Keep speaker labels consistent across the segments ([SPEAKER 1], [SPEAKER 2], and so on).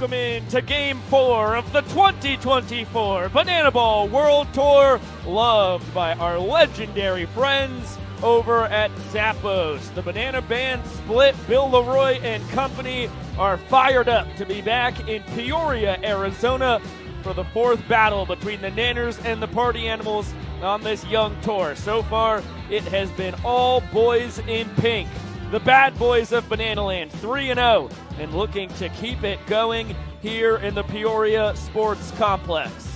[SPEAKER 1] welcome in to game four of the 2024 Banana Ball World Tour, loved by our legendary friends over at Zappos. The Banana Band split, Bill Leroy and company are fired up to be back in Peoria, Arizona for the fourth battle between the Nanners and the Party Animals on this young tour. So far, it has been all boys in pink. The bad boys of Bananaland, 3 0, and looking to keep it going here in the Peoria Sports Complex.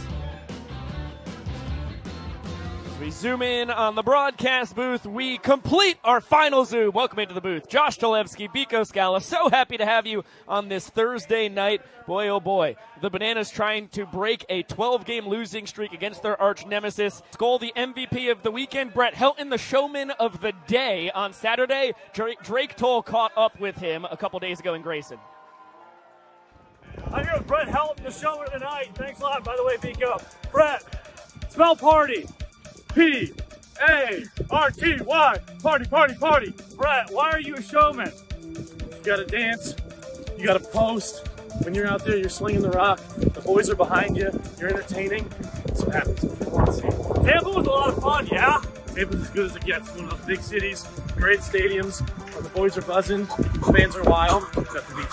[SPEAKER 1] We zoom in on the broadcast booth, we complete our final zoom. Welcome into the booth. Josh Dolevsky, Biko Skalla. So happy to have you on this Thursday night. Boy, oh boy. The Bananas trying to break a 12 game losing streak against their arch nemesis. Skole, the MVP of the weekend. Brett Helton, the showman of the day on Saturday. Drake, Toll caught up with him a couple days ago in Grayson.
[SPEAKER 2] I'm here with Brett Helton, the showman tonight. Thanks a lot, by the way, Biko. Brett, spell party. P A R T Y. Party, party, party. Brett, why are you a showman? You gotta dance, you gotta post. When you're out there, you're slinging the rock. The boys are behind you. You're entertaining. That's what happens. Tampa was a lot of fun, yeah? Tampa's as good as it gets. One of those big cities, great stadiums, where the boys are buzzing, the fans are wild. Except for me.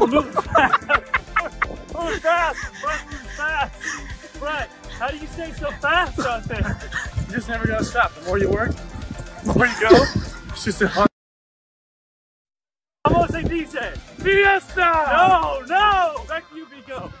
[SPEAKER 2] We're moving fast. Moving fast. Moving fast. Brett, how do you stay so fast out there? You just never gonna stop. The more you work, the more you go. It's just a hard. I'm gonna say DJ. Fiesta! No, no! Back to you, Biko.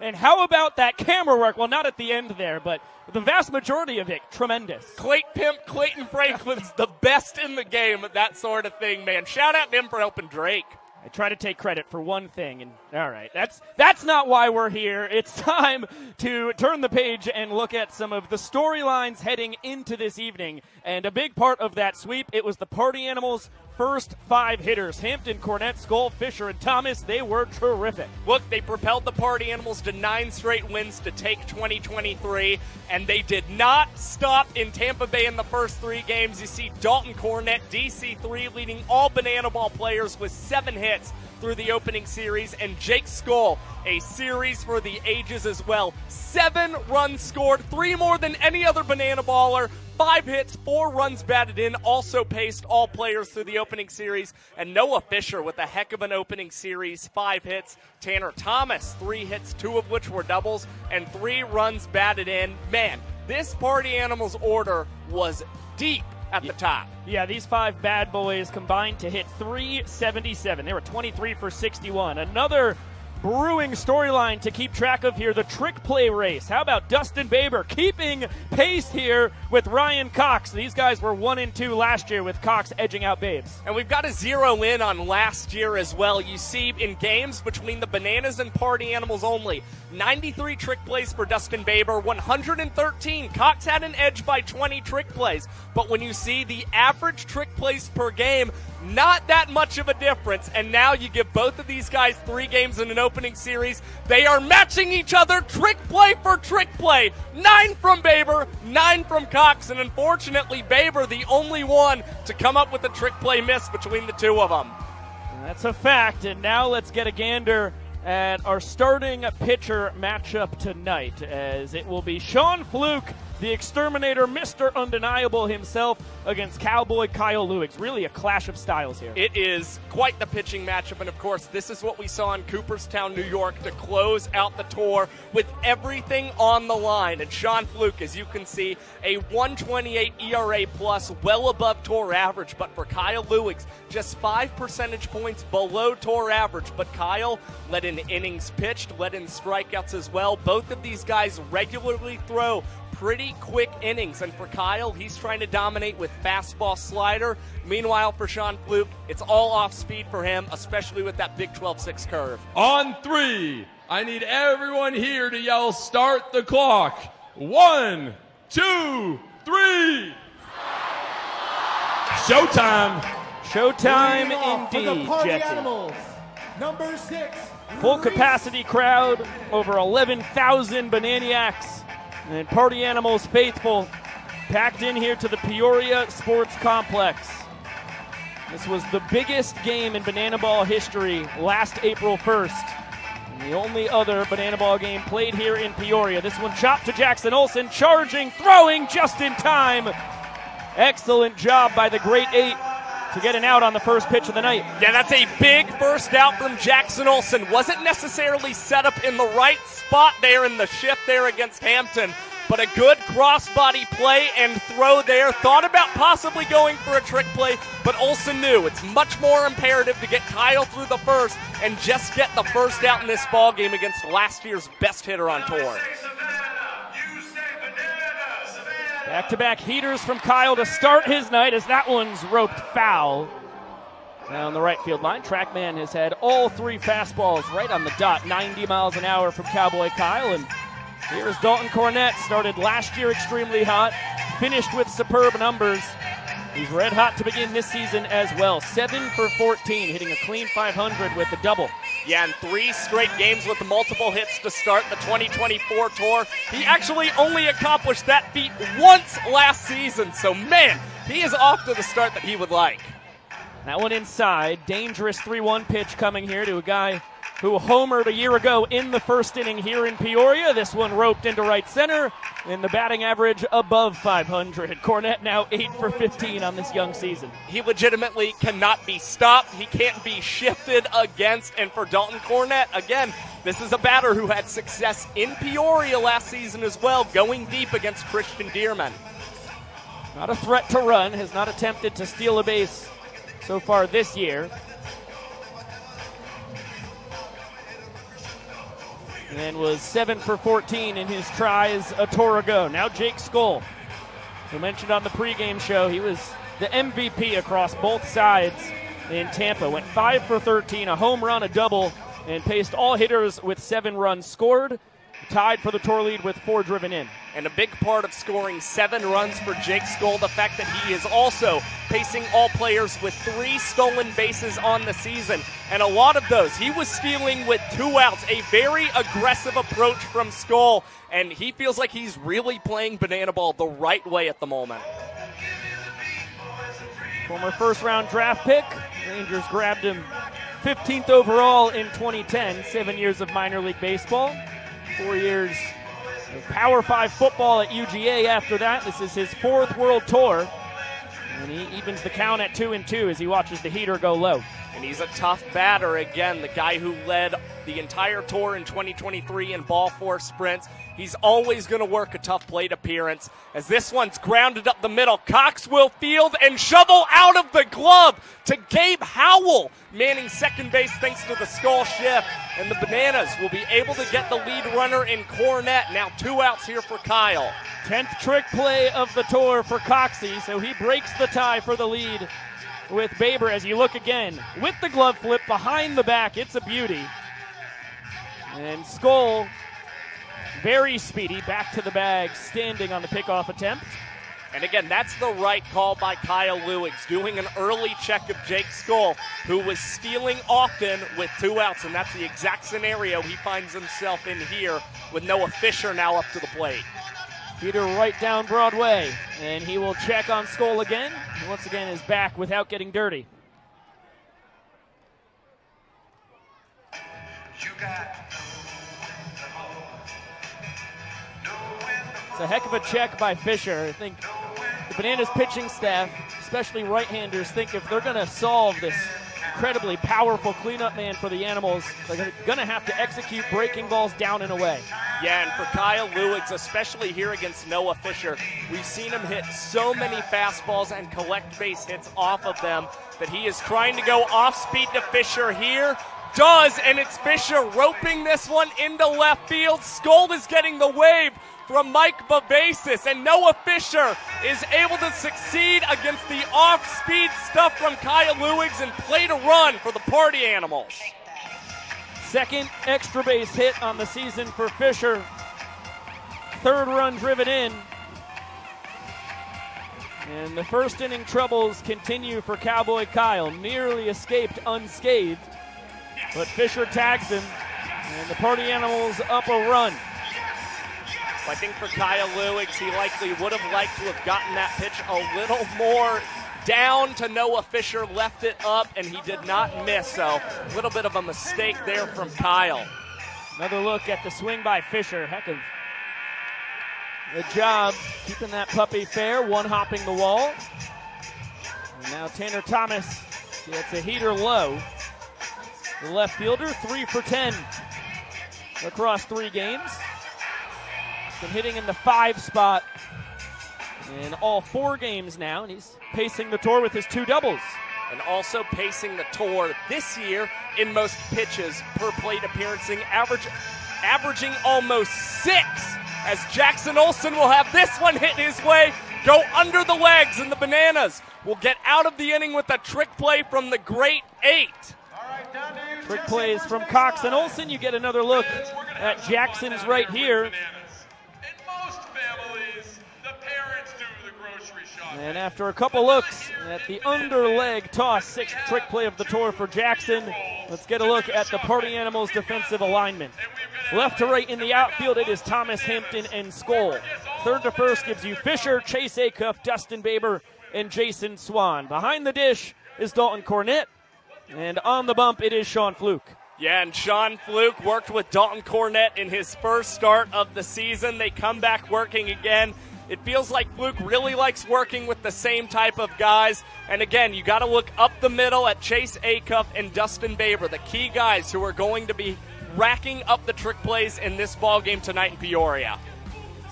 [SPEAKER 1] And how about that camera work? Well, not at the end there, but the vast majority of it, tremendous.
[SPEAKER 3] Clayton Pimp, Clayton Franklin's the best in the game at that sort of thing, man. Shout out to him for helping Drake.
[SPEAKER 1] I try to take credit for one thing, and all right, that's that's not why we're here. It's time to turn the page and look at some of the storylines heading into this evening. And a big part of that sweep, it was the Party Animals first five hitters Hampton, Cornett, Skole, Fisher, and Thomas. They were terrific.
[SPEAKER 3] Look, they propelled the Party Animals to nine straight wins to take 2023, and they did not stop in Tampa Bay in the first three games. You see Dalton Cornett, DC3, leading all Banana Ball players with seven hits through the opening series, and Jake Skole, a series for the ages as well. Seven runs scored, three more than any other Banana Baller. Five hits, four runs batted in, also paced all players through the opening series. And Noah Fisher with a heck of an opening series, five hits. Tanner Thomas, three hits, two of which were doubles, and three runs batted in. Man, this Party Animals order was deep at the top.
[SPEAKER 1] Yeah, these five bad boys combined to hit 377. They were 23 for 61. Another brewing storyline to keep track of here the trick play race. How about Dustin Baber keeping pace here with Ryan Cox? These guys were one and two last year with Cox edging out Babes.
[SPEAKER 3] And we've got to zero in on last year as well. You see in games between the Bananas and Party Animals only, 93 trick plays for Dustin Baber, 113. Cox had an edge by 20 trick plays. But when you see the average trick plays per game, not that much of a difference. And now you give both of these guys three games in an opening series. They are matching each other trick play for trick play. Nine from Baber, nine from Cox. And unfortunately, Baber, the only one to come up with a trick play miss between the two of them.
[SPEAKER 1] That's a fact. And now let's get a gander at our starting pitcher matchup tonight, as it will be Sean Fluke, the exterminator, Mr. Undeniable himself, against Cowboy Kyle Lewis. Really a clash of styles here.
[SPEAKER 3] It is quite the pitching matchup, and of course, this is what we saw in Cooperstown, New York, to close out the tour with everything on the line. And Sean Fluke, as you can see, a 128 ERA plus, well above tour average. But for Kyle Lewis, just five percentage points below tour average. But Kyle led in innings pitched, led in strikeouts as well. Both of these guys regularly throw pretty quick innings. And for Kyle, he's trying to dominate with fastball slider. Meanwhile, for Sean Fluke, it's all off speed for him, especially with that big 12 6 curve.
[SPEAKER 4] On three, I need everyone here to yell start the clock. One, two, three. Showtime.
[SPEAKER 1] Showtime
[SPEAKER 5] For the
[SPEAKER 1] indeed,
[SPEAKER 5] Party
[SPEAKER 1] Jesse.
[SPEAKER 5] Animals, number six.
[SPEAKER 1] Full capacity crowd, over 11,000 Bananiacs and Party Animals faithful packed in here to the Peoria Sports Complex. This was the biggest game in Banana Ball history last April 1st. And the only other Banana Ball game played here in Peoria. This one chopped to Jackson Olson, charging, throwing just in time. Excellent job by the Great Eight to get an out on the first pitch of the night.
[SPEAKER 3] Yeah, that's a big first out from Jackson Olson. Wasn't necessarily set up in the right spot there in the shift there against Hampton, but a good crossbody play and throw there. Thought about possibly going for a trick play, but Olson knew it's much more imperative to get Kyle through the first and just get the first out in this ball game against last year's best hitter on tour.
[SPEAKER 1] Back to back heaters from Kyle to start his night as that one's roped foul. Down the right field line, Trackman has had all three fastballs right on the dot, 90 miles an hour from Cowboy Kyle. And here's Dalton Cornett, started last year extremely hot, finished with superb numbers. He's red hot to begin this season as well. 7 for 14, hitting a clean 500 with a double.
[SPEAKER 3] Yeah, and three straight games with multiple hits to start the 2024 tour. He actually only accomplished that feat once last season, so man, he is off to the start that he would like.
[SPEAKER 1] That one inside. Dangerous 3 1 pitch coming here to a guy who homered a year ago in the first inning here in Peoria. This one roped into right center, and the batting average above 500. Cornett now 8 for 15 on this young season.
[SPEAKER 3] He legitimately cannot be stopped. He can't be shifted against. And for Dalton Cornett, again, this is a batter who had success in Peoria last season as well, going deep against Christian Dearman.
[SPEAKER 1] Not a threat to run, has not attempted to steal a base so far this year. And was 7 for 14 in his tries a tour ago. Now Jake Skole, who mentioned on the pregame show, he was the MVP across both sides in Tampa. Went 5 for 13, a home run, a double, and paced all hitters with seven runs scored tied for the tour lead with four driven in.
[SPEAKER 3] And a big part of scoring seven runs for Jake Skole, the fact that he is also pacing all players with three stolen bases on the season. And a lot of those, he was stealing with two outs. A very aggressive approach from Skole. And he feels like he's really playing banana ball the right way at the moment.
[SPEAKER 1] Former first round draft pick. Rangers grabbed him 15th overall in 2010, seven years of minor league baseball. Four years of Power 5 football at UGA after that. This is his fourth world tour. And he evens the count at 2 and 2 as he watches the heater go low.
[SPEAKER 3] And he's a tough batter again, the guy who led the entire tour in 2023 in ball four sprints. He's always going to work a tough plate appearance. As this one's grounded up the middle, Cox will field and shovel out of the glove to Gabe Howell, manning second base thanks to the Skole shift. And the Bananas will be able to get the lead runner in Cornett. Now two outs here for Kyle.
[SPEAKER 1] 10th trick play of the tour for Coxie, so he breaks the tie for the lead with Baber as you look again with the glove flip behind the back. It's a beauty. And Skole very speedy, back to the bag, standing on the pickoff attempt.
[SPEAKER 3] And again, that's the right call by Kyle Lewis, doing an early check of Jake Skole, who was stealing often with two outs, and that's the exact scenario he finds himself in here with Noah Fisher now up to the plate.
[SPEAKER 1] Peter right down Broadway, and he will check on Skole again. He once again is back without getting dirty. You got It's a heck of a check by Fisher. I think the Bananas pitching staff, especially right-handers, think if they're going to solve this incredibly powerful cleanup man for the Animals, they're going to have to execute breaking balls down and away.
[SPEAKER 3] Yeah, and for Kyle Lewis, especially here against Noah Fisher, we've seen him hit so many fastballs and collect base hits off of them that he is trying to go off speed to Fisher here does, and it's Fisher roping this one into left field. Skole is getting the wave from Mike Bavasis, and Noah Fisher is able to succeed against the off-speed stuff from Kyle Lewis and play to run for the party animals.
[SPEAKER 1] Second extra base hit on the season for Fisher. Third run driven in. And the first inning troubles continue for Cowboy Kyle. Nearly escaped unscathed. But Fisher tags him, and the party animals up a run.
[SPEAKER 3] I think for Kyle Lewis, he likely would have liked to have gotten that pitch a little more down to Noah Fisher, left it up, and he did not miss. So a little bit of a mistake there from Kyle.
[SPEAKER 1] Another look at the swing by Fisher. Heck of a job keeping that puppy fair, one hopping the wall. And now Tanner Thomas gets a heater low. The left fielder, three for 10 across three games. Been hitting in the five spot in all four games now, and he's pacing the tour with his two doubles.
[SPEAKER 3] And also pacing the tour this year in most pitches per plate appearancing, average, averaging almost six. As Jackson Olson will have this one hit his way, go under the legs, and the Bananas will get out of the inning with a trick play from the great eight.
[SPEAKER 1] Trick plays from Cox and Olson. You get another look at Jackson's right here. And after a couple looks at the under leg toss, sixth trick play of the tour for Jackson, let's get a look at the Party Animals defensive alignment. Left to right in the outfield, it is Thomas Hampton and Skole. Third to first gives you Fisher, Chase Acuff, Dustin Baber, and Jason Swan. Behind the dish is Dalton Cornett. And on the bump, it is Sean Fluke.
[SPEAKER 3] Yeah, and Sean Fluke worked with Dalton Cornett in his first start of the season. They come back working again. It feels like Fluke really likes working with the same type of guys. And again, you got to look up the middle at Chase Acuff and Dustin Baber, the key guys who are going to be racking up the trick plays in this ball game tonight in Peoria.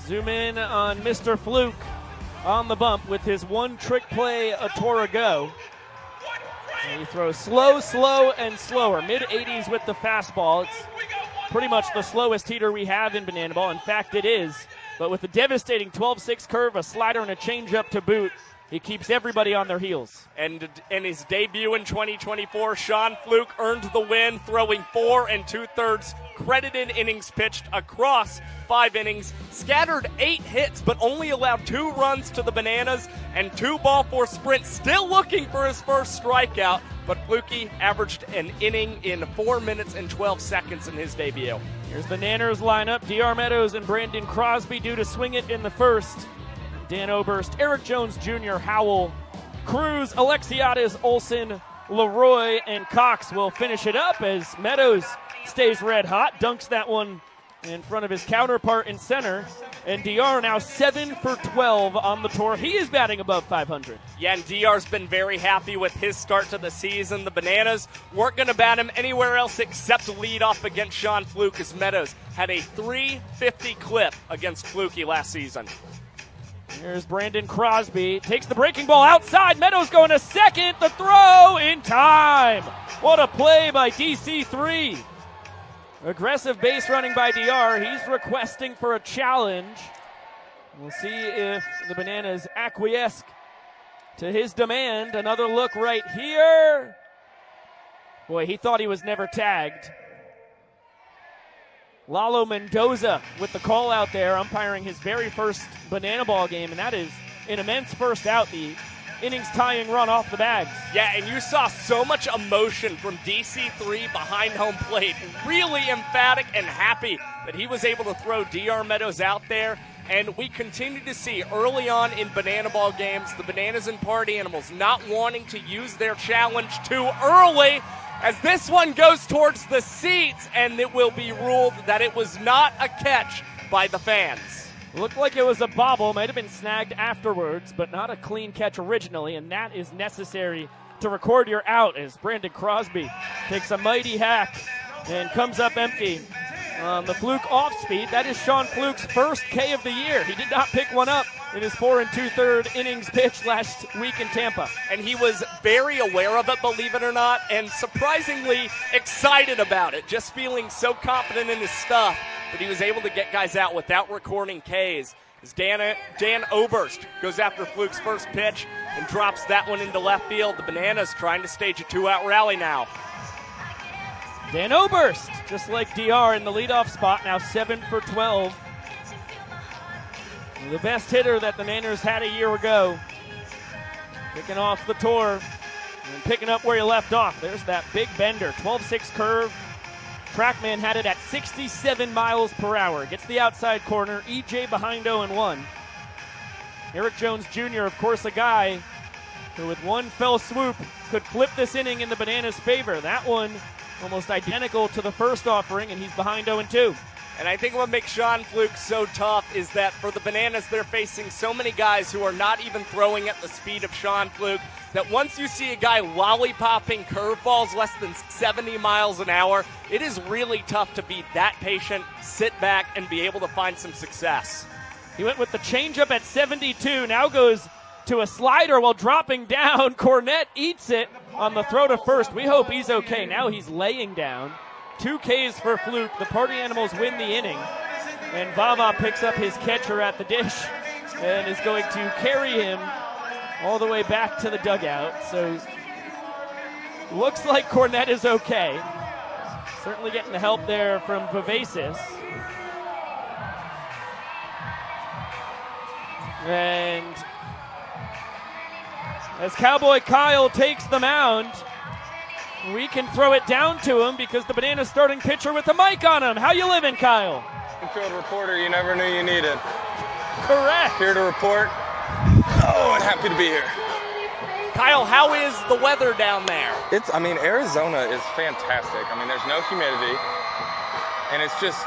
[SPEAKER 1] Zoom in on Mr. Fluke on the bump with his one trick play a tour ago. And he throws slow, slow, and slower. Mid 80s with the fastball. It's pretty much the slowest heater we have in banana ball. In fact, it is. But with a devastating 12 6 curve, a slider, and a changeup to boot, he keeps everybody on their heels.
[SPEAKER 3] And in his debut in 2024, Sean Fluke earned the win, throwing four and two thirds credited innings pitched across five innings, scattered eight hits, but only allowed two runs to the Bananas and two ball four sprints, still looking for his first strikeout. But Flukie averaged an inning in four minutes and 12 seconds in his debut.
[SPEAKER 1] Here's the Nanners lineup. DR Meadows and Brandon Crosby due to swing it in the first. Dan Oberst, Eric Jones Jr., Howell, Cruz, Alexiades, Olson, Leroy, and Cox will finish it up as Meadows stays red hot, dunks that one in front of his counterpart in center. And DR now 7 for 12 on the tour. He is batting above 500.
[SPEAKER 3] Yeah, and DR's been very happy with his start to the season. The Bananas weren't going to bat him anywhere else except lead off against Sean Fluke as Meadows had a 350 clip against Flukie last season.
[SPEAKER 1] Here's Brandon Crosby. Takes the breaking ball outside. Meadows going to second. The throw in time. What a play by DC3. Aggressive base running by DR. He's requesting for a challenge. We'll see if the Bananas acquiesce to his demand. Another look right here. Boy, he thought he was never tagged. Lalo Mendoza with the call out there, umpiring his very first banana ball game, and that is an immense first out. The innings tying run off the bags.
[SPEAKER 3] Yeah, and you saw so much emotion from DC3 behind home plate. Really emphatic and happy that he was able to throw DR Meadows out there. And we continue to see early on in banana ball games the bananas and party animals not wanting to use their challenge too early as this one goes towards the seats and it will be ruled that it was not a catch by the fans.
[SPEAKER 1] Looked like it was a bobble, might have been snagged afterwards, but not a clean catch originally, and that is necessary to record your out as Brandon Crosby takes a mighty hack and comes up empty on the Fluke off speed. That is Sean Fluke's first K of the year. He did not pick one up in his four and two third innings pitch last week in Tampa.
[SPEAKER 3] And he was very aware of it, believe it or not, and surprisingly excited about it, just feeling so confident in his stuff that he was able to get guys out without recording Ks. As Dan, Dan Oberst goes after Fluke's first pitch and drops that one into left field. The Bananas trying to stage a two out rally now.
[SPEAKER 1] Dan Oberst, just like DR in the leadoff spot, now 7 for 12. The best hitter that the Nanners had a year ago. Picking off the tour and picking up where he left off. There's that big bender, 12 6 curve. Trackman had it at 67 miles per hour. Gets the outside corner. EJ behind 0 1. Eric Jones Jr., of course, a guy who with one fell swoop could flip this inning in the Bananas' favor. That one almost identical to the first offering, and he's behind 0 2.
[SPEAKER 3] And I think what makes Sean Fluke so tough is that for the Bananas, they're facing so many guys who are not even throwing at the speed of Sean Fluke that once you see a guy lollipopping curveballs less than 70 miles an hour, it is really tough to be that patient, sit back, and be able to find some success.
[SPEAKER 1] He went with the changeup at 72, now goes to a slider while dropping down. Cornett eats it on the throw to first. We hope he's okay. Now he's laying down. Two Ks for Fluke. The Party Animals win the inning. And Vava picks up his catcher at the dish and is going to carry him all the way back to the dugout. So looks like Cornett is okay. Certainly getting the help there from Vivacis. And as Cowboy Kyle takes the mound, we can throw it down to him because the Banana starting pitcher with the mic on him. How you living, Kyle?
[SPEAKER 6] Field reporter you never knew you needed.
[SPEAKER 1] Correct.
[SPEAKER 6] Here to report. Oh, and happy to be here.
[SPEAKER 3] Kyle, how is the weather down there?
[SPEAKER 6] It's, I mean, Arizona is fantastic. I mean, there's no humidity, and it's just,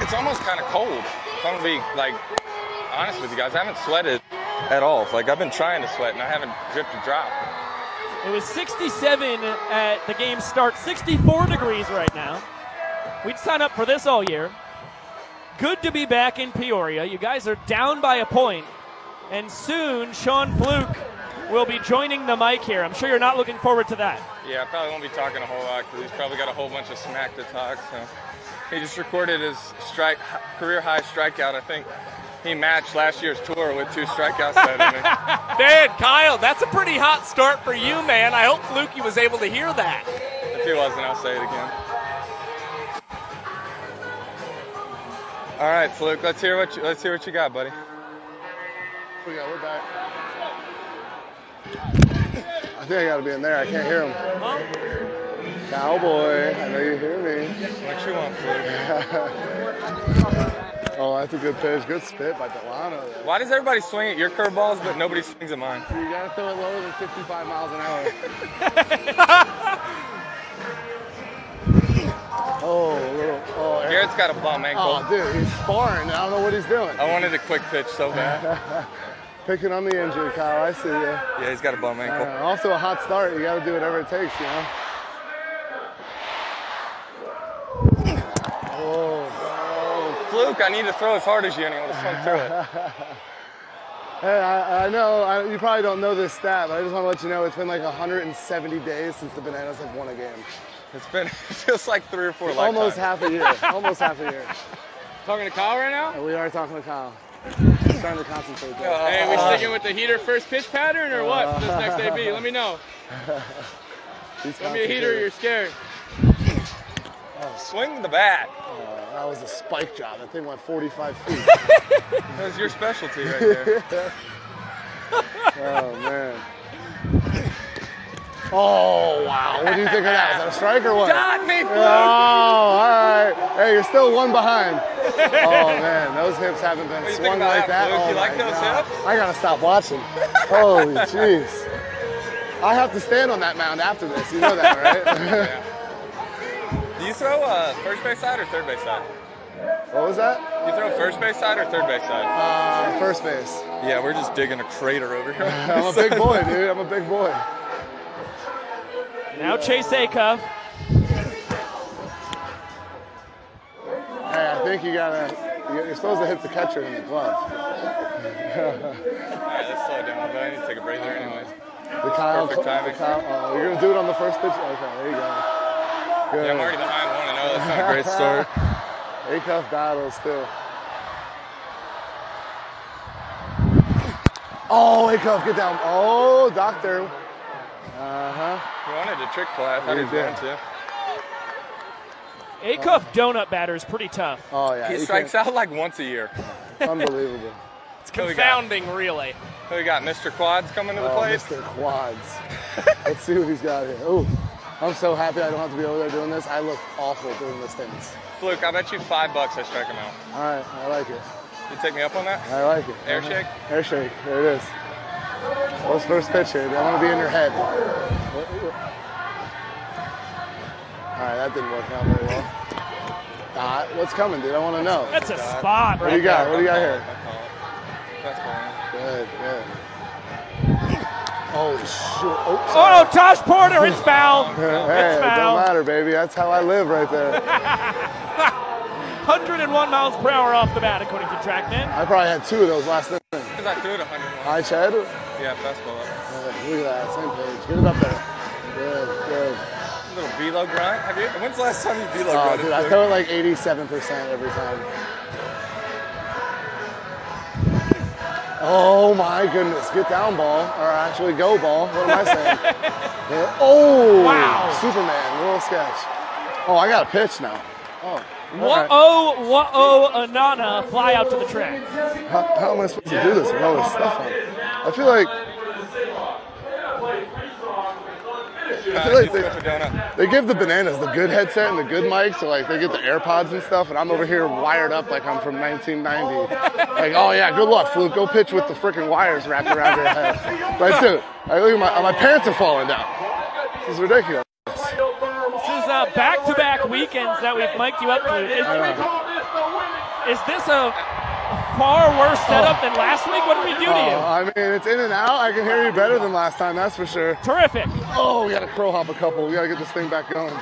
[SPEAKER 6] it's almost kind of cold. I'm gonna be like honest with you guys, I haven't sweated at all. Like I've been trying to sweat, and I haven't dripped a drop.
[SPEAKER 1] It was 67 at the game start, 64 degrees right now. We'd sign up for this all year. Good to be back in Peoria. You guys are down by a point, and soon Sean Fluke will be joining the mic here. I'm sure you're not looking forward to that.
[SPEAKER 6] Yeah, I probably won't be talking a whole lot because he's probably got a whole bunch of smack to talk. So he just recorded his strike career high strikeout. I think he matched last year's tour with two strikeouts that inning.
[SPEAKER 3] Man, Kyle, that's a pretty hot start for you, man. I hope Flukie was able to hear that.
[SPEAKER 6] If he wasn't, I'll say it again. All right, Fluke. Let's hear what you, let's hear what you got, buddy.
[SPEAKER 7] We got, we're back. I think I got to be in there. I can't hear him. Cowboy, I know you hear me.
[SPEAKER 6] What you want, Fluke?
[SPEAKER 7] oh, that's a good pitch. Good spit by Delano. there.
[SPEAKER 6] Why does everybody swing at your curveballs, but nobody swings at mine?
[SPEAKER 7] You got to throw it lower than 55 miles an hour. oh, little. Oh,
[SPEAKER 6] Garrett's got a bum ankle.
[SPEAKER 7] Oh, dude, he's sparring. I don't know what he's doing.
[SPEAKER 6] I wanted a quick pitch so bad.
[SPEAKER 7] Picking on the injury, Kyle. I see you.
[SPEAKER 6] Yeah, he's got a bum ankle.
[SPEAKER 7] Uh, also, a hot start. You got to do whatever it takes, you know. Oh,
[SPEAKER 6] Fluke, I need to throw as hard as you, and he would have swung through it.
[SPEAKER 7] Hey, I, I know I, you probably don't know this stat, but I just want to let you know it's been like 170 days since the Bananas have won a game.
[SPEAKER 6] It's been it feels like three or four
[SPEAKER 7] Almost half a year. Almost half a year.
[SPEAKER 8] Talking to Kyle right now?
[SPEAKER 7] And we are talking to Kyle. Starting to concentrate. There.
[SPEAKER 6] Uh,
[SPEAKER 8] Hey, we sticking with the heater first pitch pattern or what for this next AB? Let me know.
[SPEAKER 7] He's
[SPEAKER 8] Let me a heater, you're scared.
[SPEAKER 6] Swing the bat.
[SPEAKER 7] Uh, that was a spike job. That thing went 45 feet.
[SPEAKER 6] That was your specialty right there.
[SPEAKER 7] oh man. Oh wow! What do you think of that? that? Is that a strike or what?
[SPEAKER 6] Got me,
[SPEAKER 7] Oh, all right. Hey, you're still one behind. Oh man, those hips haven't been
[SPEAKER 6] do you think
[SPEAKER 7] swung like
[SPEAKER 6] that,
[SPEAKER 7] that. Oh,
[SPEAKER 6] You like
[SPEAKER 7] my
[SPEAKER 6] those
[SPEAKER 7] God.
[SPEAKER 6] hips?
[SPEAKER 7] I gotta stop watching. Holy jeez. I have to stand on that mound after this. You know that, right?
[SPEAKER 6] Do you throw uh, first base side or third base side?
[SPEAKER 7] what was that?
[SPEAKER 6] You throw first base side or third base side?
[SPEAKER 7] Uh, first base.
[SPEAKER 6] Yeah, we're just digging a crater over here.
[SPEAKER 7] I'm a big boy, dude. I'm a big boy.
[SPEAKER 1] Now Chase Acuff.
[SPEAKER 7] Hey, I think you gotta. You're supposed to hit the catcher in the glove.
[SPEAKER 6] All right, let's slow down. But I need to take a breather anyways.
[SPEAKER 7] The Kyle.
[SPEAKER 6] Perfect timing.
[SPEAKER 7] The Kyle oh, you're gonna do it on the first pitch. Okay, there you go. Good.
[SPEAKER 6] Yeah, I'm already behind one and oh, that's not a great start.
[SPEAKER 7] A-cuff battles too. Oh, A-cuff, get down. Oh, doctor. Uh-huh.
[SPEAKER 6] He wanted to trick play. I thought he was
[SPEAKER 7] He
[SPEAKER 6] going to.
[SPEAKER 1] Acuff donut batter is pretty tough.
[SPEAKER 7] Oh, yeah.
[SPEAKER 6] He
[SPEAKER 7] you
[SPEAKER 6] strikes out like once a year.
[SPEAKER 7] Unbelievable.
[SPEAKER 3] It's
[SPEAKER 6] Who got?
[SPEAKER 3] confounding, really.
[SPEAKER 6] Who we got? Mr. Quads coming to the
[SPEAKER 7] Oh,
[SPEAKER 6] plate?
[SPEAKER 7] Mr. Quads. Let's see what he's got here. Oh, I'm so happy I don't have to be over there doing this. I look awful doing this things.
[SPEAKER 6] Fluke, I bet you five bucks I strike him out.
[SPEAKER 7] All right, I like it.
[SPEAKER 6] You take me up on that?
[SPEAKER 7] I like it.
[SPEAKER 6] Air
[SPEAKER 7] Uh-huh.
[SPEAKER 6] shake?
[SPEAKER 7] Air shake. There it is. What's first pitch here? dude? I want to be in your head. All right, that didn't work out very well. Uh, what's coming, dude? I want to know.
[SPEAKER 1] That's a spot
[SPEAKER 7] What do you got? What do you got here?
[SPEAKER 6] Fastball.
[SPEAKER 7] Good, good. Oh, shit. Oh,
[SPEAKER 1] Oh,
[SPEAKER 7] sorry.
[SPEAKER 1] Tosh Porter, it's foul.
[SPEAKER 7] Hey,
[SPEAKER 1] It's
[SPEAKER 7] it don't matter, baby. That's how I live right there.
[SPEAKER 1] 101 miles per hour off the bat, according to TrackMan.
[SPEAKER 7] I probably had two of those last night.
[SPEAKER 6] Because I threw it 101.
[SPEAKER 7] Hi, Chad.
[SPEAKER 6] Yeah, fastball up.
[SPEAKER 7] Look at that. Same page. Get it up there. Good, good.
[SPEAKER 6] little velo grunt. Have you? When's the last time you velo
[SPEAKER 7] Oh, dude, I throw it like 87% every time. Oh my goodness. Get down ball, or actually go ball. What am I saying? Yeah. Oh,
[SPEAKER 1] Wow.
[SPEAKER 7] Superman, little sketch. Oh, I got a pitch now. Oh. all right.
[SPEAKER 1] Whoa, whoa, Anana, fly out to the track.
[SPEAKER 7] How, how am I supposed to do this with all this stuff on? I feel like I feel like they, they give the bananas the good headset and the good mic, so like they get the AirPods and stuff, and I'm over here wired up like I'm from 1990. Like, oh yeah, good luck, Fluke. Go pitch with the freaking wires wrapped around your head. Like, dude, I look at my my pants are falling down. This is ridiculous.
[SPEAKER 1] This is uh, back-to-back weekends that we've mic'd you up, to. Is, is this a far worse setup oh. than last week? What did we do to
[SPEAKER 7] Oh,
[SPEAKER 1] you?
[SPEAKER 7] I mean, it's in and out. I can hear you better than last time, that's for sure.
[SPEAKER 1] Terrific.
[SPEAKER 7] Oh, we got to crow hop a couple. We got to get this thing back going.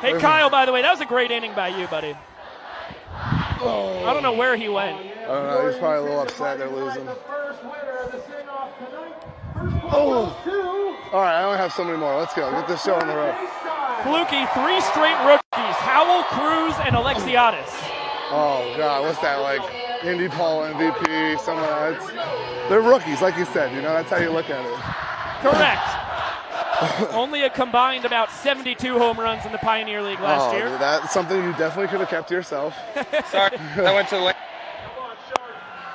[SPEAKER 1] Hey, Kyle, by the way, that was a great inning by you, buddy. Oh. I don't know where he went.
[SPEAKER 7] I don't know. He's probably a little upset they're losing. Oh. All right, I only have so many more. Let's go. Get this show on the road.
[SPEAKER 1] Fluky, three straight rookies, Howell, Cruz, and Alexiadis.
[SPEAKER 7] Oh God, what's that like? Indy Paul MVP, someone else. They're rookies, like you said. You know, that's how you look at it.
[SPEAKER 1] Correct. Only a combined about 72 home runs in the Pioneer League last
[SPEAKER 7] oh,
[SPEAKER 1] year.
[SPEAKER 7] that's something you definitely could have kept to yourself.
[SPEAKER 6] Sorry, I went to the.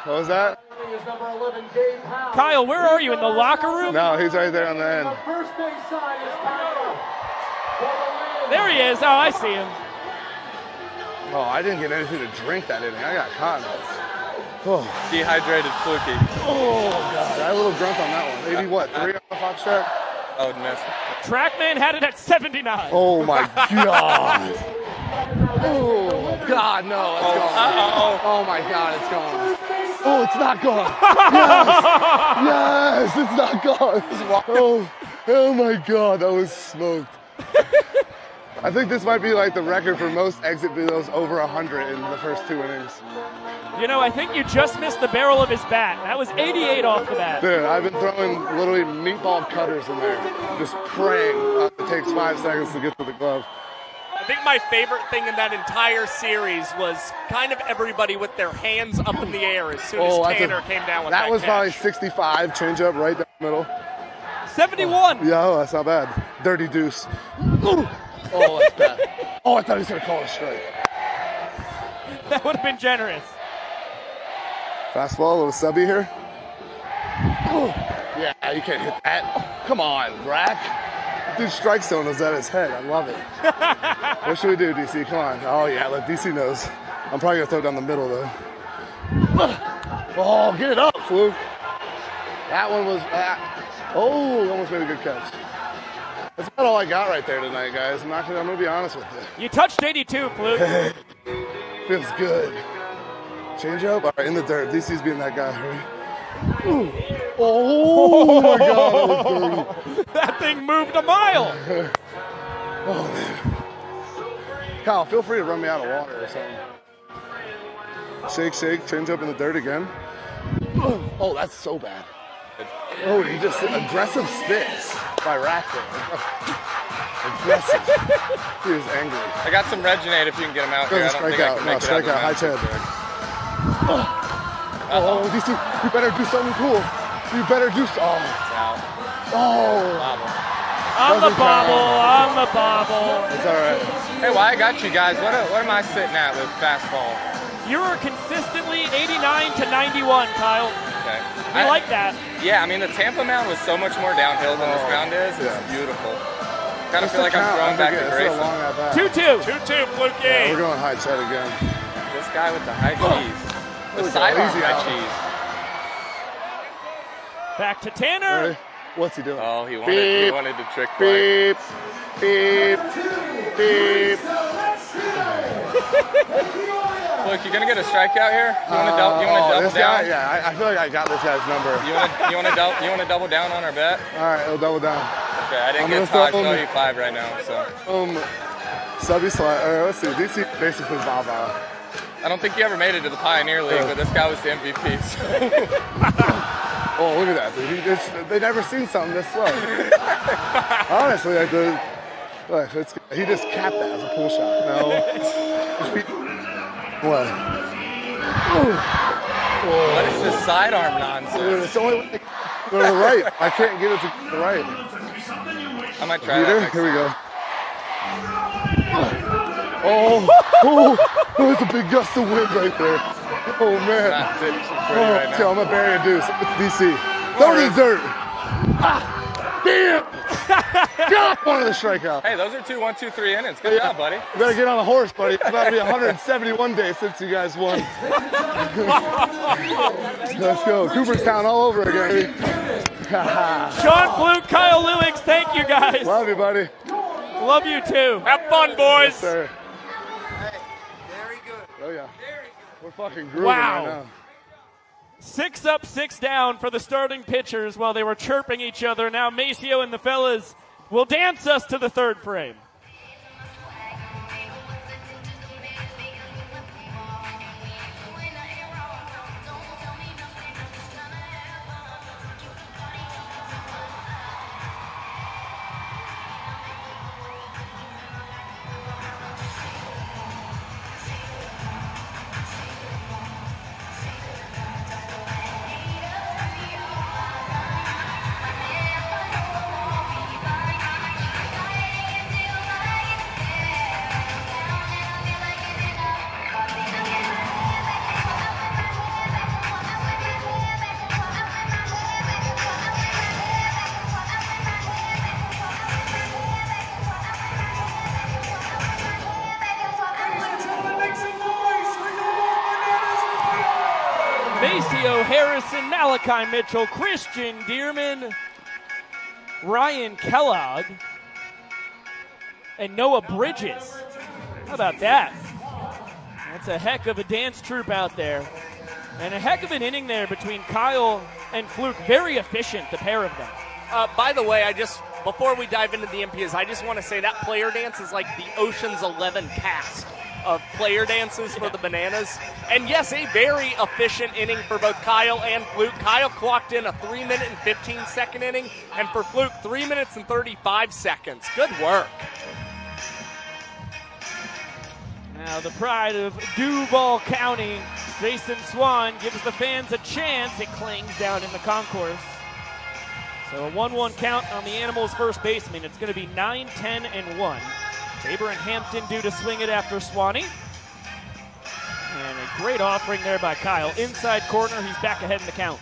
[SPEAKER 7] What was that?
[SPEAKER 1] Kyle, where are you in the locker room?
[SPEAKER 7] No, he's right there on the end.
[SPEAKER 1] There he is. Oh, I see him.
[SPEAKER 7] Oh, I didn't get anything to drink that inning. I got cotton. Oh,
[SPEAKER 6] Dehydrated fluky.
[SPEAKER 7] oh God, I had a little drunk on that one. Maybe what? Three on the fox track?
[SPEAKER 6] Oh, missed.
[SPEAKER 1] Trackman had it at 79.
[SPEAKER 7] Oh my God. Oh, oh God, no, it's gone.
[SPEAKER 6] Uh-oh.
[SPEAKER 7] Oh my God, it's gone. Oh, it's not gone. Yes, yes, it's not gone. Oh, oh my God, that was smoked. I think this might be like the record for most exit videos over 100 in the first two innings.
[SPEAKER 1] You know, I think you just missed the barrel of his bat. That was 88 off the bat.
[SPEAKER 7] Dude, I've been throwing literally meatball cutters in there, just praying uh, it takes five seconds to get to the glove.
[SPEAKER 3] I think my favorite thing in that entire series was kind of everybody with their hands up in the air as soon as
[SPEAKER 7] Oh, that's a-
[SPEAKER 3] Tanner came down with
[SPEAKER 7] that
[SPEAKER 3] that.
[SPEAKER 7] was
[SPEAKER 3] catch.
[SPEAKER 7] probably 65, change up right down the middle.
[SPEAKER 1] 71.
[SPEAKER 7] Yeah, oh, that's not bad. Dirty deuce. Ooh. Oh, that's bad. Oh, I thought he was going to call it a strike.
[SPEAKER 1] That would have been generous.
[SPEAKER 7] Fastball, a little subby here. Ooh. Yeah, you can't hit that. Come on, Rack. Dude, strike zone is at his head. I love it. what should we do, DC? Come on. Oh, yeah, let DC knows. I'm probably going to throw it down the middle, though. Oh, get it up, Fluke. That one was. Uh, oh, almost made a good catch. That's about all I got right there tonight, guys. I'm not gonna. I'm gonna be honest with you.
[SPEAKER 1] You touched 82, Fluke.
[SPEAKER 7] Feels good. Change up. All right, in the dirt. DC's being that guy. Ooh. Oh my God, that
[SPEAKER 1] that thing moved a mile.
[SPEAKER 7] Oh man. Kyle, feel free to run me out of water or something. Shake, shake. Change up in the dirt again. Oh, that's so bad. Oh, he just aggressive spits by Racker. aggressive. he was angry.
[SPEAKER 6] I got some Reginate if you can get him out here. I
[SPEAKER 7] Doesn't
[SPEAKER 6] don't
[SPEAKER 7] strike out. No, strike out.
[SPEAKER 6] out.
[SPEAKER 7] High
[SPEAKER 6] of the
[SPEAKER 7] Chad.
[SPEAKER 6] mountain.
[SPEAKER 7] Oh, DC, you better do something cool. You better do so. Oh, oh.
[SPEAKER 6] Bobble.
[SPEAKER 1] On the
[SPEAKER 7] Doesn't count.
[SPEAKER 1] bobble, on the bobble.
[SPEAKER 7] It's all right.
[SPEAKER 6] Hey, well, I got you guys. What, uh, what am I sitting at with fastball?
[SPEAKER 1] You were consistently 89 to 91, Kyle.
[SPEAKER 6] Okay.
[SPEAKER 1] We
[SPEAKER 6] I-
[SPEAKER 1] like that.
[SPEAKER 6] Yeah, I mean the Tampa mound was so much more downhill than this
[SPEAKER 7] Oh,
[SPEAKER 6] mound is. It's
[SPEAKER 7] yeah.
[SPEAKER 6] beautiful. Kind of feel like
[SPEAKER 7] the
[SPEAKER 6] I'm
[SPEAKER 7] count,
[SPEAKER 6] throwing back
[SPEAKER 7] think
[SPEAKER 6] to
[SPEAKER 7] it's a
[SPEAKER 6] Grayson.
[SPEAKER 7] long
[SPEAKER 1] 2 2.
[SPEAKER 3] 2-2, Fluke.
[SPEAKER 7] Yeah, we're going high Chad again.
[SPEAKER 6] This guy with the high cheese. The
[SPEAKER 7] we
[SPEAKER 6] sidearm high
[SPEAKER 7] out.
[SPEAKER 6] cheese.
[SPEAKER 1] Back to Tanner.
[SPEAKER 7] Ready? What's he doing?
[SPEAKER 6] Oh, he wanted, he wanted to trick play.
[SPEAKER 7] Beep. Beep. Beep.
[SPEAKER 6] Look, you're gonna get a strikeout here? You wanna, dou- you wanna
[SPEAKER 7] oh,
[SPEAKER 6] double down?
[SPEAKER 7] guy? Yeah, I, I feel like I got this guy's number.
[SPEAKER 6] You wanna you wanna dou- you wanna double down on our bet?
[SPEAKER 7] All right, he'll double down.
[SPEAKER 6] Okay, I didn't
[SPEAKER 7] I'm
[SPEAKER 6] get
[SPEAKER 7] gonna
[SPEAKER 6] Taj
[SPEAKER 7] throw him-
[SPEAKER 6] you five right now, so
[SPEAKER 7] Um, subby slide. Uh, let's see. DC basically bow.
[SPEAKER 6] I don't think you ever made it to the Pioneer League,
[SPEAKER 7] Yeah.
[SPEAKER 6] but this guy was the MVP. So.
[SPEAKER 7] Oh, look at that, dude. Just, they never seen something this slow. Honestly, like the, look, he just capped that as a pull shot. No. What?
[SPEAKER 6] what is this sidearm nonsense?
[SPEAKER 7] it's only go to the right. I can't get it to the right.
[SPEAKER 6] I might try
[SPEAKER 7] Peter, here we go. Oh, oh, oh, a big gust of wind right there. Oh man.
[SPEAKER 6] Not
[SPEAKER 7] Oh,
[SPEAKER 6] right
[SPEAKER 7] okay,
[SPEAKER 6] now.
[SPEAKER 7] I'm a deuce. It's DC. Throw the dirt. Ah, damn. God, one of the strikeout.
[SPEAKER 6] Hey, those are two, one, two, three innings. Good job, buddy.
[SPEAKER 7] You better get on a horse, buddy. It's about to be 171 days since you guys won. Let's go. Cooperstown all over again.
[SPEAKER 1] Sean Fluke, Kyle Lewis, thank you guys.
[SPEAKER 7] Love you, buddy.
[SPEAKER 1] Love you too.
[SPEAKER 3] Have fun, boys.
[SPEAKER 7] Sir. Oh yeah. Very good. We're fucking grooving
[SPEAKER 1] Wow.
[SPEAKER 7] right now.
[SPEAKER 1] Six up, six down for the starting pitchers while they were chirping each other. Now Maceo and the fellas will dance us to the third frame. Malachi Mitchell, Christian Dearman, Ryan Kellogg, and Noah Bridges. How about that? That's a heck of a dance troupe out there. And a heck of an inning there between Kyle and Fluke. Very efficient, the pair of them.
[SPEAKER 3] Uh, by the way, I just before we dive into the MPs, I just want to say that player dance is like the Ocean's Eleven cast of player dances for the Bananas. And yes, a very efficient inning for both Kyle and Fluke. Kyle clocked in a three minute and 15 second inning, and for Fluke, three minutes and 35 seconds. Good work.
[SPEAKER 1] Now, the pride of Duval County, Jason Swan gives the fans a chance. It clings down in the concourse. So a 1 1 count on the Animals' first baseman. It's going to be 9 10 and 1. Baber and Hampton due to swing it after Swanee. And a great offering there by Kyle. Inside corner, he's back ahead in the count.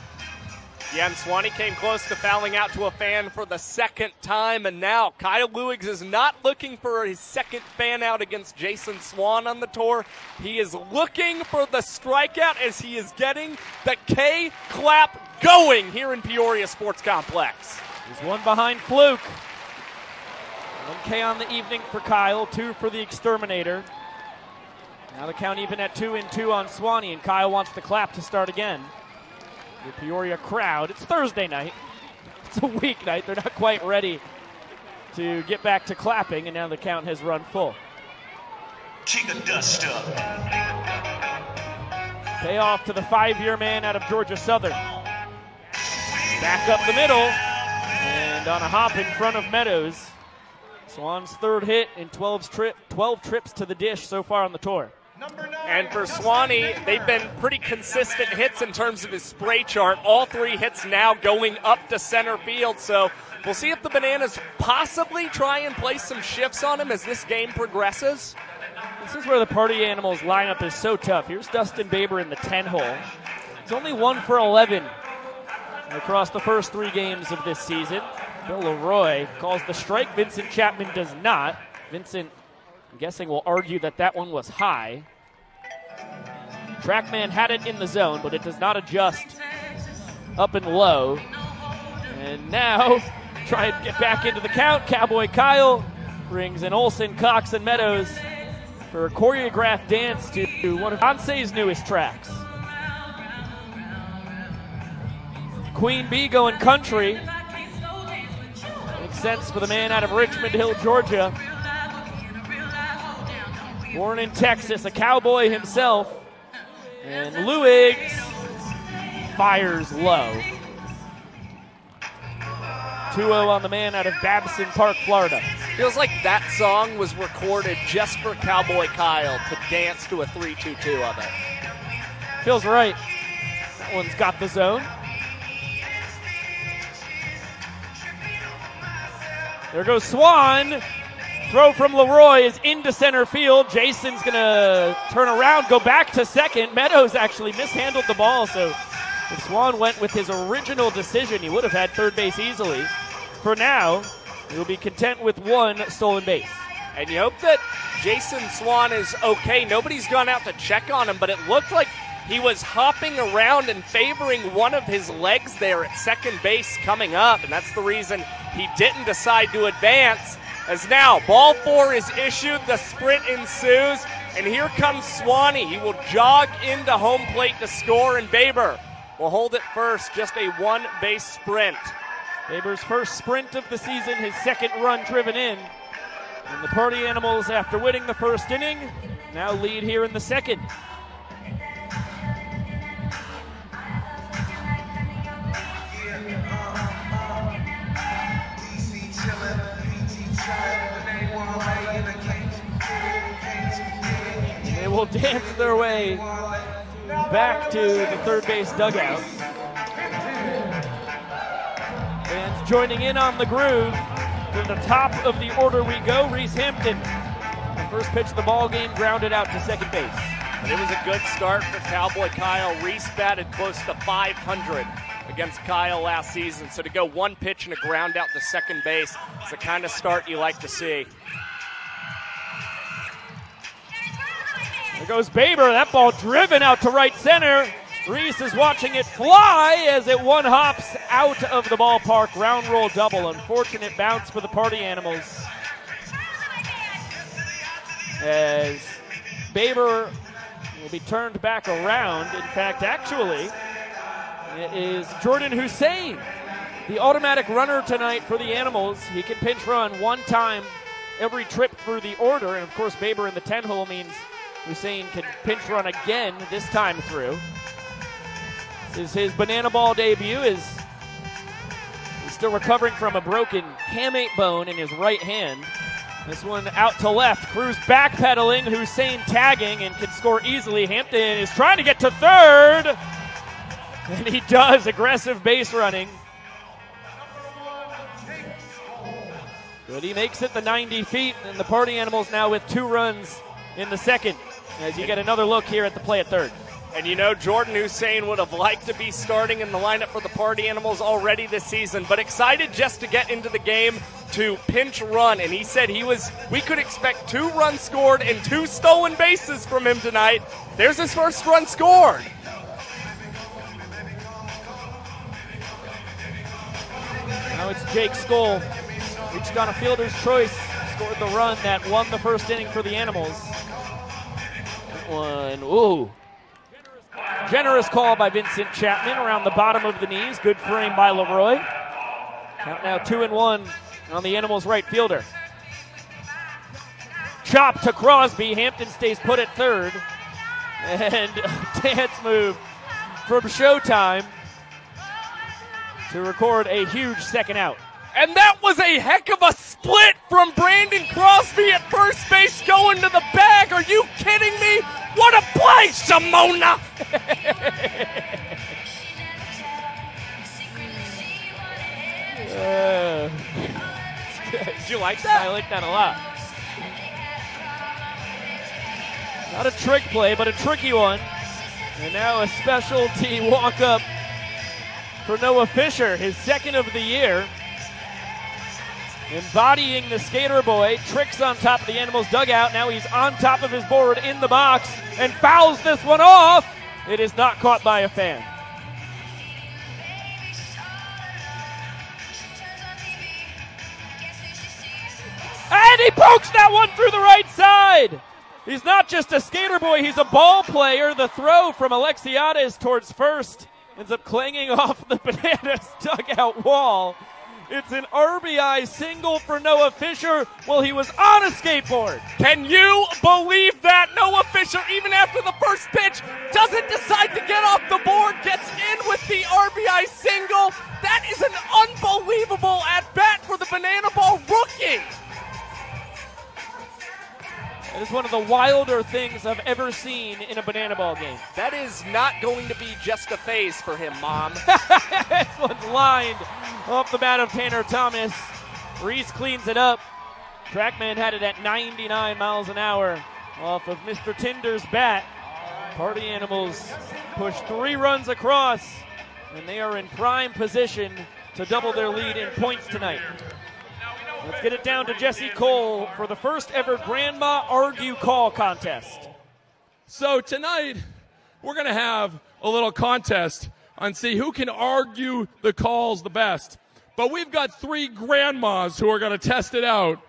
[SPEAKER 3] Yeah, and Swanee came close to fouling out to a fan for the second time, and now Kyle Lewis is not looking for his second fan out against Jason Swan on the tour. He is looking for the strikeout as he is getting the K clap going here in Peoria Sports Complex.
[SPEAKER 1] He's one behind Fluke. 1K on the evening for Kyle, two for the exterminator. Now the count even at two and two on Swanee, and Kyle wants the clap to start again. The Peoria crowd. It's Thursday night. It's a weeknight. They're not quite ready to get back to clapping, and now the count has run full.
[SPEAKER 9] King of dust up.
[SPEAKER 1] Payoff to the five-year man out of Georgia Southern. Back up the middle, and on a hop in front of Meadows. Swan's third hit in 12 trip, 12 trips to the dish so far on the tour.
[SPEAKER 3] And for Swanee, they've been pretty consistent hits in terms of his spray chart. All three hits now going up to center field. So we'll see if the Bananas possibly try and place some shifts on him as this game progresses.
[SPEAKER 1] This is where the party animals lineup is so tough. Here's Dustin Baber in the 10 hole. He's only one for 11 across the first three games of this season. Bill Leroy calls the strike. Vincent Chapman does not. Vincent, I'm guessing, will argue that that one was high. Trackman had it in the zone, but it does not adjust up and low. And now, try and get back into the count. Cowboy Kyle brings in Olson, Cox, and Meadows for a choreographed dance to one of Beyonce's newest tracks. Queen Bee going country. For the man out of Richmond Hill, Georgia. Born in Texas, a cowboy himself. And Luigs fires low. 2 0 on the man out of Babson Park, Florida.
[SPEAKER 3] Feels like that song was recorded just for Cowboy Kyle to dance to a 3 2 2 of it.
[SPEAKER 1] Feels right. That one's got the zone. There goes Swan. Throw from Leroy is into center field. Jason's going to turn around, go back to second. Meadows actually mishandled the ball, so if Swan went with his original decision, he would have had third base easily. For now, he'll be content with one stolen base.
[SPEAKER 3] And you hope that Jason Swan is okay. Nobody's gone out to check on him, but it looked like he was hopping around and favoring one of his legs there at second base coming up, and that's the reason he didn't decide to advance. As now, ball four is issued, the sprint ensues, and here comes Swanee. He will jog into home plate to score, and Baber will hold it first, just a one base sprint.
[SPEAKER 1] Baber's first sprint of the season, his second run driven in. And the Party Animals, after winning the first inning, now lead here in the second. Will dance their way back to the third base dugout. Fans joining in on the groove. To the top of the order we go. Reese Hampton, the first pitch of the ball game, grounded out to second base.
[SPEAKER 3] And it was a good start for Cowboy Kyle. Reese batted close to 500 against Kyle last season. So to go one pitch and a ground out to second base is the kind of start you like to see.
[SPEAKER 1] There goes Baber. That ball driven out to right center. Reese is watching it fly as it one hops out of the ballpark. Ground rule double. Unfortunate bounce for the party animals. As Baber will be turned back around. In fact, actually, it is Jordan Hussein, the automatic runner tonight for the Animals. He can pinch run one time every trip through the order. And of course, Baber in the 10 hole means Hussein can pinch run again this time through. This is his banana ball debut. Is he's still recovering from a broken hamate bone in his right hand. This one out to left. Cruz backpedaling. Hussein tagging and can score easily. Hampton is trying to get to third. And he does. Aggressive base running. But he makes it the 90 feet, and the Party Animals now with two runs in the second. As you get another look here at the play at third.
[SPEAKER 3] And you know, Jordan Hussein would have liked to be starting in the lineup for the Party Animals already this season, but excited just to get into the game to pinch run. And he said he was, we could expect two runs scored and two stolen bases from him tonight. There's his first run scored.
[SPEAKER 1] Now it's Jake Skole. Reached on a fielder's choice. Scored the run that won the first inning for the Animals. One, ooh. Generous call by Vincent Chapman around the bottom of the knees. Good frame by Leroy. Count now two and one on the Animals' right fielder. Chop to Crosby. Hampton stays put at third. And dance move from Showtime to record a huge second out.
[SPEAKER 3] And that was a heck of a split from Brandon Crosby at first base going to the bag. Are you kidding me? What a play, Simona!
[SPEAKER 1] Uh,
[SPEAKER 3] you like that?
[SPEAKER 1] I like that a lot. Not a trick play, but a tricky one. And now a specialty walk up for Noah Fisher, his second of the year. Embodying the skater boy, tricks on top of the Animals dugout. Now he's on top of his board in the box and fouls this one off. It is not caught by a fan. And he pokes that one through the right side. He's not just a skater boy, he's a ball player. The throw from Alexiades towards first ends up clanging off the Bananas dugout wall. It's an RBI single for Noah Fisher while he was on a skateboard.
[SPEAKER 3] Can you believe that? Noah Fisher, even after the first pitch, doesn't decide to get off the board, gets in with the RBI single. That is an unbelievable at bat for the Banana Ball rookie.
[SPEAKER 1] It is one of the wilder things I've ever seen in a banana ball game.
[SPEAKER 3] That is not going to be just a phase for him, Mom.
[SPEAKER 1] this one's lined off the bat of Tanner Thomas. Reese cleans it up. Trackman had it at 99 miles an hour off of Mr. Tinder's bat. Party Animals push three runs across, and they are in prime position to double their lead in points tonight. Let's get it down to Jesse Cole for the first ever Grandma Argue Call contest.
[SPEAKER 4] So tonight, we're going to have a little contest on see who can argue the calls the best. But we've got three grandmas who are going to test it out.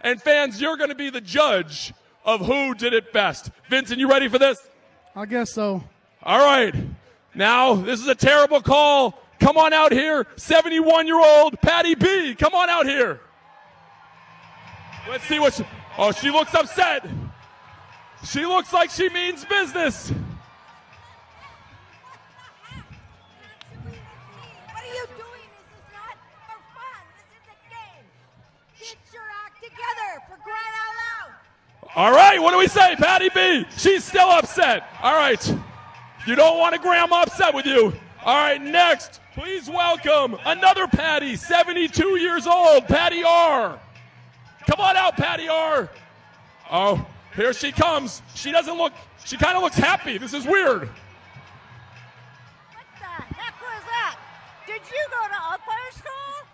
[SPEAKER 4] And fans, you're going to be the judge of who did it best. Vincent, you ready for this?
[SPEAKER 10] I guess so.
[SPEAKER 4] All right. Now, this is a terrible call. Come on out here. 71 year old Patty B. Come on out here. Let's see what she. Oh, she looks upset. She looks like she means business.
[SPEAKER 11] What are you doing? This is not for fun. This is a game. Get your act together for crying out loud.
[SPEAKER 4] All right, what do we say, Patty B? She's still upset. All right. You don't want a grandma upset with you. All right, next, please welcome another Patty, 72 years old, Patty R. Come on out, Patty R. Oh, here she comes. She doesn't look, she kind of looks happy. This is weird.
[SPEAKER 11] What the heck was that? Did you go to umpire school?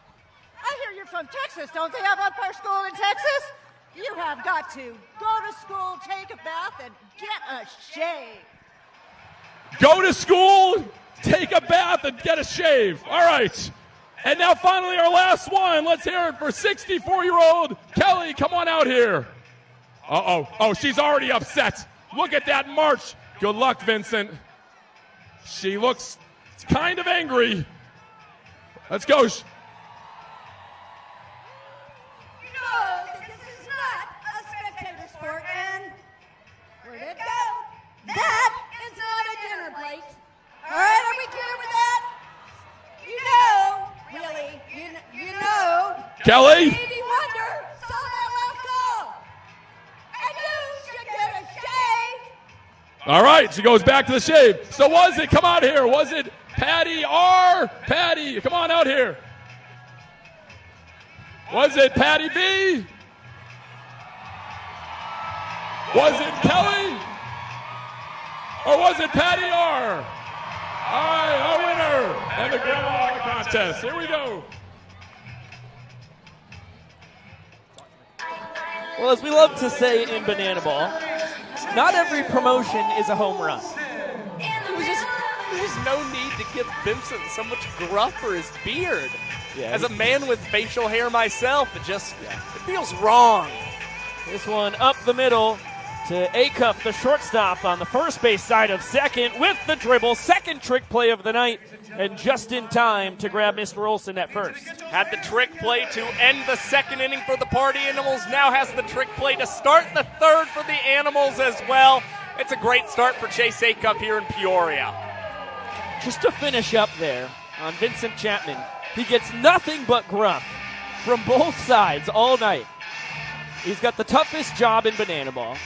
[SPEAKER 11] I hear you're from Texas. Don't they have umpire school in Texas? You have got to go to school, take a bath, and get a shave.
[SPEAKER 4] Go to school, take a bath, and get a shave. All right. And now finally our last one. Let's hear it for 64 year old Kelly. Come on out here. Uh oh. Oh, she's already upset. Look at that march. Good luck, Vincent. She looks kind of angry. Let's go.
[SPEAKER 11] That dinner plate. All right, are we clear with that? You know, really, you, you know.
[SPEAKER 4] Kelly?
[SPEAKER 11] Stevie Wonder saw that last call. And you should get a shave.
[SPEAKER 4] All right, she goes back to the shave. So was it? Come out here. Was it Patty R? Patty, come on out here. Was it Patty B? Was it Kelly? Or was it Patty R? All right, our winner and the grandma contest. Here we go.
[SPEAKER 1] Well, as we love to say in Banana Ball, not every promotion is a home run.
[SPEAKER 3] Just there's no need to give Vincent so much gruff for his beard.
[SPEAKER 1] Yeah,
[SPEAKER 3] As a man with facial hair myself, it just it feels wrong.
[SPEAKER 1] This one up the middle to Acuff, the shortstop on the first base side of second with the dribble. Second trick play of the night, and just in time to grab Mr. Olson at first.
[SPEAKER 3] Had the trick play to end the second inning for the Party Animals. Now has the trick play to start the third for the Animals as well. It's a great start for Chase Acuff here in Peoria.
[SPEAKER 1] Just to finish up there on Vincent Chapman, he gets nothing but gruff from both sides all night. He's got the toughest job in Banana Ball.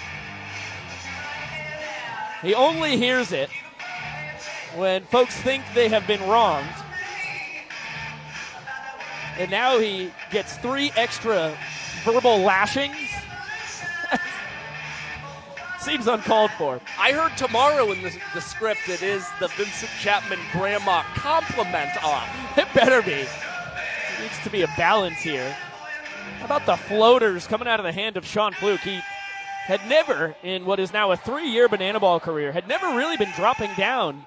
[SPEAKER 1] He only hears it when folks think they have been wronged. And now he gets three extra verbal lashings. Seems uncalled for.
[SPEAKER 3] I heard tomorrow in the, the script it is the Vincent Chapman Grandma compliment off.
[SPEAKER 1] It better be. There needs to be a balance here. How about the floaters coming out of the hand of Sean Fluke? He had never, in what is now a three year banana ball career, had never really been dropping down.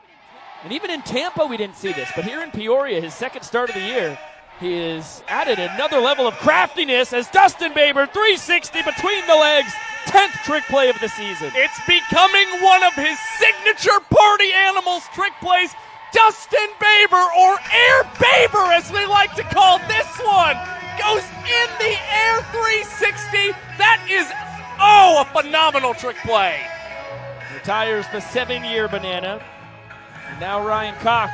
[SPEAKER 1] And even in Tampa, we didn't see this. But here in Peoria, his second start of the year, He has added another level of craftiness as Dustin Baber 360 between the legs. 10th trick play of the season.
[SPEAKER 3] It's becoming one of his signature party animals trick plays. Dustin Baber, or Air Baber as we like to call this one, goes in the air 360. That is, oh, a phenomenal trick play.
[SPEAKER 1] Retires the seven year banana. And now Ryan Cox,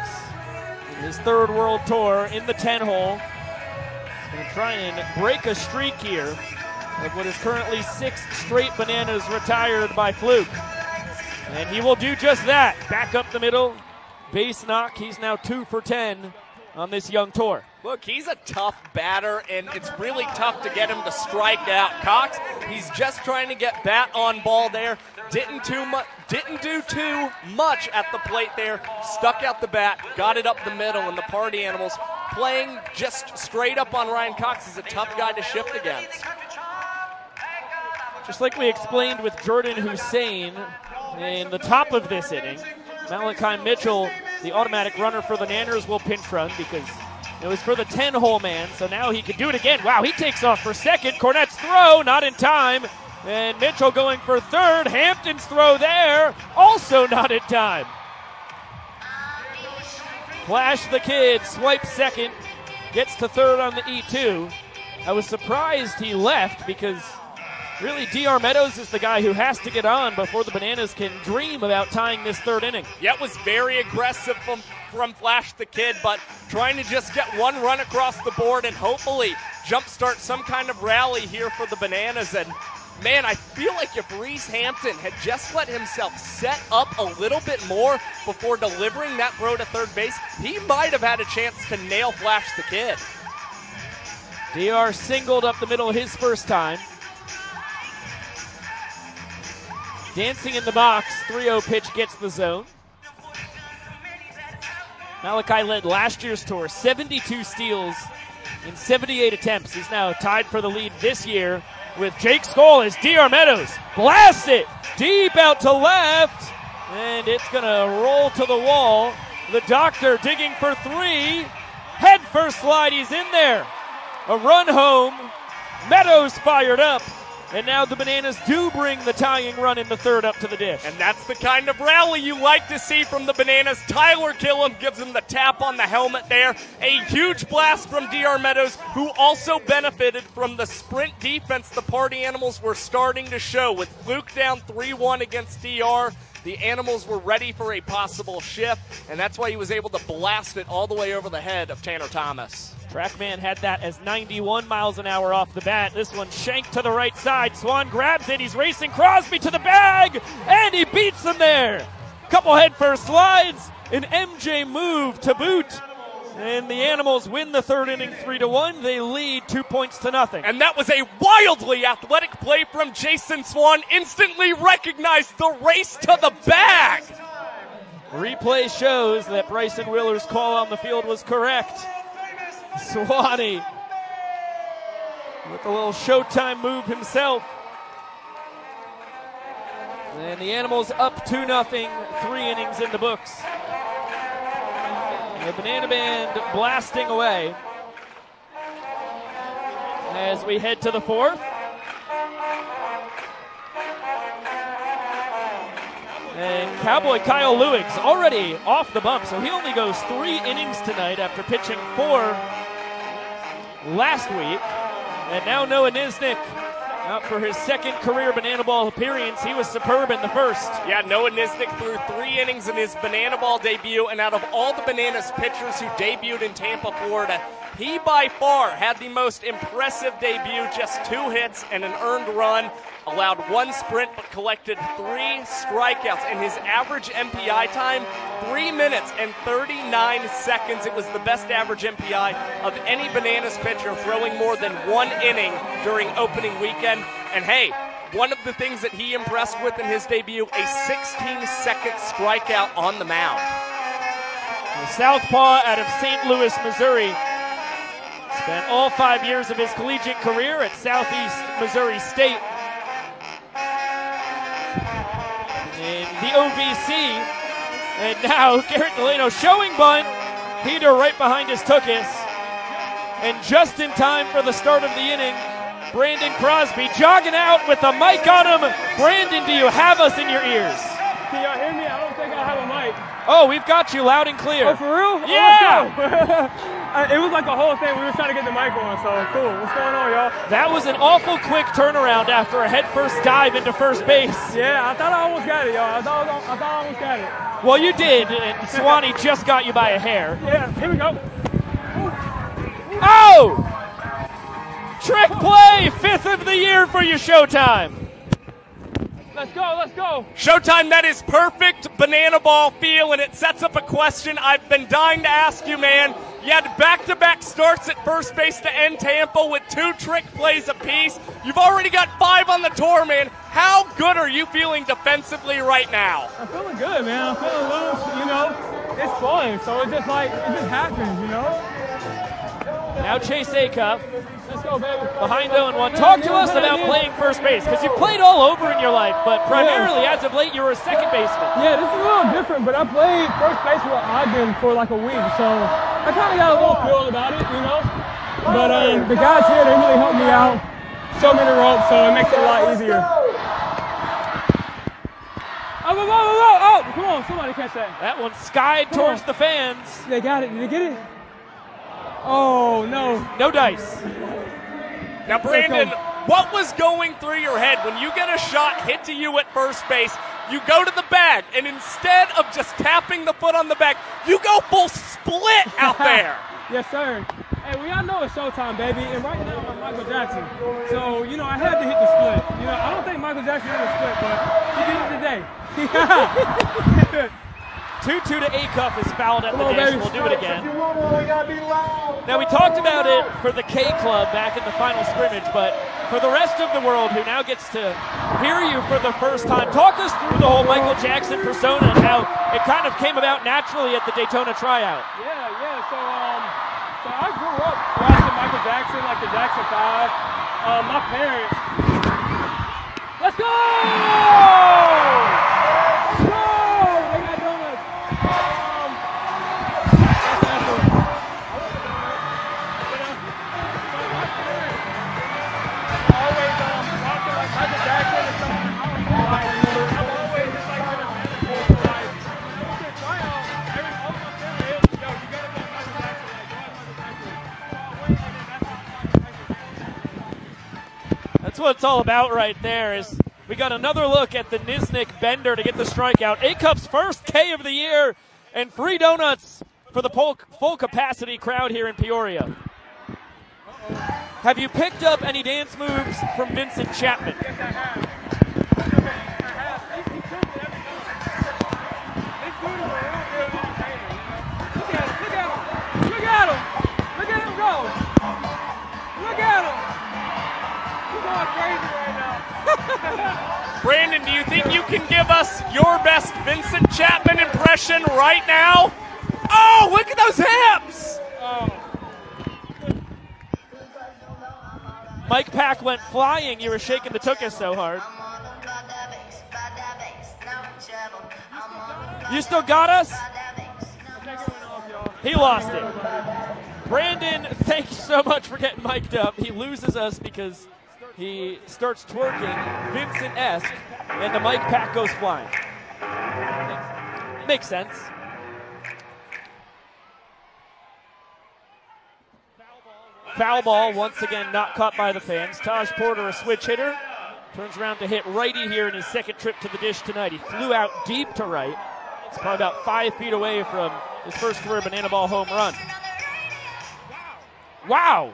[SPEAKER 1] his third world tour in the 10 hole, is going to try and break a streak here of what is currently six straight bananas retired by Fluke. And he will do just that. Back up the middle, base knock. He's now two for 10 on this young tour.
[SPEAKER 3] Look, he's a tough batter, and it's really tough to get him to strike out. Cox, he's just trying to get bat on ball there. Didn't too much, didn't do too much at the plate there. Stuck out the bat, got it up the middle, and the party animals playing just straight up on Ryan Cox is a tough guy to shift against.
[SPEAKER 1] Just like we explained with Jordan Hussein in the top of this inning, Malachi Mitchell, the automatic runner for the Nanners, will pinch run because it was for the 10 hole man, so now he can do it again. Wow, he takes off for second. Cornett's throw, not in time. And Mitchell going for third. Hampton's throw there, also not in time. Flash the kid, swipe second, gets to third on the E2. I was surprised he left because really DR Meadows is the guy who has to get on before the Bananas can dream about tying this third inning.
[SPEAKER 3] Yeah, it was very aggressive from, from Flash the Kid, but trying to just get one run across the board and hopefully jumpstart some kind of rally here for the Bananas. And man, I feel like if Reese Hampton had just let himself set up a little bit more before delivering that throw to third base, he might have had a chance to nail Flash the Kid.
[SPEAKER 1] DR singled up the middle his first time. Dancing in the box, 3 0 pitch gets the zone. Malachi led last year's tour, 72 steals in 78 attempts. He's now tied for the lead this year with Jake Skole as DR Meadows blasts it deep out to left, and it's going to roll to the wall. The doctor digging for three. Head first slide, he's in there. A run home. Meadows fired up. And now the Bananas do bring the tying run in the third up to the dish.
[SPEAKER 3] And that's the kind of rally you like to see from the Bananas. Tyler Gillum gives him the tap on the helmet there. A huge blast from DR Meadows, who also benefited from the sprint defense the Party Animals were starting to show. With Fluke down 3 1 against DR, the Animals were ready for a possible shift, and that's why he was able to blast it all the way over the head of Tanner Thomas.
[SPEAKER 1] Trackman had that as 91 miles an hour off the bat. This one shanked to the right side. Swan grabs it. He's racing Crosby to the bag, and he beats him there. Couple head first slides, an MJ move to boot. And the Animals win the third inning three to one. They lead two points to nothing.
[SPEAKER 3] And that was a wildly athletic play from Jason Swan. Instantly recognized the race to the bag.
[SPEAKER 1] Replay shows that Bryson Willer's call on the field was correct. Swanee with a little showtime move himself. And the Animals up 2 nothing, three innings in the books. The Banana Band blasting away as we head to the fourth. And Cowboy Kyle Luigs' already off the bump, so he only goes three innings tonight after pitching four last week. And now Noah Niznik out for his second career banana ball appearance. He was superb in the first.
[SPEAKER 3] Yeah, Noah Niznik threw three innings in his banana ball debut, and out of all the Bananas pitchers who debuted in Tampa, Florida, he by far had the most impressive debut, just two hits and an earned run. Allowed one sprint but collected three strikeouts. And his average MPI time, three minutes and 39 seconds. It was the best average MPI of any Bananas pitcher throwing more than one inning during opening weekend. And hey, one of the things that he impressed with in his debut, a 16 second strikeout on the mound.
[SPEAKER 1] The Southpaw out of St. Louis, Missouri. Spent all five years of his collegiate career at Southeast Missouri State. The OVC. And now Garrett Delano showing bunt. Peter right behind his Tookus. And just in time for the start of the inning, Brandon Crosby jogging out with the mic on him. Brandon, do you have us in your ears?
[SPEAKER 12] Can y'all hear me? I don't think I have a mic.
[SPEAKER 1] Oh, we've got you loud and clear.
[SPEAKER 12] Oh, for real? Oh,
[SPEAKER 1] Yeah!
[SPEAKER 12] Uh, it was like a whole thing. We were trying to get the mic on, so cool. What's going on, y'all?
[SPEAKER 1] That was an awful quick turnaround after a headfirst dive into first base.
[SPEAKER 12] Yeah, I thought I almost got it, y'all. I thought I, I thought I almost got it.
[SPEAKER 1] Well, you did, and Swanee just got you by a hair.
[SPEAKER 12] Yeah, here we go.
[SPEAKER 1] Oh! Trick play, fifth of the year for you, Showtime.
[SPEAKER 12] Let's go, let's go.
[SPEAKER 3] Showtime, that is perfect banana ball feel, and it sets up a question I've been dying to ask you, man. You had back to back starts at first base to end Tampa with two trick plays apiece. You've already got five on the tour, man. How good are you feeling defensively right now?
[SPEAKER 12] I'm feeling good, man. I'm feeling loose, you know. It's fun, so it just like, it just happens, you know?
[SPEAKER 1] Now Chase Acuff
[SPEAKER 12] Let's go, baby.
[SPEAKER 1] behind 0 1. Talk to us about playing first base, because you've played all over in your life, but primarily as of late, you were a second baseman.
[SPEAKER 12] Yeah, this is a little different, but I played first base with Ogden for like a week, so I kind of got a little feel about it, you know. But um, the guys here, they really helped me out, show me the ropes, so it makes it a lot easier. Oh, oh, oh, oh, oh, come on, somebody catch that.
[SPEAKER 1] That one skied
[SPEAKER 12] Come
[SPEAKER 1] towards
[SPEAKER 12] on.
[SPEAKER 1] the fans.
[SPEAKER 12] They got it. Did they get it? Oh, no.
[SPEAKER 1] No dice.
[SPEAKER 3] Now, Brandon, what was going through your head when you get a shot hit to you at first base? You go to the bag, and instead of just tapping the foot on the bag, you go full split out there.
[SPEAKER 12] yes, sir. Hey, we all know it's showtime, baby. And right now I'm Michael Jackson. So, you know, I had to hit the split. You know, I don't think Michael Jackson hit the split, but he did it today.
[SPEAKER 1] 2 2 to Acuff is fouled at
[SPEAKER 12] Come
[SPEAKER 1] the
[SPEAKER 12] on,
[SPEAKER 1] dish. We'll do it again. Now, we talked about it for the K Club back in the final scrimmage, but for the rest of the world who now gets to hear you for the first time, talk us through the whole Michael Jackson persona and how it kind of came about naturally at the Daytona tryout.
[SPEAKER 12] Yeah, yeah. So, um, so I grew up watching Michael Jackson, like the Jackson Five. Um, my parents. Let's go!
[SPEAKER 1] What it's all about right there. Is we got another look at the Niznik bender to get the strikeout. Acuff's first K of the year, and free donuts for the full capacity crowd here in Peoria. Have you picked up any dance moves from Vincent Chapman?
[SPEAKER 12] Look at him, look at him, look at him, look at him go. Look at him. He's going crazy right now.
[SPEAKER 3] Brandon, do you think you can give us your best Vincent Chapman impression right now? Oh, look at those hips!
[SPEAKER 1] Mic pack went flying. You were shaking the tuchus so hard. You still got us? He lost it. Brandon, thank you so much for getting mic'd up. He loses us because he starts twerking Vincent esque, and the mic pack goes flying. Makes, sense. Foul ball, once again, not caught by the fans. Taj Porter, a switch hitter, turns around to hit righty here in his second trip to the dish tonight. He flew out deep to right. It's probably about five feet away from his first career banana ball home run. Wow!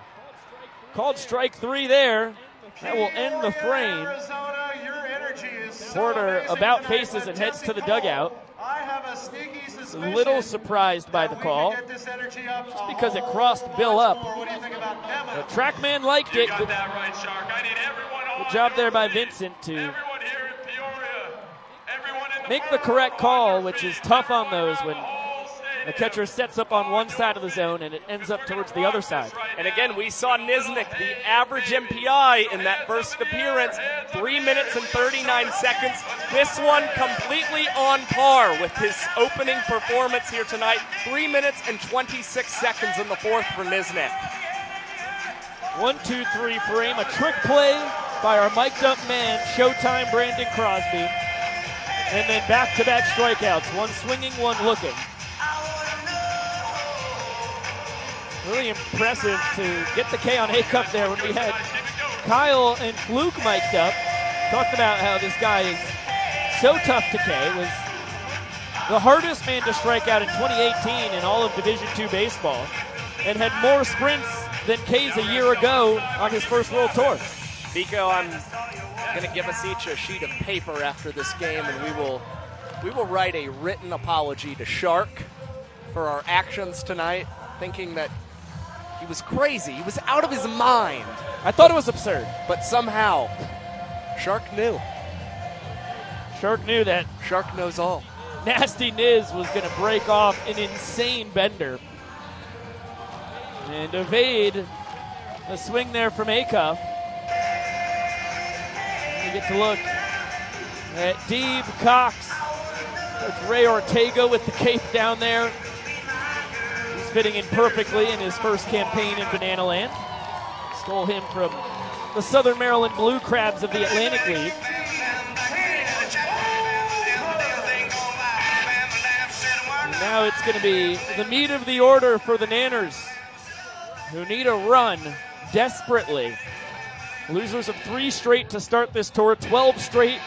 [SPEAKER 1] Called strike three there. That will end the frame. Porter about faces and heads to the dugout. A little surprised by the call, just because it crossed Bill up. The trackman liked it. Good, good job there by Vincent to make the correct call, which is tough on those when the catcher sets up on one side of the zone and it ends up towards the other side.
[SPEAKER 3] And again, we saw Niznik, the average MPI in that first appearance, 3 minutes and 39 seconds. This one completely on par with his opening performance here tonight. 3 minutes and 26 seconds in the fourth for Niznik.
[SPEAKER 1] One, two, three frame. A trick play by our mic'd up man, Showtime Brandon Crosby. And then back to back strikeouts. One swinging, one looking. Really impressive to get the K on Acuff there when we had Kyle and Fluke mic'd up. Talked about how this guy is so tough to K. Was the hardest man to strike out in 2018 in all of Division II baseball, and had more sprints than K's a year ago on his first World Tour.
[SPEAKER 3] Vico, I'm going to give us each a sheet of paper after this game, and we will we will write a written apology to Shark for our actions tonight, thinking that he was crazy. He was out of his mind.
[SPEAKER 1] I thought it was absurd.
[SPEAKER 3] But somehow, Shark knew.
[SPEAKER 1] Shark knew that
[SPEAKER 3] Shark knows all.
[SPEAKER 1] Nasty Niz was going to break off an insane bender and evade a swing there from Acuff. You get to look at Deeb Cox. That's Ray Ortega with the cape down there. Fitting in perfectly in his first campaign in Banana Land. Stole him from the Southern Maryland Blue Crabs of the Atlantic League. now it's going to be the meat of the order for the Nanners, who need a run desperately. Losers of three straight to start this tour, 12 straight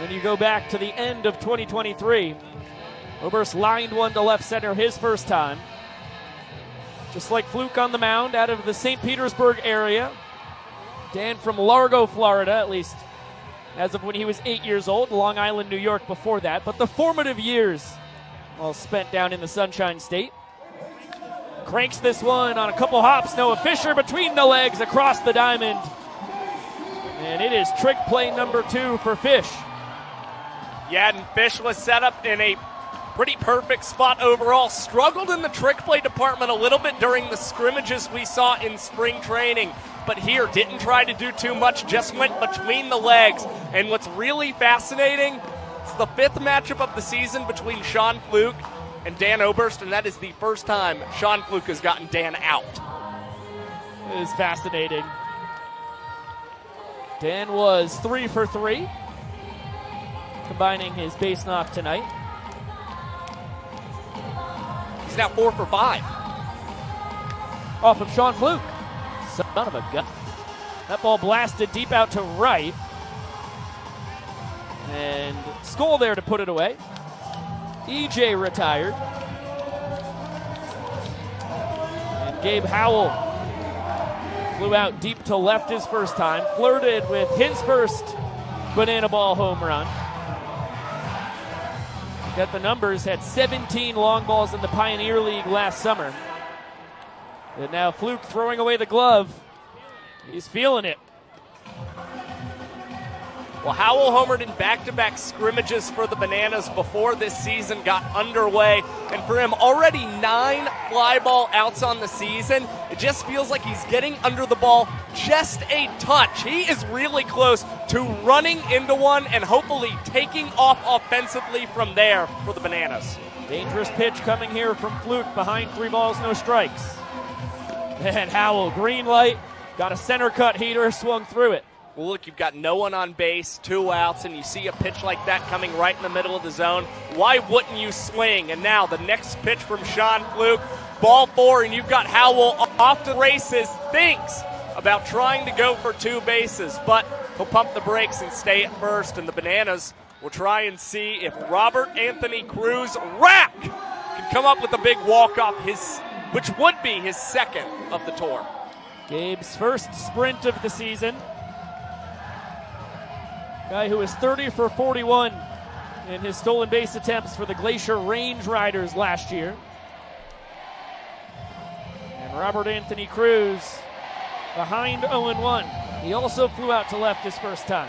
[SPEAKER 1] when you go back to the end of 2023. Oberst lined one to left center his first time. Just like Fluke on the mound out of the St. Petersburg area. Dan from Largo, Florida, at least as of when he was eight years old, Long Island, New York before that. But the formative years all spent down in the Sunshine State. Cranks this one on a couple hops. Noah Fisher between the legs across the diamond. And it is trick play number two for Fish.
[SPEAKER 3] Yeah, and Fish was set up in a pretty perfect spot overall. Struggled in the trick play department a little bit during the scrimmages we saw in spring training, but here didn't try to do too much, just went between the legs. And what's really fascinating, it's the fifth matchup of the season between Sean Fluke and Dan Oberst, and that is the first time Sean Fluke has gotten Dan out.
[SPEAKER 1] It is fascinating. Dan was three for three, combining his base knock tonight.
[SPEAKER 3] He's now four for five.
[SPEAKER 1] Off of Sean Fluke. Son of a gun. That ball blasted deep out to right. And Skole there to put it away. EJ retired. And Gabe Howell flew out deep to left his first time, flirted with his first banana ball home run. Got the numbers, had 17 long balls in the Pioneer League last summer. And now Fluke throwing away the glove. He's feeling it.
[SPEAKER 3] Well, Howell homered in back to back scrimmages for the Bananas before this season got underway. And for him, already nine fly ball outs on the season. It just feels like he's getting under the ball just a touch. He is really close to running into one and hopefully taking off offensively from there for the Bananas.
[SPEAKER 1] Dangerous pitch coming here from Fluke behind three balls, no strikes. And Howell, green light, got a center cut heater, swung through it.
[SPEAKER 3] Well, look, you've got no one on base, two outs, and you see a pitch like that coming right in the middle of the zone. Why wouldn't you swing? And now the next pitch from Sean Fluke, ball four, and you've got Howell off the races, thinks about trying to go for two bases, but he'll pump the brakes and stay at first. And the Bananas will try and see if Robert Anthony Cruz Rack can come up with a big walk off his, which would be his second of the tour.
[SPEAKER 1] Gabe's first sprint of the season. Guy who was 30 for 41 in his stolen base attempts for the Glacier Range Riders last year. And Robert Anthony Cruz behind 0 1. He also flew out to left his first time.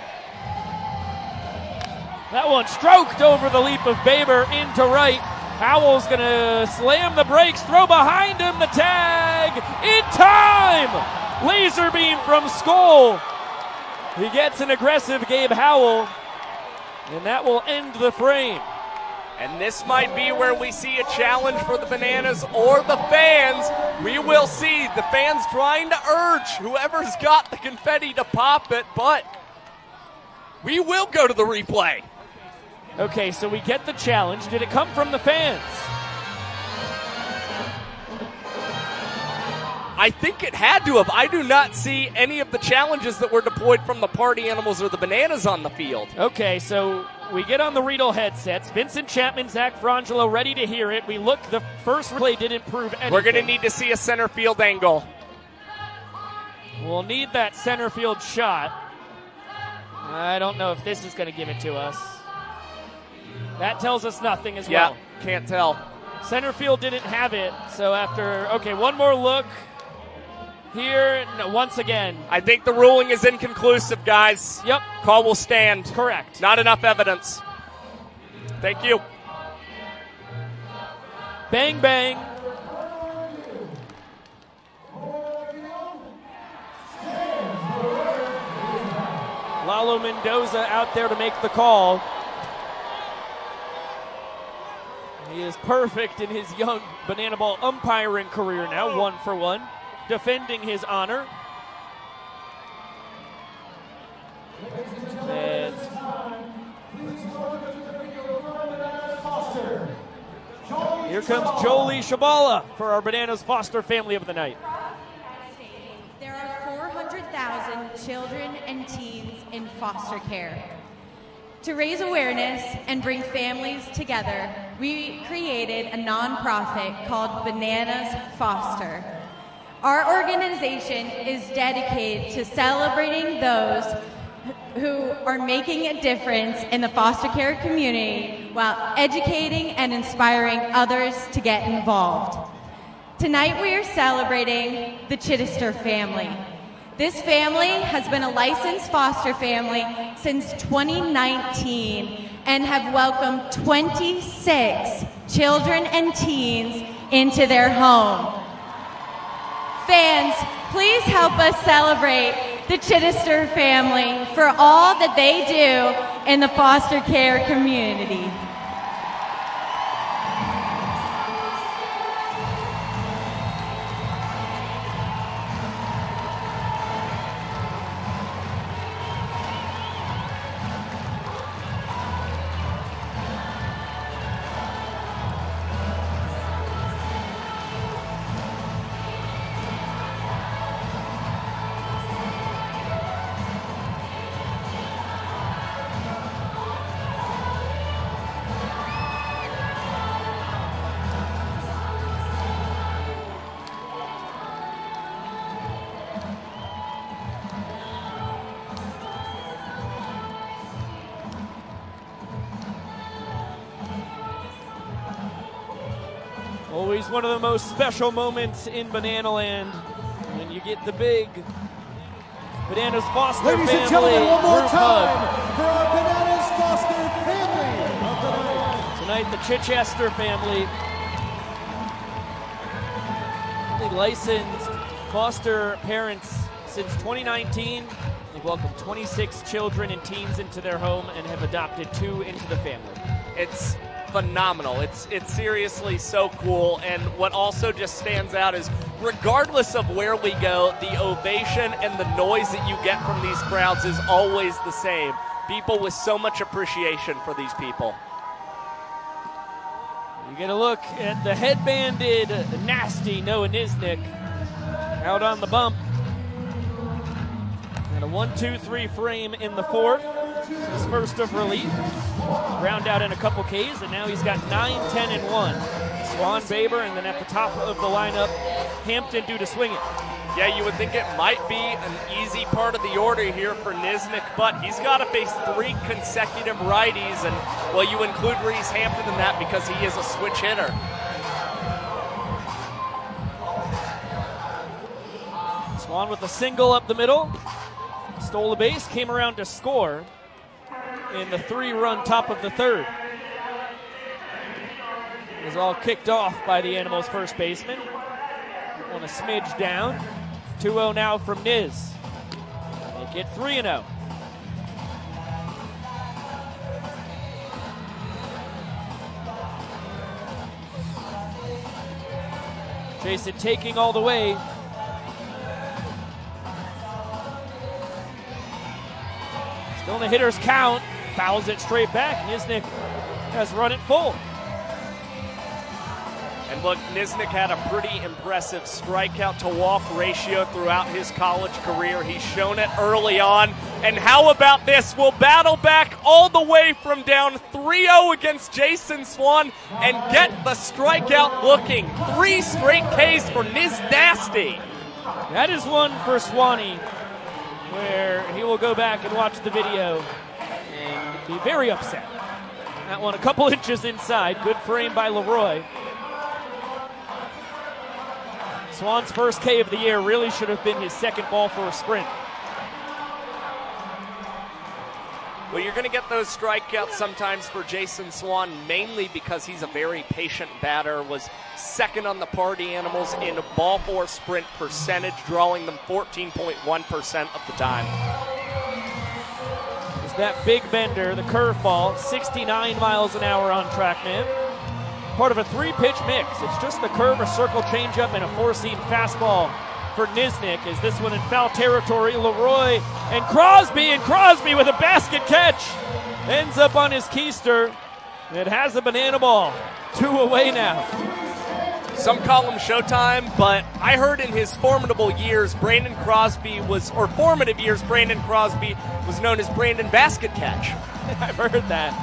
[SPEAKER 1] That one stroked over the leap of Baber into right. Howell's going to slam the brakes, throw behind him the tag in time. Laser beam from Skole. He gets an aggressive Gabe Howell, and that will end the frame.
[SPEAKER 3] And this might be where we see a challenge for the Bananas or the fans. We will see the fans trying to urge whoever's got the confetti to pop it, but we will go to the replay.
[SPEAKER 1] Okay, so we get the challenge. Did it come from the fans?
[SPEAKER 3] I think it had to have. I do not see any of the challenges that were deployed from the party animals or the bananas on the field.
[SPEAKER 1] Okay, so we get on the Riedel headsets. Vincent Chapman, Zach Frangelo ready to hear it. We look, the first play didn't prove anything.
[SPEAKER 3] We're going to need to see a center field angle.
[SPEAKER 1] We'll need that center field shot. I don't know if this is going to give it to us. That tells us nothing as
[SPEAKER 3] Yeah,
[SPEAKER 1] well.
[SPEAKER 3] can't tell.
[SPEAKER 1] Center field didn't have it, so after, okay, one more look here, once again.
[SPEAKER 3] I think the ruling is inconclusive, guys.
[SPEAKER 1] Yep.
[SPEAKER 3] Call will stand.
[SPEAKER 1] Correct.
[SPEAKER 3] Not enough evidence. Thank you.
[SPEAKER 1] Bang, bang. Lalo Mendoza out there to make the call. He is perfect in his young banana ball umpiring career now, one for one, defending his honor. And here comes Jolie Shabala for our Bananas Foster family of the night.
[SPEAKER 13] There are 400,000 children and teens in foster care. To raise awareness and bring families together, we created a nonprofit called Bananas Foster. Our organization is dedicated to celebrating those who are making a difference in the foster care community while educating and inspiring others to get involved. Tonight we are celebrating the Chittister family. This family has been a licensed foster family since 2019 and have welcomed 26 children and teens into their home. Fans, please help us celebrate the Chittister family for all that they do in the foster care community.
[SPEAKER 1] Always one of the most special moments in Banana Land when you get the big Bananas Foster
[SPEAKER 5] Ladies
[SPEAKER 1] family
[SPEAKER 5] and gentlemen, one more time
[SPEAKER 1] hug.
[SPEAKER 5] for our Bananas Foster family of the night.
[SPEAKER 1] Tonight, the Chichester family, the licensed foster parents since 2019. They've welcomed 26 children and teens into their home and have adopted two into the family.
[SPEAKER 3] It's phenomenal. It's it's seriously so cool. And what also just stands out is regardless of where we go, the ovation and the noise that you get from these crowds is always the same. People with so much appreciation for these people.
[SPEAKER 1] You get a look at the headbanded, nasty Noah Niznik out on the bump. And a one, two, three frame in the fourth. His first of relief. Round out in a couple Ks, and now he's got 9, 10, and 1. Swan Baber, and then at the top of the lineup, Hampton due to swing it.
[SPEAKER 3] Yeah, you would think it might be an easy part of the order here for Niznik, but he's got to face three consecutive righties, and well, you include Reese Hampton in that because he is a switch hitter.
[SPEAKER 1] Swan with a single up the middle. Stole the base, came around to score in the three run top of the third. It was all kicked off by the Animals first baseman. On a smidge down. 2 0 now from Niz. They get 3 0. Jason taking all the way. Still in the hitter's count. Fouls it straight back. Niznik has run it full.
[SPEAKER 3] And look, Niznik had a pretty impressive strikeout to walk ratio throughout his college career. He's shown it early on. And how about this? We'll battle back all the way from down 3 0 against Jason Swan and get the strikeout looking. Three straight Ks for Niz Nasty.
[SPEAKER 1] That is one for Swanee, where he will go back and watch the video and be very upset. That one a couple inches inside. Good frame by Leroy. Swan's first K of the year really should have been his second ball for a sprint.
[SPEAKER 3] Well, you're going to get those strikeouts sometimes for Jason Swan, mainly because he's a very patient batter. Was second on the party animals in ball four sprint percentage, drawing them 14.1% of the time.
[SPEAKER 1] That big bender, the curveball, 69 miles an hour on TrackMan. Part of a three pitch mix. It's just the curve, a circle changeup, and a four seam fastball for Niznik. Is this one in foul territory? Leroy and Crosby, and Crosby with a basket catch ends up on his keister. It has a banana ball. Two away now.
[SPEAKER 3] Some call him Showtime, but I heard in his formidable years, Brandon Crosby was, or formative years, Brandon Crosby was known as Brandon Basket Catch.
[SPEAKER 1] I've heard that.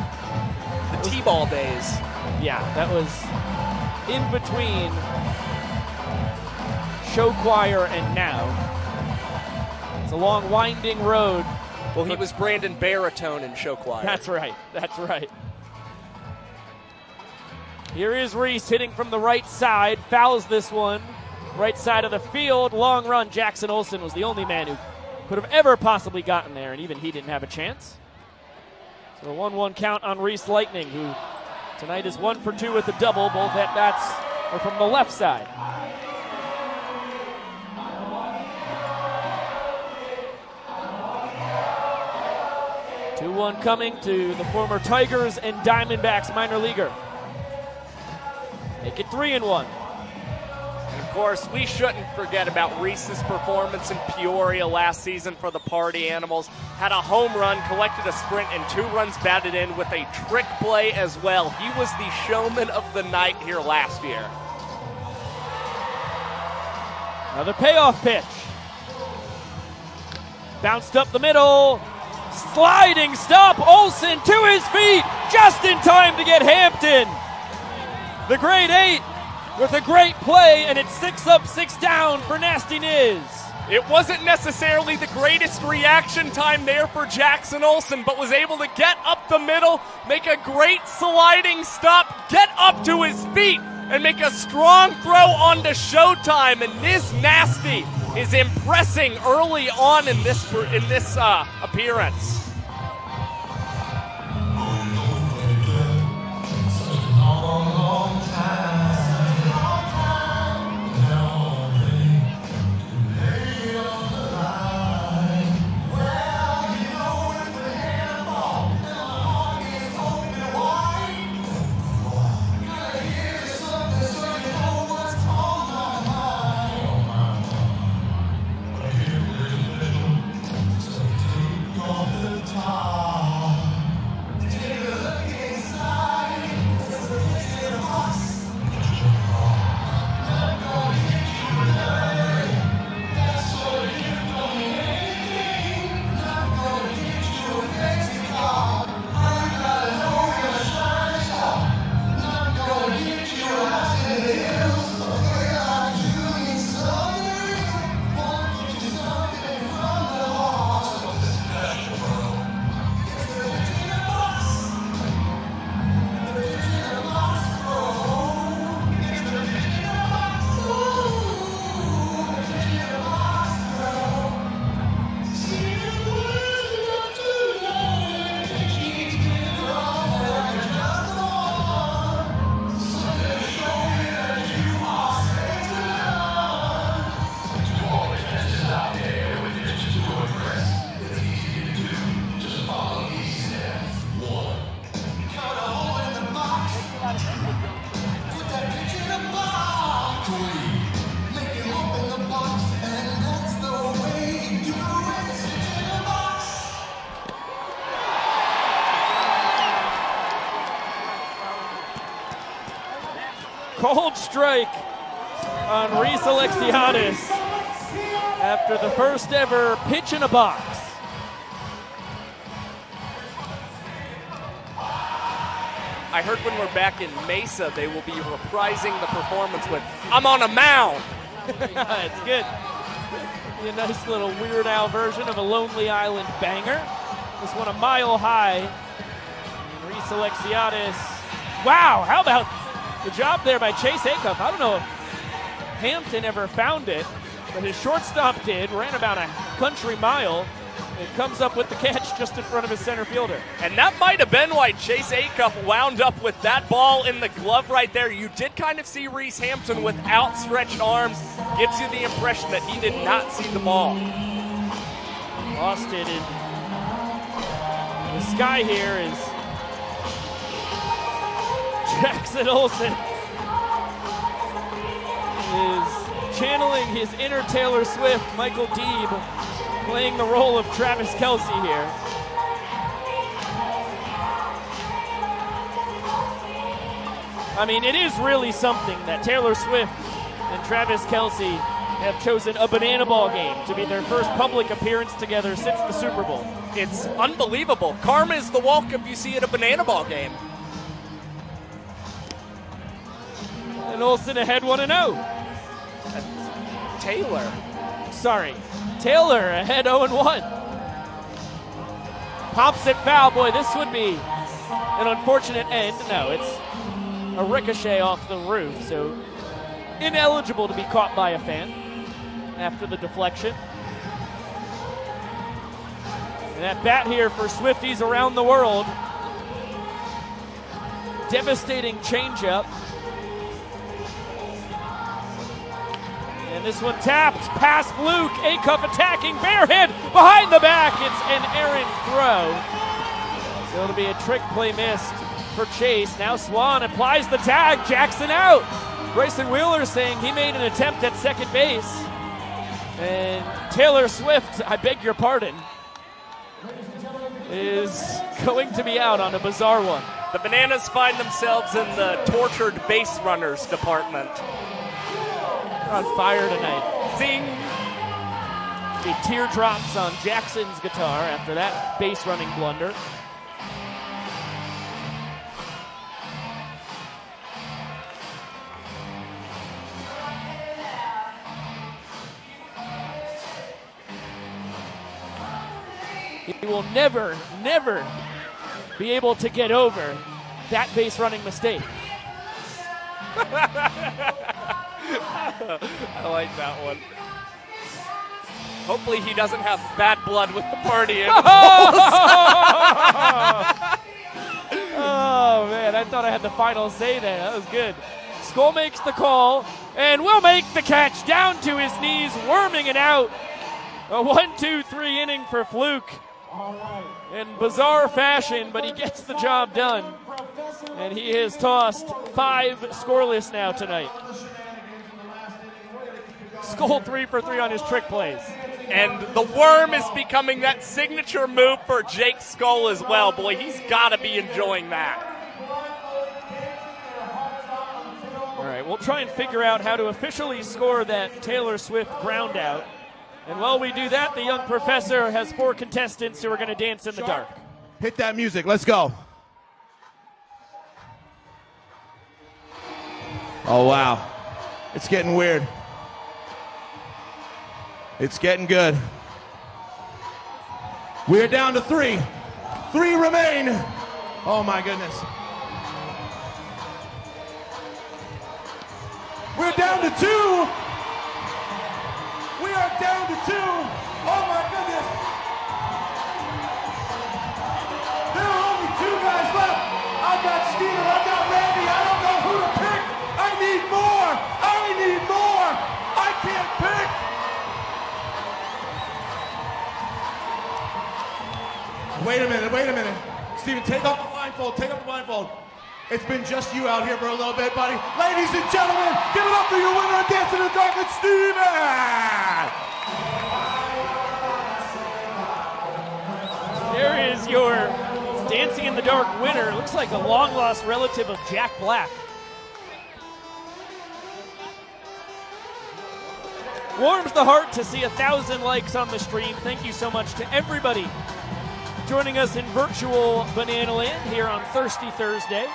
[SPEAKER 3] The T ball days.
[SPEAKER 1] Yeah, that was in between show choir and now. It's a long, winding road.
[SPEAKER 3] Well, he was Brandon Baritone in show choir.
[SPEAKER 1] That's right. That's right. Here is Reese hitting from the right side, fouls this one. Right side of the field, long run. Jackson Olson was the only man who could have ever possibly gotten there, and even he didn't have a chance. So a 1 1 count on Reese Lightning, who tonight is one for two with a double. Both at bats are from the left side. Two one coming to the former Tigers and Diamondbacks minor leaguer. Make it three and one.
[SPEAKER 3] And of course, we shouldn't forget about Reese's performance in Peoria last season for the Party Animals. Had a home run, collected a sprint, and two runs batted in with a trick play as well. He was the showman of the night here last year.
[SPEAKER 1] Another payoff pitch. Bounced up the middle. Sliding stop. Olson to his feet just in time to get Hampton. The grade eight with a great play, and it's six up, six down for Nasty Niz.
[SPEAKER 3] It wasn't necessarily the greatest reaction time there for Jackson Olson, but was able to get up the middle, make a great sliding stop, get up to his feet, and make a strong throw onto Showtime. And Niz Nasty is impressing early on in this in this uh, appearance.
[SPEAKER 1] Strike on Reese Alexiades after the first ever pitch in a box.
[SPEAKER 3] I heard when we're back in Mesa, they will be reprising the performance with "I'm on a mound."
[SPEAKER 1] yeah, it's good. Be a nice little Weird Al version of a Lonely Island banger. This one a mile high. Reese Alexiades. Wow, how about the job there by Chase Acuff? I don't know if Hampton ever found it, but his shortstop did. Ran about a country mile. It comes up with the catch just in front of his center fielder.
[SPEAKER 3] And that might have been why Chase Acuff wound up with that ball in the glove right there. You did kind of see Reese Hampton with outstretched arms. Gives you the impression that he did not see the ball.
[SPEAKER 1] Lost it in the sky here is Jackson Olson is channeling his inner Taylor Swift, Michael Deeb, playing the role of Travis Kelce here. I mean, it is really something that Taylor Swift and Travis Kelce have chosen a banana ball game to be their first public appearance together since the Super Bowl.
[SPEAKER 3] It's unbelievable. Karma is the welcome you see at a banana ball game.
[SPEAKER 1] And Olson ahead 1 0.
[SPEAKER 3] Taylor.
[SPEAKER 1] Sorry. Taylor ahead 0 1. Pops it foul. Boy, this would be an unfortunate end. No, it's a ricochet off the roof, so ineligible to be caught by a fan after the deflection. And that bat here for Swifties around the world. Devastating changeup. And this one tapped past Luke. Acuff attacking barehead behind the back. It's an errant throw. So it'll be a trick play missed for Chase. Now Swan applies the tag. Jackson out. Bryson Wheeler saying he made an attempt at second base. And Taylor Swift, I beg your pardon, is going to be out on a bizarre one.
[SPEAKER 3] The Bananas find themselves in the tortured base runners department.
[SPEAKER 1] On fire tonight. Zing! The teardrops on Jackson's guitar after that base running blunder. He will never, never be able to get over that base running mistake.
[SPEAKER 3] I like that one. Hopefully, he doesn't have bad blood with the party.
[SPEAKER 1] oh man, I thought I had the final say there. That was good. Skole makes the call and will make the catch down to his knees, worming it out. A one, two, three inning for Fluke in bizarre fashion, but he gets the job done. And he has tossed five scoreless now tonight. Skole three for three on his trick plays.
[SPEAKER 3] And the worm is becoming that signature move for Jake Skole as well. Boy, he's got to be enjoying that.
[SPEAKER 1] All right, we'll try and figure out how to officially score that Taylor Swift ground out. And while we do that, the young professor has four contestants who are going to dance in the dark.
[SPEAKER 14] Hit that music. Let's go. Oh, wow. It's getting weird. It's getting good. We're down to three. Three remain. Oh, my goodness. We're down to two. We are down to two. Oh, my goodness. Wait a minute, wait a minute. Steven, take off the blindfold, take off the blindfold. It's been just you out here for a little bit, buddy. Ladies and gentlemen, give it up for your winner of Dance in the Dark, it's Steven!
[SPEAKER 1] There is your Dancing in the Dark winner. Looks like a long lost relative of Jack Black. Warms the heart to see a thousand likes on the stream. Thank you so much to everybody joining us in virtual Banana Land here on Thirsty Thursday.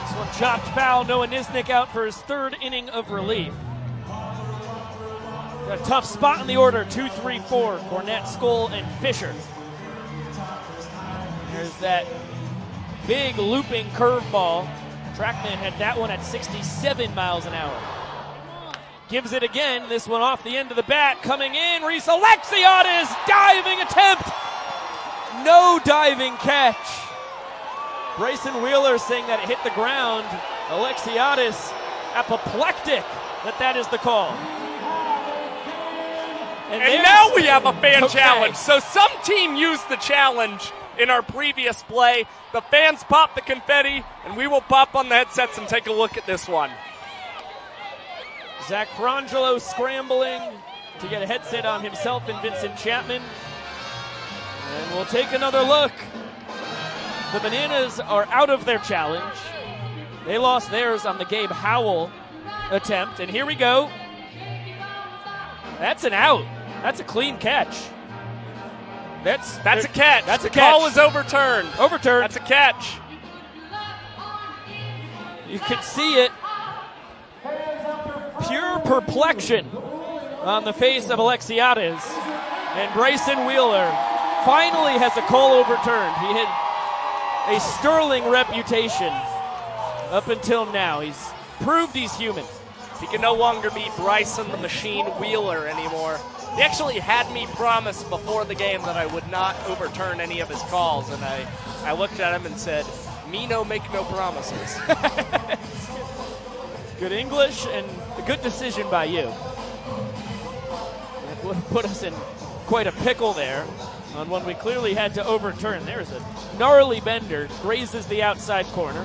[SPEAKER 1] This one chopped foul. Noah Niznik out for his third inning of relief. A tough spot in the order. Two, three, four. Cornett, Skole, and Fisher. There's that big looping curveball. Trackman had that one at 67 miles an hour. Gives it again. This one off the end of the bat. Coming in. Reese Alexiades. Diving attempt. No diving catch. Bryson Wheeler saying that it hit the ground. Alexiades apoplectic that that is the call.
[SPEAKER 3] And,
[SPEAKER 1] there's-
[SPEAKER 3] now we have a fan
[SPEAKER 1] Okay.
[SPEAKER 3] challenge. So some team used the challenge in our previous play. The fans pop the confetti, and we will pop on the headsets and take a look at this one.
[SPEAKER 1] Zach Frangelo scrambling to get a headset on himself and Vincent Chapman. And we'll take another look. The Bananas are out of their challenge. They lost theirs on the Gabe Howell attempt. And here we go. That's an out. That's a clean catch. That's
[SPEAKER 3] That's a catch.
[SPEAKER 1] That's
[SPEAKER 3] the
[SPEAKER 1] a catch.
[SPEAKER 3] call was overturned.
[SPEAKER 1] Overturned.
[SPEAKER 3] That's a catch.
[SPEAKER 1] You can see it. Pure perplexion on the face of Alexiades. And Bryson Wheeler finally has a call overturned. He had a sterling reputation up until now. He's proved he's human.
[SPEAKER 3] He can no longer be Bryson the Machine Wheeler anymore. He actually had me promise before the game that I would not overturn any of his calls, and I, I looked at him and said, "Me no make no promises."
[SPEAKER 1] Good English and a good decision by you. That would put us in quite a pickle there on one we clearly had to overturn. There's a gnarly bender, grazes the outside corner.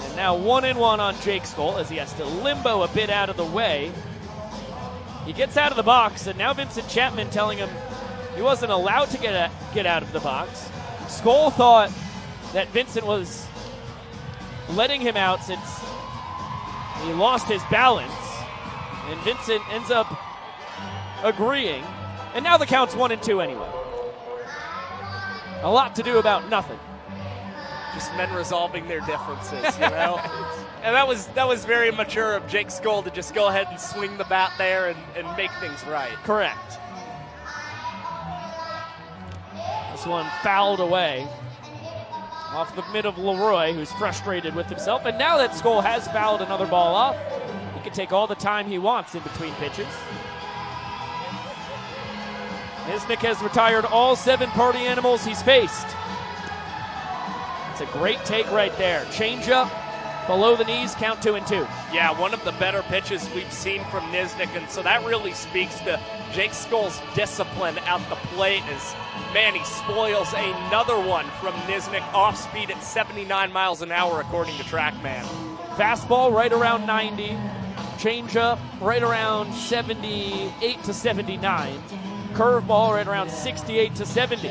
[SPEAKER 1] And now one and one on Jake Skole as he has to limbo a bit out of the way. He gets out of the box, and now Vincent Chapman telling him he wasn't allowed to get, a, get out of the box. Skole thought that Vincent was letting him out since he lost his balance. And Vincent ends up agreeing. And now the count's one and two anyway. A lot to do about nothing.
[SPEAKER 3] Just men resolving their differences, you know. and that was that was very mature of Jake Skole to just go ahead and swing the bat there and, and make things right.
[SPEAKER 1] Correct. This one fouled away off the mid of Leroy, who's frustrated with himself. And now that Skole has fouled another ball off, he can take all the time he wants in between pitches. Niznik has retired all seven party animals he's faced. It's a great take right there. Change up, below the knees, count two and two.
[SPEAKER 3] Yeah, one of the better pitches we've seen from Niznik, and so that really speaks to Jake Skole's discipline at the plate. As man, he spoils another one from Niznik off speed at 79 miles an hour, according to TrackMan.
[SPEAKER 1] Fastball right around 90. Changeup right around 78 to 79. Curveball right around 68 to 70.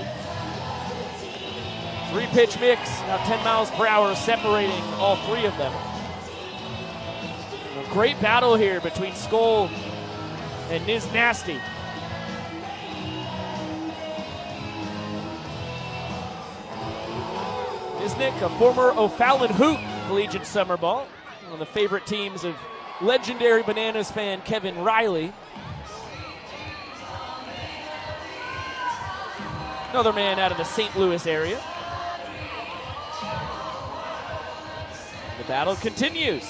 [SPEAKER 1] Three pitch mix, now 10 miles per hour separating all three of them. Great battle here between Skole and Niz Nasty. Niznik, a former O'Fallon Hoots collegiate summer ball, one of the favorite teams of legendary Bananas fan Kevin Riley. Another man out of the St. Louis area. The battle continues.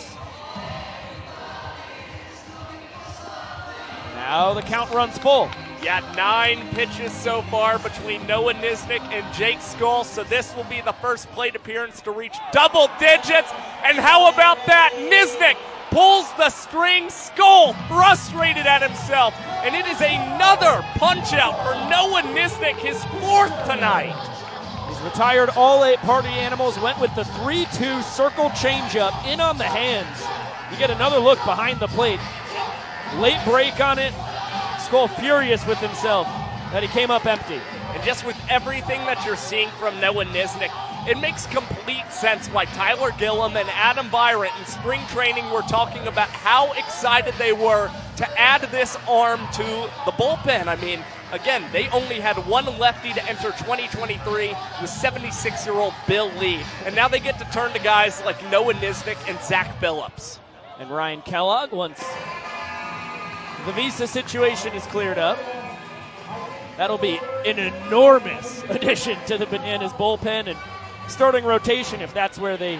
[SPEAKER 1] Now the count runs full.
[SPEAKER 3] Yeah, nine pitches so far between Noah Niznik and Jake Skole, so this will be the first plate appearance to reach double digits. And how about that? Niznik pulls the string, Skole frustrated at himself, and it is another punch out for Noah Niznik, his fourth tonight.
[SPEAKER 1] Retired all eight party animals, went with the 3 2 circle changeup in on the hands. You get another look behind the plate. Late break on it. Skole furious with himself that he came up empty.
[SPEAKER 3] And just with everything that you're seeing from Noah Niznik, it makes complete sense why Tyler Gillum and Adam Byron in spring training were talking about how excited they were to add this arm to the bullpen. I mean, again, they only had one lefty to enter 2023 with 76 year old Bill Lee. And now they get to turn to guys like Noah Niznik and Zach Phillips.
[SPEAKER 1] And Ryan Kellogg, once the visa situation is cleared up, that'll be an enormous addition to the Bananas bullpen and starting rotation if that's where they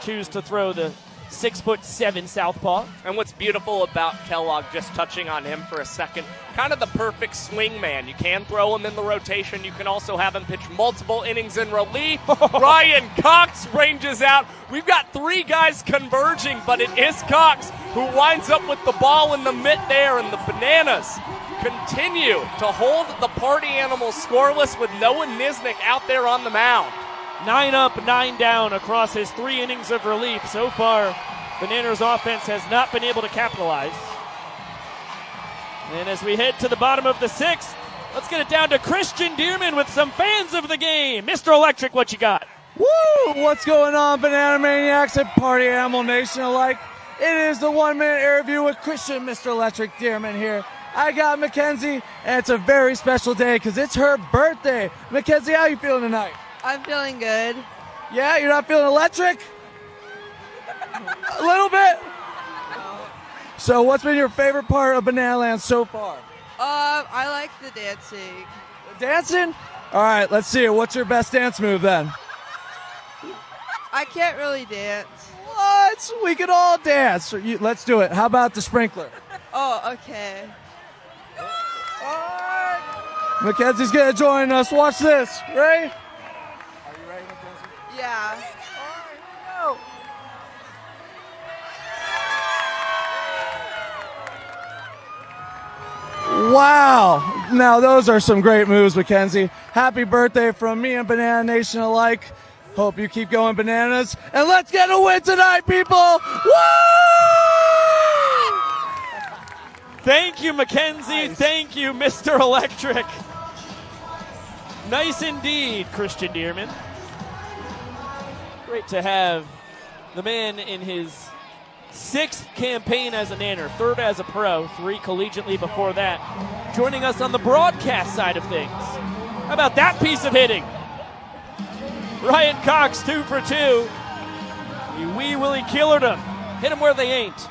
[SPEAKER 1] choose to throw the six foot seven southpaw.
[SPEAKER 3] And what's beautiful about Kellogg, just touching on him for a second, kind of the perfect swing man. You can throw him in the rotation. You can also have him pitch multiple innings in relief. Ryan Cox ranges out. We've got three guys converging, but it is Cox who winds up with the ball in the mitt there, and the Bananas continue to hold the party animals scoreless with Noah Niznik out there on the mound.
[SPEAKER 1] Nine up, nine down across his three innings of relief. So far, the Bananas offense has not been able to capitalize. And as we head to the bottom of the sixth, let's get it down to Christian Dearman with some fans of the game. Mr. Electric, what you got?
[SPEAKER 15] Woo! What's going on, Banana Maniacs and Party Animal Nation alike? It is the one minute interview with Christian Mr. Electric Dearman here. I got Mackenzie, and it's a very special day because it's her birthday. Mackenzie, how are you feeling tonight?
[SPEAKER 16] I'm feeling good.
[SPEAKER 15] Yeah, you're not feeling electric? a little bit? So, what's been your favorite part of Banana Land so far?
[SPEAKER 16] Uh, I like the dancing.
[SPEAKER 15] Dancing? All right, let's see. What's your best dance move then?
[SPEAKER 16] I can't really dance.
[SPEAKER 15] What? We can all dance. Let's do it. How about the sprinkler?
[SPEAKER 16] Oh, okay.
[SPEAKER 15] Mackenzie's gonna join us. Watch this. Ready?
[SPEAKER 16] Yeah.
[SPEAKER 15] Wow. Now, those are some great moves, Mackenzie. Happy birthday from me and Banana Nation alike. Hope you keep going bananas. And let's get a win tonight, people. Woo!
[SPEAKER 1] Thank you, Mackenzie. Thank you, Mr. Electric. Nice indeed, Christian Dearman. Great to have the man in his sixth campaign as a nanner, third as a pro, three collegiately before that, joining us on the broadcast side of things. How about that piece of hitting? Ryan Cox, two for two. You wee Willie Keelered him. Hit him where they ain't.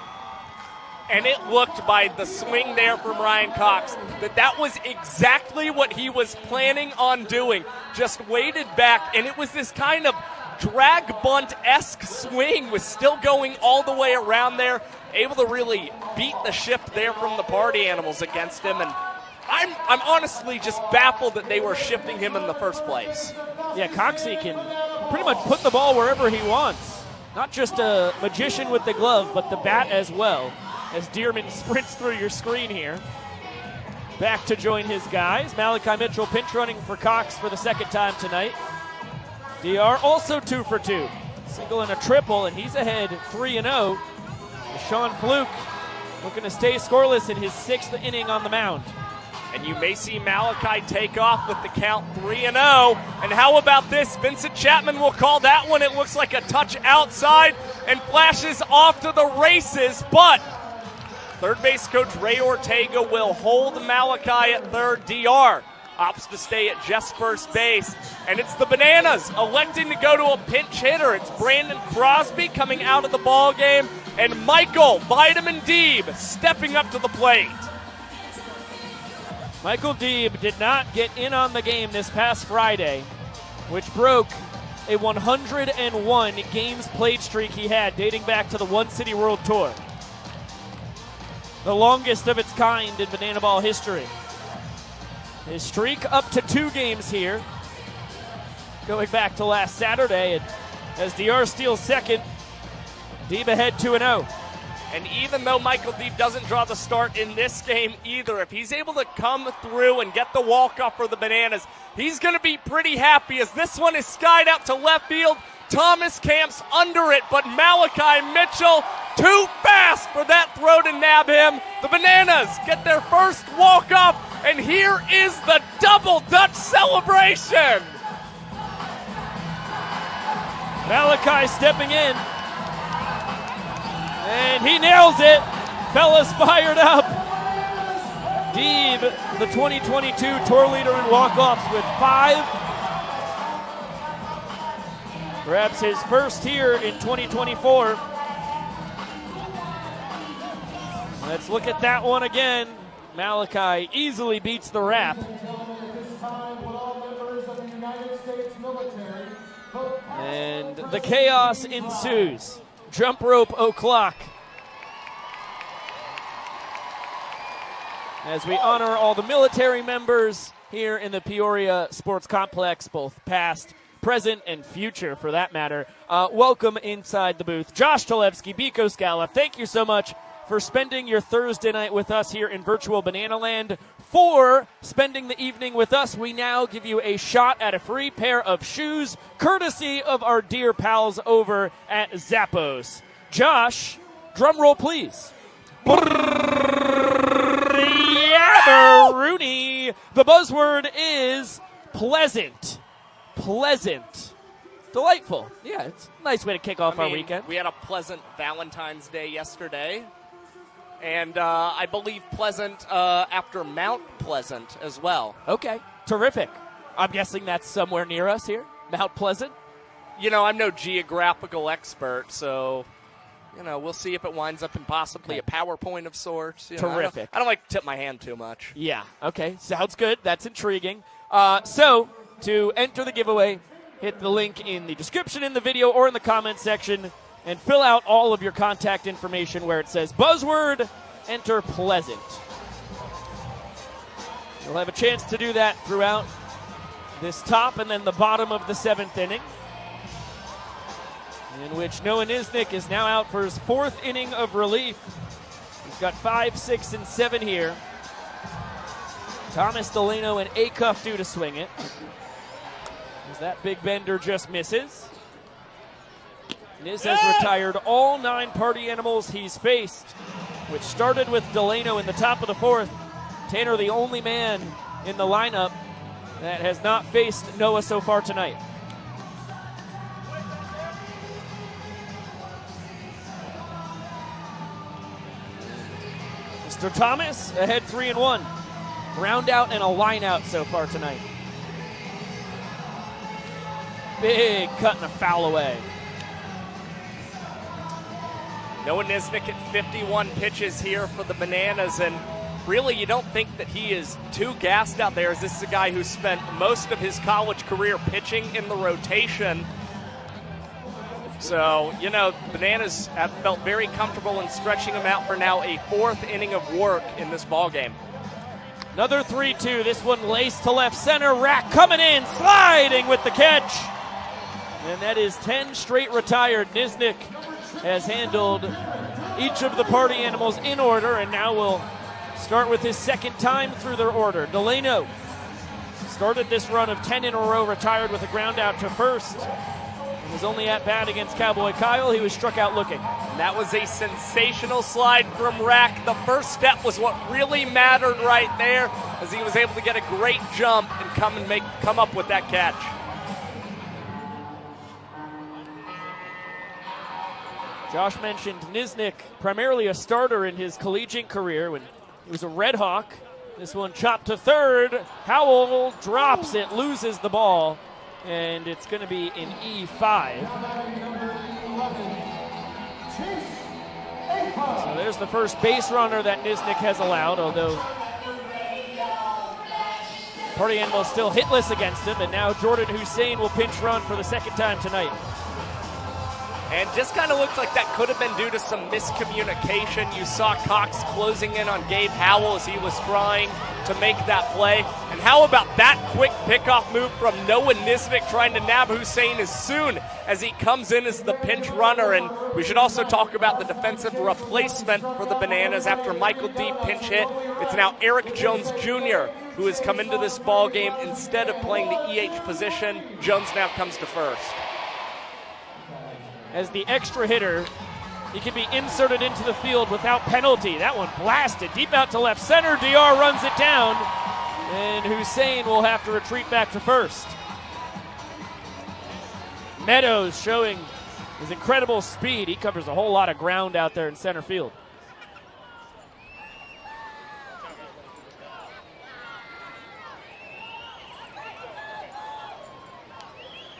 [SPEAKER 3] and it looked by the swing there from Ryan Cox that that was exactly what he was planning on doing. Just waited back, and it was this kind of drag bunt esque swing, was still going all the way around there, able to really beat the shift there from the party animals against him. And I'm I'm honestly just baffled that they were shifting him in the first place.
[SPEAKER 1] Yeah, Coxie can pretty much put the ball wherever he wants. Not just a magician with the glove, but the bat as well. As Dearman sprints through your screen here. Back to join his guys. Malachi Mitchell pinch running for Cox for the second time tonight. DR also two for two. Single and a triple, and he's ahead 3 and 0. Sean Fluke looking to stay scoreless in his sixth inning on the mound.
[SPEAKER 3] And you may see Malachi take off with the count 3 and 0. And how about this? Vincent Chapman will call that one. It looks like a touch outside and flashes off to the races, but third base coach Ray Ortega will hold Malachi at third. DR opts to stay at just first base. And it's the Bananas electing to go to a pinch hitter. It's Brandon Crosby coming out of the ball game and Michael Vitamin Deeb stepping up to the plate.
[SPEAKER 1] Michael Deeb did not get in on the game this past Friday, which broke a 101 games played streak he had dating back to the One City World Tour. The longest of its kind in banana ball history. His streak up to two games here, going back to last Saturday. And as DR steals second, Deeb ahead 2 0.
[SPEAKER 3] And even though Michael Deeb doesn't draw the start in this game either, if he's able to come through and get the walk off for the Bananas, he's going to be pretty happy as this one is skied out to left field. Thomas Camps under it, but Malachi Mitchell too fast for that throw to nab him. The Bananas get their first walk off And here is the double Dutch celebration.
[SPEAKER 1] Malachi stepping in. And he nails it. Fellas fired up. Deeb, the 2022 tour leader in walk-offs with five. Grabs his first here in 2024. Let's look at that one again. Malachi easily beats the wrap. And the chaos ensues. Jump rope o'clock. As we honor all the military members here in the Peoria Sports Complex, both past, present, and future for that matter. Uh, welcome inside the booth. Josh Talevsky, Biko Skalla, thank you so much for spending your Thursday night with us here in virtual Banana Land. For spending the evening with us, we now give you a shot at a free pair of shoes, courtesy of our dear pals over at Zappos. Josh, drum roll, please. Rooney. The buzzword is pleasant. Pleasant. Delightful. Yeah, it's a nice way to kick off
[SPEAKER 3] I
[SPEAKER 1] our weekend.
[SPEAKER 3] We had a pleasant Valentine's Day yesterday. And uh, I believe pleasant uh, after Mount Pleasant as well.
[SPEAKER 1] Okay, terrific. I'm guessing that's somewhere near us here, Mount Pleasant.
[SPEAKER 3] You know, I'm no geographical expert, so you know we'll see if it winds up in possibly a PowerPoint of sorts. you know. I don't-
[SPEAKER 1] Terrific.
[SPEAKER 3] I don't, like to tip my hand too much.
[SPEAKER 1] Yeah, okay, sounds good. That's intriguing. Uh, so, to enter the giveaway, hit the link in the description in the video or in the comment section and fill out all of your contact information where it says buzzword, enter pleasant. You'll have a chance to do that throughout this top and then the bottom of the seventh inning, in which Noah Niznik is now out for his fourth inning of relief. He's got five, six, and seven here. Thomas Delano and Acuff due to swing it. As that big bender just misses. Niz has retired all nine party animals he's faced, which started with Delano in the top of the fourth. Tanner, the only man in the lineup that has not faced Noah so far tonight. Mr. Thomas ahead three and one. Round out and a line out so far tonight. Big cut and a foul away.
[SPEAKER 3] Noah Niznik at 51 pitches here for the Bananas, and really you don't think that he is too gassed out there, as this is a guy who spent most of his college career pitching in the rotation. So, you know, Bananas have felt very comfortable in stretching him out for now a fourth inning of work in this ball game.
[SPEAKER 1] Another 3 2. This one laced to left center. Rack coming in, sliding with the catch. And that is 10 straight retired. Niznik has handled each of the party animals in order, and now we'll start with his second time through their order. Delano started this run of 10 in a row, retired with a ground out to first. His only at bat against Cowboy Kyle, he was struck out looking.
[SPEAKER 3] That was a sensational slide from Rack. The first step was what really mattered right there, as he was able to get a great jump and come and make come up with that catch.
[SPEAKER 1] Josh mentioned Niznik, primarily a starter in his collegiate career when he was a Red Hawk. This one chopped to third. Howell drops it, loses the ball, and it's going to be an E5. So there's the first base runner that Niznik has allowed, although Party Animal still hitless against him, and now Jordan Hussein will pinch run for the second time tonight.
[SPEAKER 3] And just kind of looked like that could have been due to some miscommunication. You saw Cox closing in on Gabe Howell as he was trying to make that play. And how about that quick pickoff move from Noah Niznik trying to nab Hussein as soon as he comes in as the pinch runner? And we should also talk about the defensive replacement for the Bananas after Michael Deeb pinch hit. It's now Eric Jones Jr. who has come into this ball game instead of playing the EH position. Jones now comes to first.
[SPEAKER 1] As the extra hitter. He can be inserted into the field without penalty. That one blasted deep out to left center. DR runs it down. And Hussein will have to retreat back to first. Meadows showing his incredible speed. He covers a whole lot of ground out there in center field.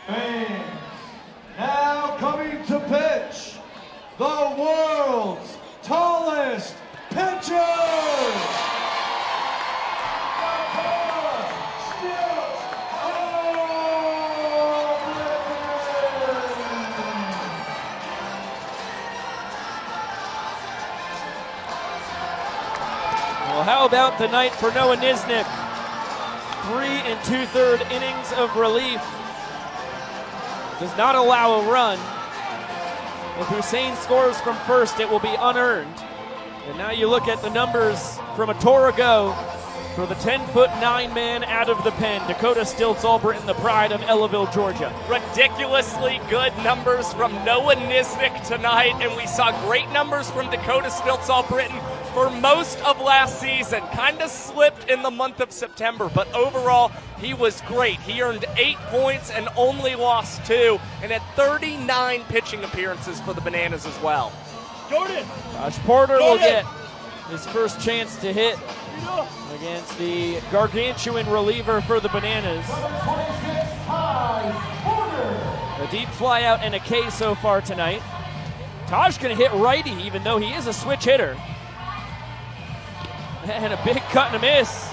[SPEAKER 5] Fans, now coming to pitch, the world's tallest pitcher!
[SPEAKER 1] Well, how about the night for Noah Niznik? Three and two third innings of relief. Does not allow a run. If Hussein scores from first, it will be unearned. And now you look at the numbers from a tour ago for the 10 foot 9 man out of the pen, Dakota Stilts Albritton, the pride of Ellaville, Georgia.
[SPEAKER 3] Ridiculously good numbers from Noah Niznik tonight, and we saw great numbers from Dakota Stilts Albritton for most of last season. Kind of slipped in the month of September, but overall, he was great. He earned eight points and only lost two, and had 39 pitching appearances for the Bananas as well.
[SPEAKER 2] Jordan!
[SPEAKER 1] Josh Porter will get his first chance to hit against the gargantuan reliever for the Bananas. A deep fly out and a K so far tonight. Taj going to hit righty, even though he is a switch hitter. And a big cut and a miss.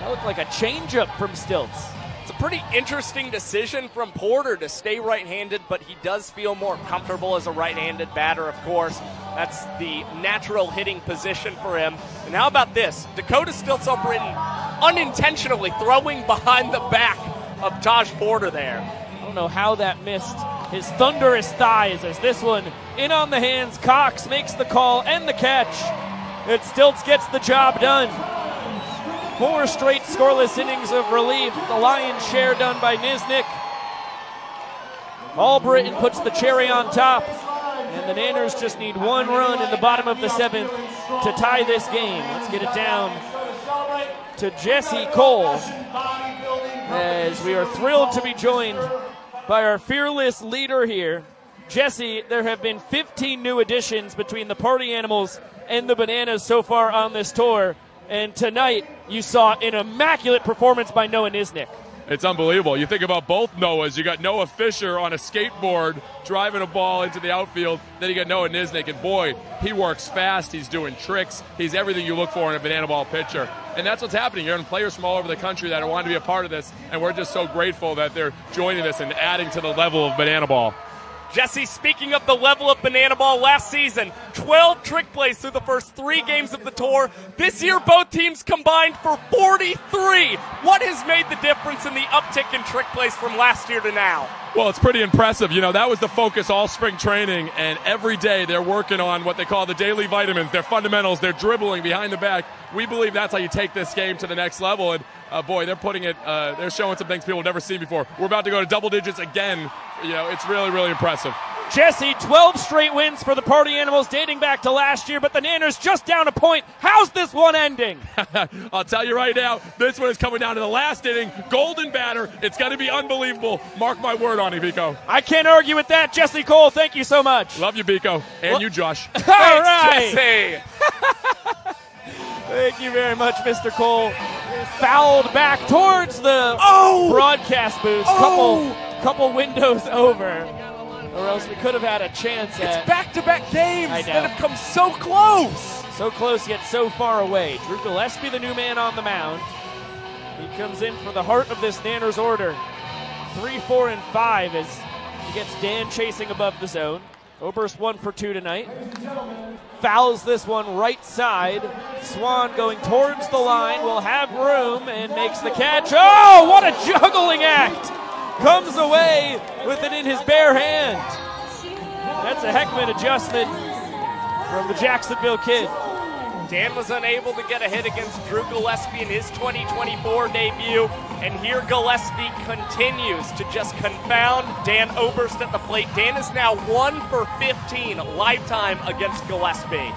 [SPEAKER 1] That looked like a changeup from Stilts.
[SPEAKER 3] It's a pretty interesting decision from Porter to stay right handed, but he does feel more comfortable as a right handed batter, of course. That's the natural hitting position for him. And how about this? Dakota Stilts up Albritton unintentionally throwing behind the back of Taj Porter there.
[SPEAKER 1] I don't know how that missed his thunderous thighs as this one in on the hands. Cox makes the call and the catch. It Stilts gets the job done. Four straight scoreless innings of relief. The lion's share done by Niznik. Albritton puts the cherry on top. And the Nanners just need one run in the bottom of the seventh to tie this game. Let's get it down to Jesse Cole as we are thrilled to be joined by our fearless leader here. Jesse, there have been 15 new additions between the Party Animals and the Bananas so far on this tour. And tonight, you saw an immaculate performance by Noah Niznik.
[SPEAKER 4] It's unbelievable. You think about both Noahs. You got Noah Fisher on a skateboard driving a ball into the outfield. Then you got Noah Niznik, and boy, he works fast. He's doing tricks. He's everything you look for in a banana ball pitcher. And that's what's happening. You're having players from all over the country that want to be a part of this, and we're just so grateful that they're joining us and adding to the level of banana ball.
[SPEAKER 3] Jesse, speaking of the level of banana ball last season, 12 trick plays through the first three games of the tour. This year, both teams combined for 43. What has made the difference in the uptick in trick plays from last year to now?
[SPEAKER 4] Well, it's pretty impressive. You know, that was the focus all spring training, and every day they're working on what they call the daily vitamins, their fundamentals, their dribbling behind the back. We believe that's how you take this game to the next level. And uh, boy, they're putting it, uh, they're showing some things people have never seen before. We're about to go to double digits again. You know, it's really, really impressive.
[SPEAKER 1] Jesse, 12 straight wins for the Party Animals dating back to last year, but the Nanners just down a point. How's this one ending?
[SPEAKER 4] I'll tell you right now, this one is coming down to the last inning. Golden batter. It's going to be unbelievable. Mark my word on it, Biko.
[SPEAKER 1] I can't argue with that. Jesse Cole, thank you so much.
[SPEAKER 4] Love you, Biko. And
[SPEAKER 1] Well-
[SPEAKER 4] you, Josh.
[SPEAKER 1] All right.
[SPEAKER 3] Jesse.
[SPEAKER 1] Thank you very much, Mr. Cole. Fouled back towards the
[SPEAKER 3] Oh!
[SPEAKER 1] broadcast booth. Oh! Couple, couple windows over, or else we could have had a chance at
[SPEAKER 3] It's back to back games that have come so close.
[SPEAKER 1] so close yet so far away. Drew Gillespie, the new man on the mound. He comes in for the heart of this Nanners order. Three, four, and five as he gets Dan chasing above the zone. Oberst one for two tonight. Fouls this one right side. Swan going towards the line will have room and makes the catch. Oh, what a juggling act! Comes away with it in his bare hand. That's a heck of an adjustment from the Jacksonville kid.
[SPEAKER 3] Dan was unable to get a hit against Drew Gillespie in his 2024 debut, and here Gillespie continues to just confound Dan Oberst at the plate. Dan is now 1 for 15 lifetime against Gillespie.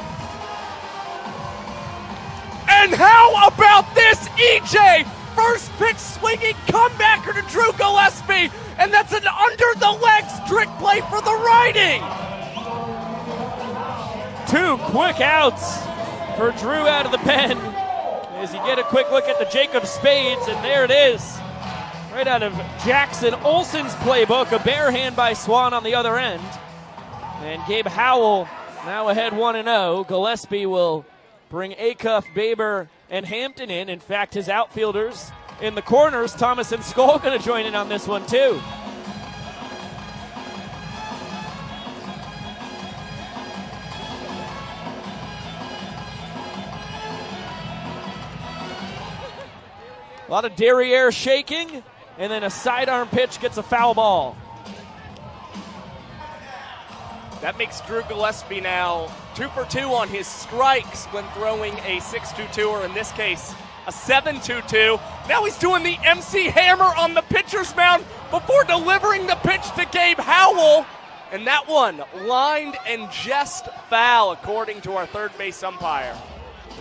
[SPEAKER 3] And how about this, EJ? First pitch swinging comebacker to Drew Gillespie, and that's an under the legs trick play for the righty.
[SPEAKER 1] Two quick outs for Drew out of the pen. As you get a quick look at the Jacob Spades, and there it is. Right out of Jackson Olson's playbook, a bare hand by Swan on the other end. And Gabe Howell now ahead 1 0. Gillespie will bring Acuff, Baber, and Hampton in. In fact, his outfielders in the corners, Thomas and Skole, going to join in on this one too. A lot of derriere shaking, and then a sidearm pitch gets a foul ball.
[SPEAKER 3] That makes Drew Gillespie now two for two on his strikes when throwing a 6 2 2, or in this case, a 7 2 2. Now he's doing the MC Hammer on the pitcher's mound before delivering the pitch to Gabe Howell. And that one lined and just foul, according to our third base umpire.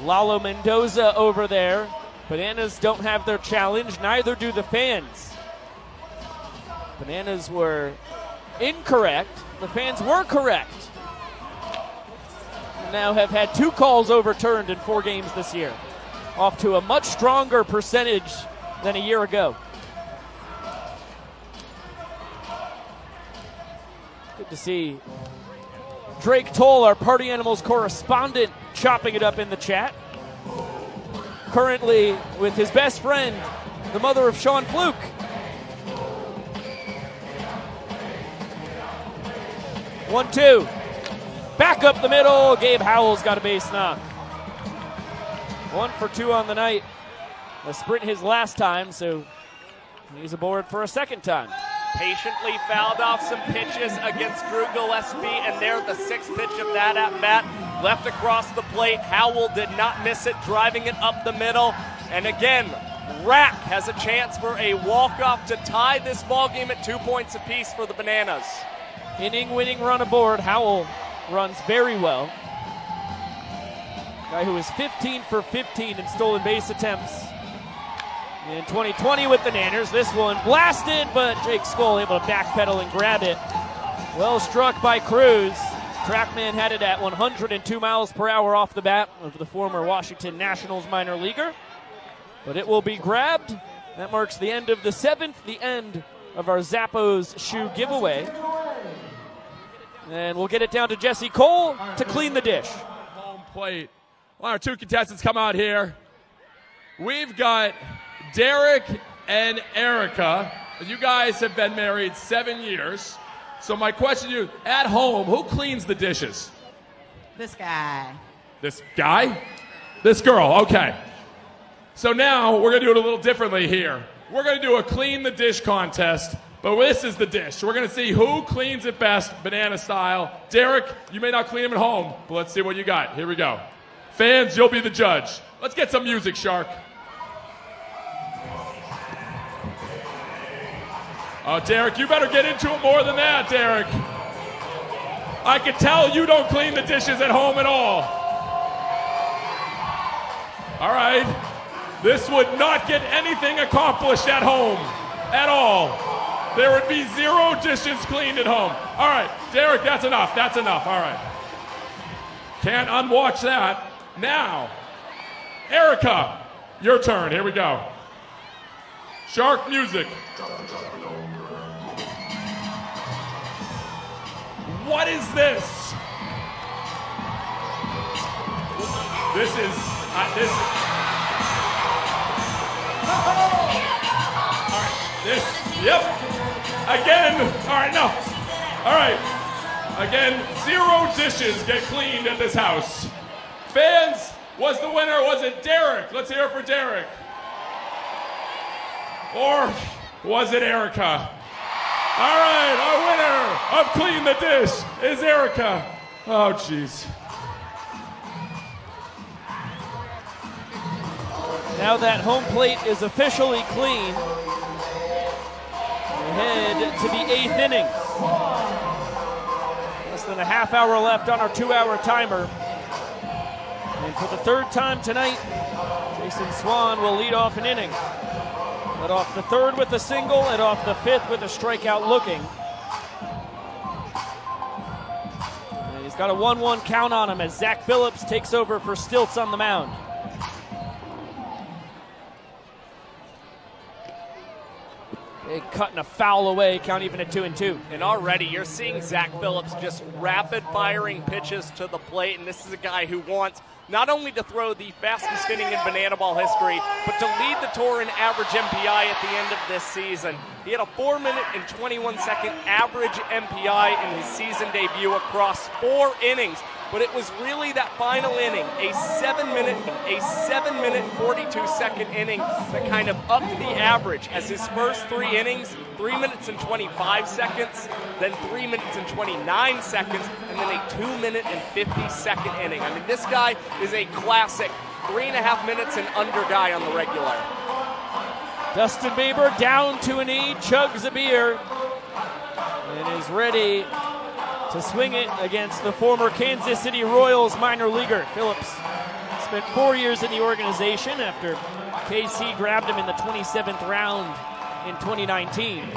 [SPEAKER 1] Lalo Mendoza over there. Bananas don't have their challenge, neither do the fans. Bananas were incorrect. The fans were correct. Now have had two calls overturned in four games this year, off to a much stronger percentage than a year ago. Good to see Drake Toll, our Party Animals correspondent, chopping it up in the chat. Currently with his best friend, the mother of Sean Fluke. One, two. Back up the middle. Gabe Howell's got a base knock. One for two on the night. A sprint his last time, so he's aboard for a second time.
[SPEAKER 3] Patiently fouled off some pitches against Drew Gillespie, and there the sixth pitch of that at bat. Left across the plate. Howell did not miss it, driving it up the middle. And again, Rack has a chance for a walk-off to tie this ball game at two points apiece for the Bananas.
[SPEAKER 1] Inning winning run aboard. Howell runs very well. Guy who is 15 for 15 in stolen base attempts in 2020 with the Nanners. This one blasted, but Jake Skole able to backpedal and grab it. Well struck by Cruz. Trackman had it at 102 miles per hour off the bat of the former Washington Nationals minor leaguer. But it will be grabbed. That marks the end of the seventh, the end of our Zappos shoe giveaway. And we'll get it down to Jesse Cole to clean the dish.
[SPEAKER 4] Home plate. Well, our two contestants come out here. We've got Derek and Erica. You guys have been married seven years. So my question to you, at home, who cleans the dishes?
[SPEAKER 17] This guy.
[SPEAKER 4] This guy? This girl, okay. So now we're going to do it a little differently here. We're going to do a clean the dish contest, but this is the dish. We're going to see who cleans it best, banana style. Derek, you may not clean them at home, but let's see what you got. Here we go. Fans, you'll be the judge. Let's get some music, Shark. Oh, Derek, you better get into it more than that, Derek. I can tell you don't clean the dishes at home at all. All right. This would not get anything accomplished at home at all. There would be zero dishes cleaned at home. All right, Derek, that's enough. That's enough. All right. Can't unwatch that. Now, Erica, your turn. Here we go. Shark music. What is this? This is uh, this. All right, this. Yep. Again. All right, no. All right. Again, zero dishes get cleaned at this house. Fans, was the winner? Was it Derek? Let's hear it for Derek. Or was it Erica? All right, our winner of Clean the Dish is Erica. Oh, jeez.
[SPEAKER 1] Now that home plate is officially clean, head to the eighth inning. Less than a half hour left on our two hour timer. And for the third time tonight, Jason Swan will lead off an inning. Led off the third with a single, and off the fifth with a strikeout looking. And he's got a 1 1 count on him as Zach Phillips takes over for Stilts on the mound. Big cut and a foul away, count even at 2 and 2.
[SPEAKER 3] And already you're seeing Zach Phillips just rapid firing pitches to the plate, and this is a guy who wants not only to throw the fastest inning in banana ball history, but to lead the tour in average MPI at the end of this season. He had a 4 minute and 21 second average MPI in his season debut across four innings. But it was really that final inning, a seven minute, a seven minute, 42 second inning that kind of upped the average as his first three innings, three minutes and 25 seconds, then three minutes and 29 seconds, and then a two minute and 50 second inning. I mean, this guy is a classic three and a half minutes and under guy on the regular.
[SPEAKER 1] Dustin Baber down to a knee, chugs a beer, and is ready to swing it against the former Kansas City Royals minor leaguer. Phillips spent four years in the organization after KC grabbed him in the 27th round in 2019.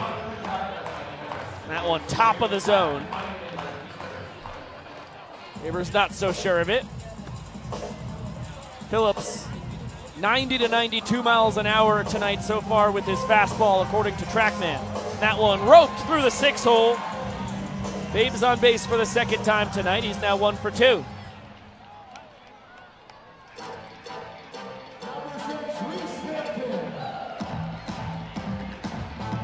[SPEAKER 1] That one top of the zone. Baber's not so sure of it. Phillips 90 to 92 miles an hour tonight so far with his fastball, according to Trackman. That one roped through the six hole. Babe's on base for the second time tonight. He's now one for two.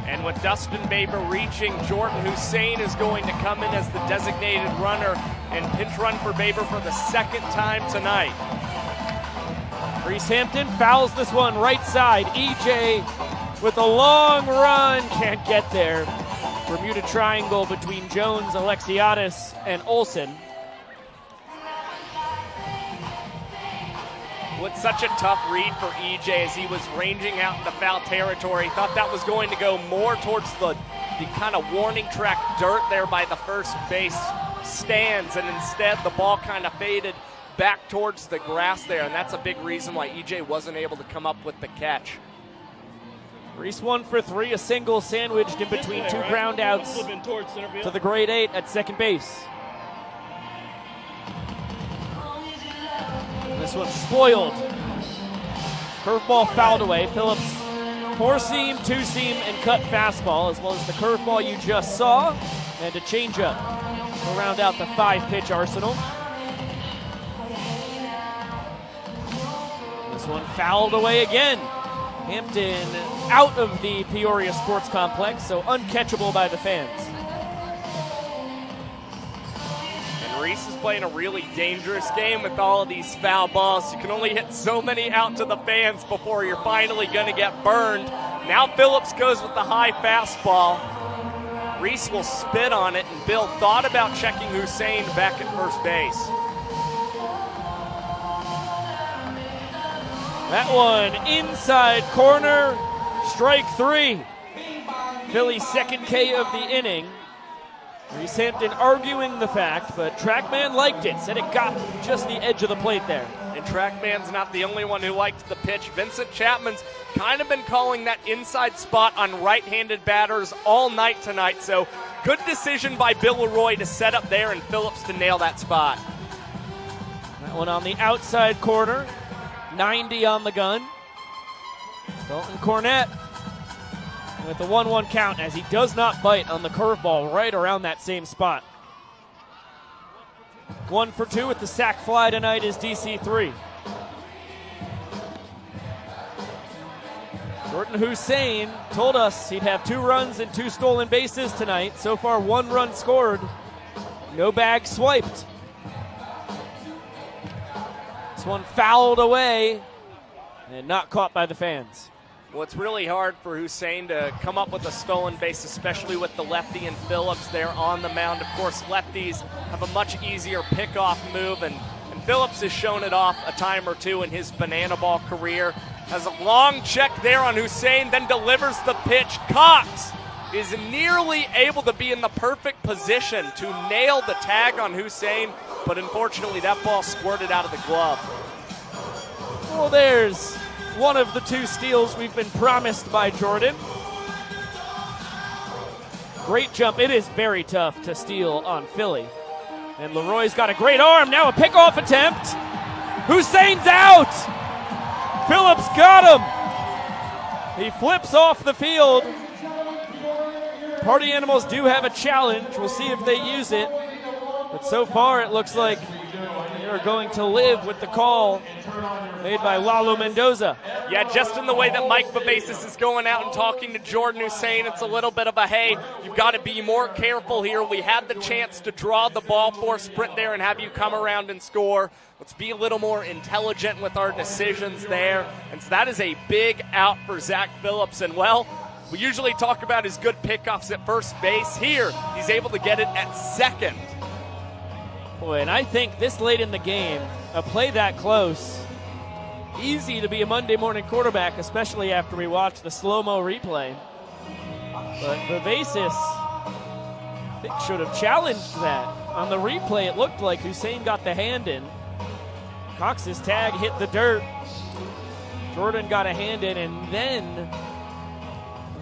[SPEAKER 3] And with Dustin Baber reaching, Jordan Hussein is going to come in as the designated runner and pinch run for Baber for the second time tonight.
[SPEAKER 1] Reese Hampton fouls this one right side. EJ with a long run can't get there. Bermuda Triangle between Jones, Alexiades, and Olson.
[SPEAKER 3] With such a tough read for EJ as he was ranging out into foul territory. Thought that was going to go more towards the, the kind of warning track dirt there by the first base stands, and instead the ball kind of faded back towards the grass there, and that's a big reason why EJ wasn't able to come up with the catch.
[SPEAKER 1] Reese one for three, a single sandwiched in between two ground outs to the grade eight at second base. This one's spoiled. Curveball fouled away. Phillips four seam, two seam, and cut fastball, as well as the curveball you just saw, and a changeup to round out the five pitch arsenal. This one fouled away again. Hampton out of the Peoria Sports Complex, so uncatchable by the fans.
[SPEAKER 3] And Reese is playing a really dangerous game with all of these foul balls. You can only hit so many out to the fans before you're finally going to get burned. Now Phillips goes with the high fastball. Reese will spit on it, and Bill thought about checking Hussein back at first base.
[SPEAKER 1] That one inside corner, strike three. Philly's second K of the inning. Reese Hampton arguing the fact, but Trackman liked it, said it got just the edge of the plate there.
[SPEAKER 3] And Trackman's not the only one who liked the pitch. Vincent Chapman's kind of been calling that inside spot on right handed batters all night tonight, so good decision by Bill Leroy to set up there and Phillips to nail that spot.
[SPEAKER 1] That one on the outside corner, 90 on the gun. Dalton Cornett with a 1 1 count as he does not bite on the curveball right around that same spot. One for two with the sac fly tonight is DC3. Jordan Hussein told us he'd have two runs and two stolen bases tonight. So far, one run scored, no bag swiped. One fouled away and not caught by the fans.
[SPEAKER 3] Well, it's really hard for Hussein to come up with a stolen base, especially with the lefty and Phillips there on the mound. Of course, lefties have a much easier pickoff move, and, and Phillips has shown it off a time or two in his banana ball career. Has a long check there on Hussein, then delivers the pitch. Cox is nearly able to be in the perfect position to nail the tag on Hussein, but unfortunately that ball squirted out of the glove.
[SPEAKER 1] Well, there's one of the two steals we've been promised by Jordan. Great jump. It is very tough to steal on Philly. And Leroy's got a great arm. Now a pickoff attempt. Hussein's out. Phillips got him. He flips off the field. Party Animals do have a challenge. We'll see if they use it. But so far, it looks like they're going to live with the call made by Lalo Mendoza.
[SPEAKER 3] Yeah, just in the way that Mike Babasis is going out and talking to Jordan Hussein, it's a little bit of a hey, you've got to be more careful here. We had the chance to draw the ball for sprint there and have you come around and score. Let's be a little more intelligent with our decisions there. And so that is a big out for Zach Phillips. And well, we usually talk about his good pickoffs at first base. Here, he's able to get it at second.
[SPEAKER 1] Boy, and I think this late in the game, a play that close, easy to be a Monday morning quarterback, especially after we watch the slow mo replay. But Vivacis, I think, should have challenged that. On the replay, it looked like Hussein got the hand in. Cox's tag hit the dirt. Jordan got a hand in, and then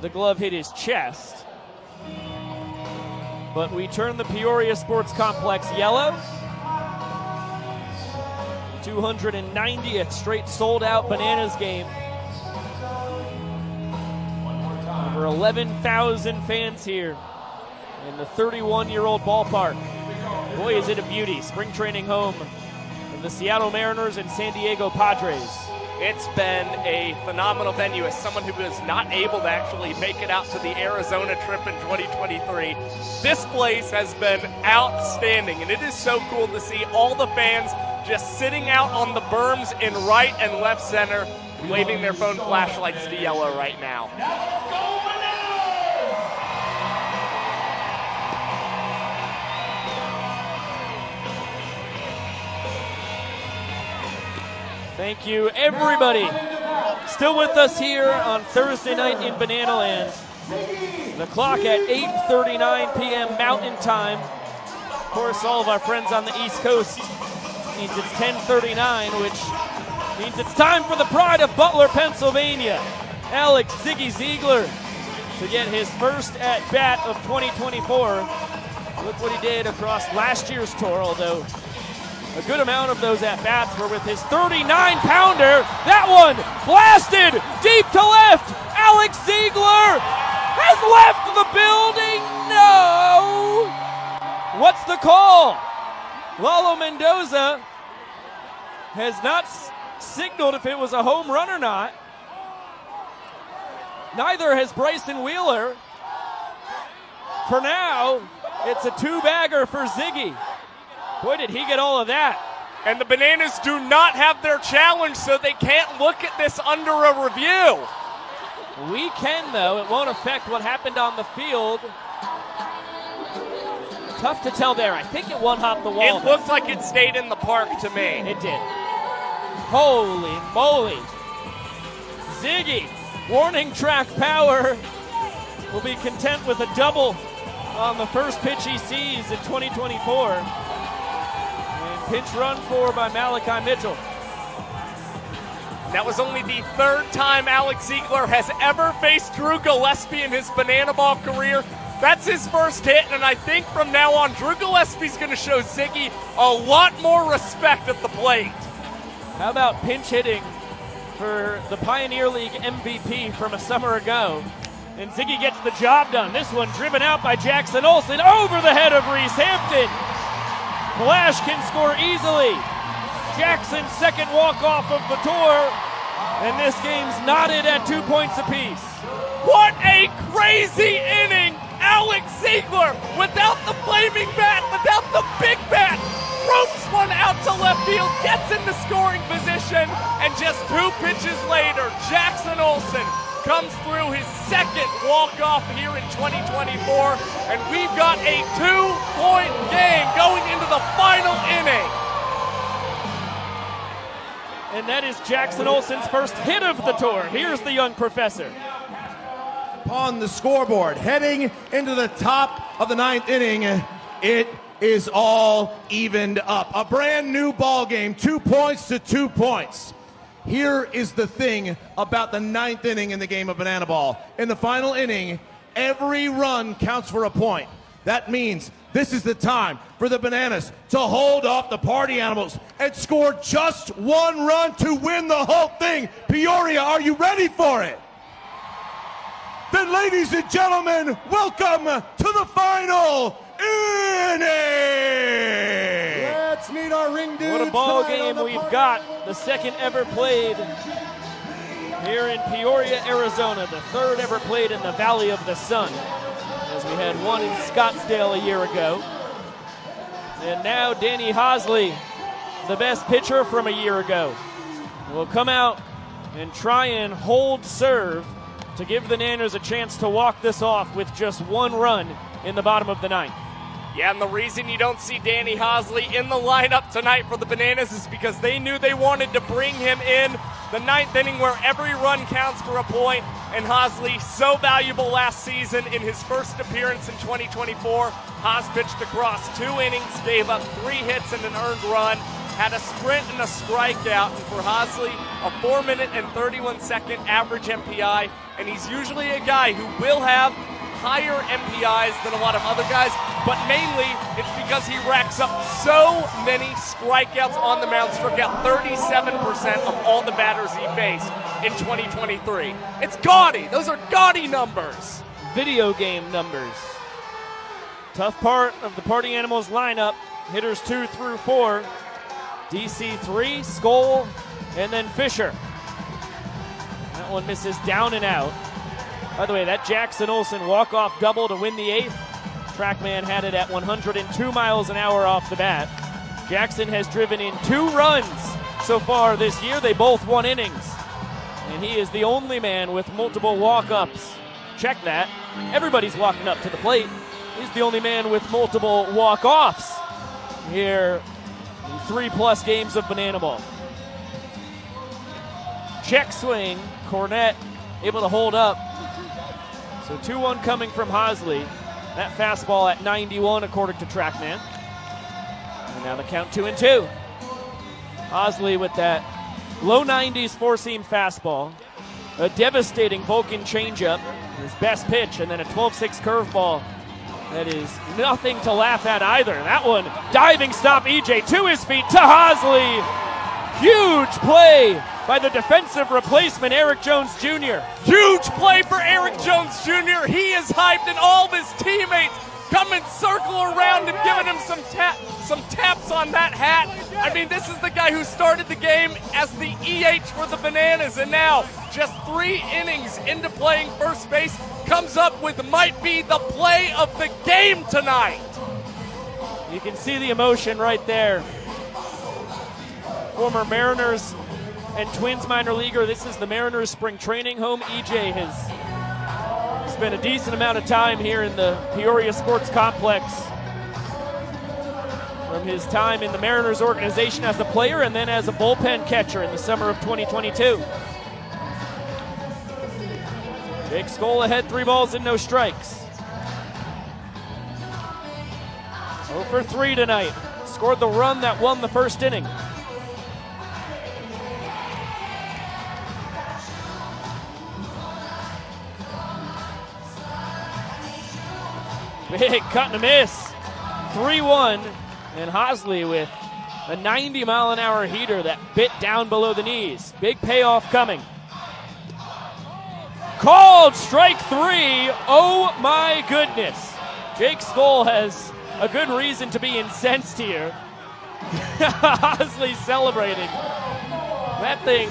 [SPEAKER 1] the glove hit his chest. But we turn the Peoria Sports Complex yellow. 290th straight sold out Bananas game. Over 11,000 fans here in the 31 year old ballpark. Boy, is it a beauty. Spring training home of the Seattle Mariners and San Diego Padres.
[SPEAKER 3] It's been a phenomenal venue as someone who was not able to actually make it out to the Arizona trip in 2023. This place has been outstanding, and it is so cool to see all the fans just sitting out on the berms in right and left center, waving their phone flashlights to yellow right now.
[SPEAKER 1] Thank you, everybody. Still with us here on Thursday night in Banana Land. The clock at 8:39 p.m. Mountain Time. Of course, all of our friends on the East Coast means it's 10:39, which means it's time for the pride of Butler, Pennsylvania, Alex Ziggy Ziegler, to get his first at bat of 2024. Look what he did across last year's tour, although a good amount of those at bats were with his 39 pounder. That one blasted deep to left. Alex Ziegler has left the building. No. What's the call? Lalo Mendoza has not signaled if it was a home run or not. Neither has Bryson Wheeler. For now, it's a two bagger for Ziggy. Boy, did he get all of that.
[SPEAKER 3] And the Bananas do not have their challenge, so they can't look at this under a review.
[SPEAKER 1] We can, though. It won't affect what happened on the field. Tough to tell there. I think it one hopped the wall.
[SPEAKER 3] It looked like it stayed in the park to me.
[SPEAKER 1] It did. Holy moly. Ziggy, warning track power, will be content with a double on the first pitch he sees in 2024. And pitch run for by Malachi Mitchell.
[SPEAKER 3] That was only the third time Alex Ziegler has ever faced Drew Gillespie in his banana ball career. That's his first hit, and I think from now on, Drew Gillespie's going to show Ziggy a lot more respect at the plate.
[SPEAKER 1] How about pinch hitting for the Pioneer League MVP from a summer ago? And Ziggy gets the job done. This one driven out by Jackson Olson over the head of Reese Hampton. Flash can score easily. Jackson's second walk off of the tour, and this game's knotted at two points apiece.
[SPEAKER 3] What a crazy inning! Alex Ziegler, without the flaming bat, without the big bat, ropes one out to left field, gets into scoring position, and just two pitches later, Jackson Olson comes through his second walk-off here in 2024, and we've got a two-point game going into the final inning.
[SPEAKER 1] And that is Jackson Olson's first hit of the tour. Here's the young professor.
[SPEAKER 14] Upon the scoreboard. Heading into the top of the ninth inning, it is all evened up. A brand new ball game, two points to two points. Here is the thing about the ninth inning in the game of banana ball. In the final inning, every run counts for a point. That means this is the time for the bananas to hold off the party animals and score just one run to win the whole thing. Peoria, are you ready for it? Then, ladies and gentlemen, welcome to the final inning.
[SPEAKER 5] Let's meet our ring dudes.
[SPEAKER 1] What a ball game we've
[SPEAKER 5] Party
[SPEAKER 1] got. The second ever played here in Peoria, Arizona. The third ever played in the Valley of the Sun, as we had one in Scottsdale a year ago. And now Danny Hosley, the best pitcher from a year ago, will come out and try and hold serve to give the Nanners a chance to walk this off with just one run in the bottom of the ninth.
[SPEAKER 3] Yeah, and the reason you don't see Danny Hosley in the lineup tonight for the Bananas is because they knew they wanted to bring him in the ninth inning where every run counts for a point. And Hosley, so valuable last season in his first appearance in 2024. Hos pitched across two innings, gave up three hits and an earned run, had a sprint and a strikeout. And for Hosley, a 4 minute and 31 second average MPI. And he's usually a guy who will have higher MPIs than a lot of other guys, but mainly it's because he racks up so many strikeouts on the mound, struck out 37% of all the batters he faced in 2023. It's gaudy. Those are gaudy numbers.
[SPEAKER 1] Video game numbers. Tough part of the Party Animals lineup. Hitters two through four. DC three, Skole, and then Fisher. That one misses down and out. By the way, that Jackson Olson walk-off double to win the eighth. Trackman had it at 102 miles an hour off the bat. Jackson has driven in two runs so far this year. They both won innings. And he is the only man with multiple walk-ups. Check that. Everybody's walking up to the plate. He's the only man with multiple walk-offs here in three plus games of banana ball. Check swing. Cornett able to hold up. So 2 1 coming from Hosley. That fastball at 91, according to Trackman. And now the count 2 and 2. Hosley with that low 90s four seam fastball. A devastating Vulcan changeup, his best pitch, and then a 12 6 curveball. That is nothing to laugh at either. That one, diving stop EJ to his feet to Hosley. Huge play by the defensive replacement, Eric Jones Jr.
[SPEAKER 3] Huge play for Eric Jones Jr. He is hyped, and all of his teammates come and circle around and giving him some tap, some taps on that hat. I mean, this is the guy who started the game as the EH for the Bananas, and now just three innings into playing first base, comes up with might be the play of the game tonight.
[SPEAKER 1] You can see the emotion right there. Former Mariners and Twins minor leaguer. This is the Mariners spring training home. EJ has spent a decent amount of time here in the Peoria Sports Complex from his time in the Mariners organization as a player and then as a bullpen catcher in the summer of 2022. Jake Skole ahead, three balls and no strikes. 0 for 3 tonight. Scored the run that won the first inning. Big cut and a miss. 3 1. And Hosley with a 90 mile an hour heater that bit down below the knees. Big payoff coming. Called strike three. Oh my goodness. Jake Skole has a good reason to be incensed here. Hosley celebrating. That thing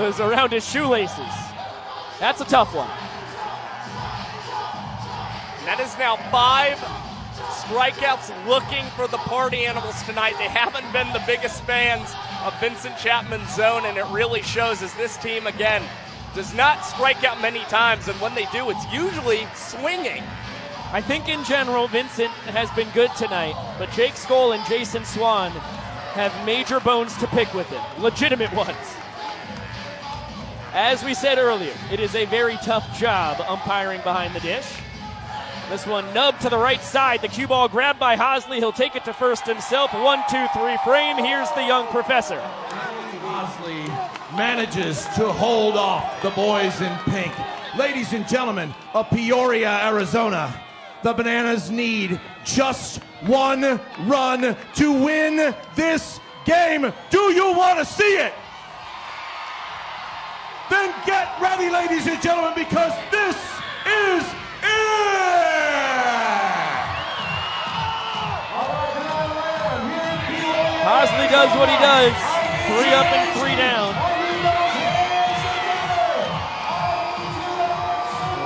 [SPEAKER 1] was around his shoelaces. That's a tough one.
[SPEAKER 3] That is now five strikeouts looking for the party animals tonight. They haven't been the biggest fans of Vincent Chapman's zone, and it really shows as this team, again, does not strike out many times, and when they do, it's usually swinging.
[SPEAKER 1] I think in general, Vincent has been good tonight, but Jake Skole and Jason Swan have major bones to pick with him, legitimate ones. As we said earlier, it is a very tough job umpiring behind the dish. This one nubbed to the right side. The cue ball grabbed by Hosley. He'll take it to first himself. One, two, three frame. Here's the young professor.
[SPEAKER 14] Hosley manages to hold off the boys in pink. Ladies and gentlemen of Peoria, Arizona, the Bananas need just one run to win this game. Do you want to see it? Then get ready, ladies and gentlemen, because this is
[SPEAKER 1] Hosley does what he does. Three up and three down.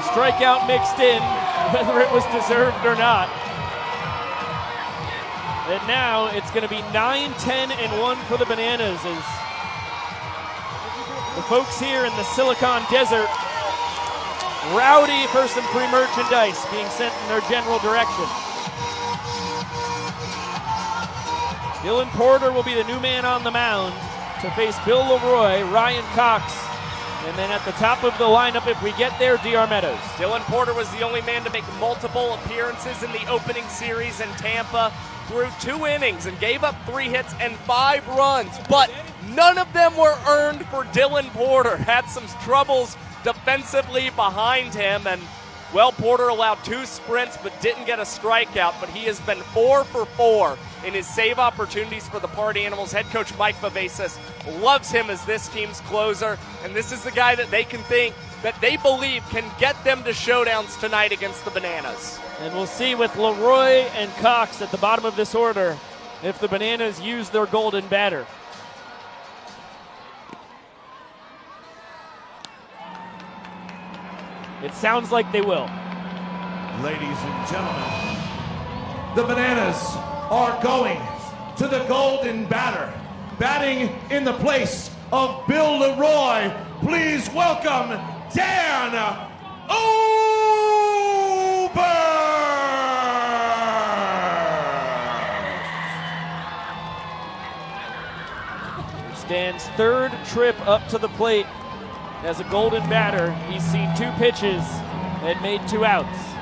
[SPEAKER 1] Strikeout mixed in, whether it was deserved or not. And now it's going to be 9, 10, and 1 for the Bananas as the folks here in the Silicon Desert rowdy for some free merchandise being sent in their general direction. Dylan Porter will be the new man on the mound to face Bill Leroy, Ryan Cox, and then at the top of the lineup, if we get there, DR Meadows.
[SPEAKER 3] Dylan Porter was the only man to make multiple appearances in the opening series in Tampa through two innings and gave up three hits and five runs, but none of them were earned for Dylan Porter. Had some troubles defensively behind him and well, Porter allowed two sprints but didn't get a strikeout, but he has been four for four in his save opportunities for the Party Animals. Head coach Mike Vivasas loves him as this team's closer, and this is the guy that they can think that they believe can get them to showdowns tonight against the Bananas.
[SPEAKER 1] And we'll see with Leroy and Cox at the bottom of this order if the Bananas use their golden batter. It sounds like they will.
[SPEAKER 14] Ladies and gentlemen, the Bananas are going to the golden batter. Batting in the place of Bill Leroy, please welcome Dan
[SPEAKER 1] Stan's third trip up to the plate as a golden batter. He's seen two pitches and made two outs.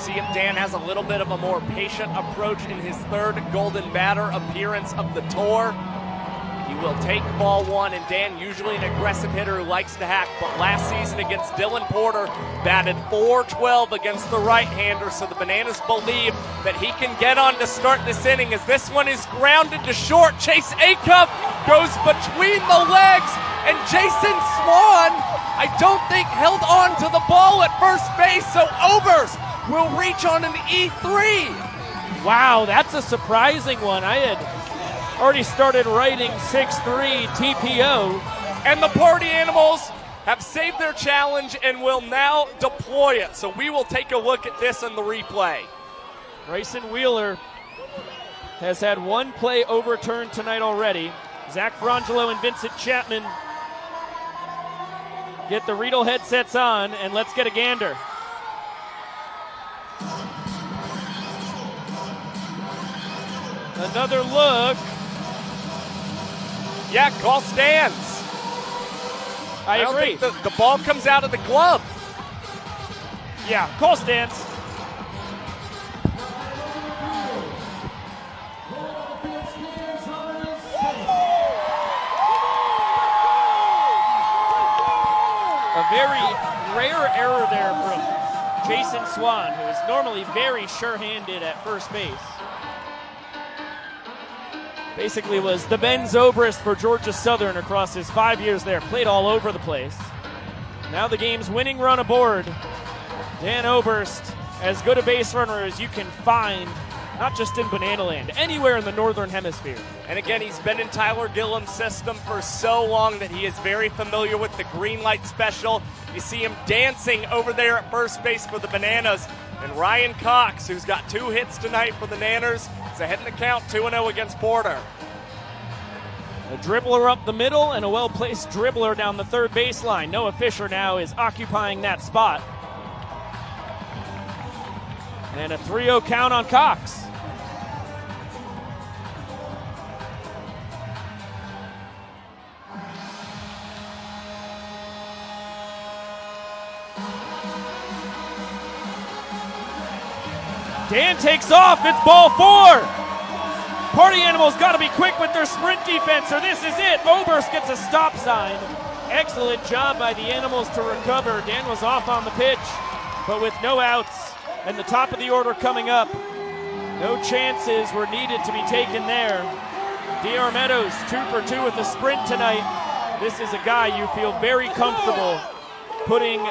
[SPEAKER 3] See if Dan has a little bit of a more patient approach in his third golden batter appearance of the tour. He will take ball one, and Dan, usually an aggressive hitter who likes to hack, but last season against Dylan Porter, batted 412 against the right hander, so the Bananas believe that he can get on to start this inning as this one is grounded to short. Chase Acuff goes between the legs, and Jason Swan, I don't think, held on to the ball at first base, so Oberst will reach on an E3.
[SPEAKER 1] Wow, that's a surprising one. I had already started writing 6-3 TPO.
[SPEAKER 3] And the party animals have saved their challenge and will now deploy it. So we will take a look at this in the replay.
[SPEAKER 1] Bryson Wheeler has had one play overturned tonight already. Zach Frangelo and Vincent Chapman get the Riedel headsets on, and let's get a gander. Another look.
[SPEAKER 3] Yeah, call stands.
[SPEAKER 1] I,
[SPEAKER 3] don't
[SPEAKER 1] agree.
[SPEAKER 3] think the, the ball comes out of the glove.
[SPEAKER 1] Yeah, call stands. A very rare error there from Jason Swan, who is normally very sure-handed at first base. Basically was the Ben Zobrist for Georgia Southern across his five years there. Played all over the place. Now the game's winning run aboard. Dan Oberst, as good a base runner as you can find, not just in Banana Land, anywhere in the Northern Hemisphere.
[SPEAKER 3] And again, he's been in Tyler Gillum's system for so long that he is very familiar with the green light special. You see him dancing over there at first base for the Bananas. And Ryan Cox, who's got two hits tonight for the Nanners, is ahead in the count 2 0 against Porter.
[SPEAKER 1] A dribbler up the middle and a well placed dribbler down the third baseline. Noah Fisher now is occupying that spot. And a 3 0 count on Cox. Dan takes off. It's ball four. Party Animals got to be quick with their sprint defense, or this is it. Oberst gets a stop sign. Excellent job by the Animals to recover. Dan was off on the pitch, but with no outs and the top of the order coming up, no chances were needed to be taken there. DR Meadows, two for two with a sprint tonight. This is a guy you feel very comfortable putting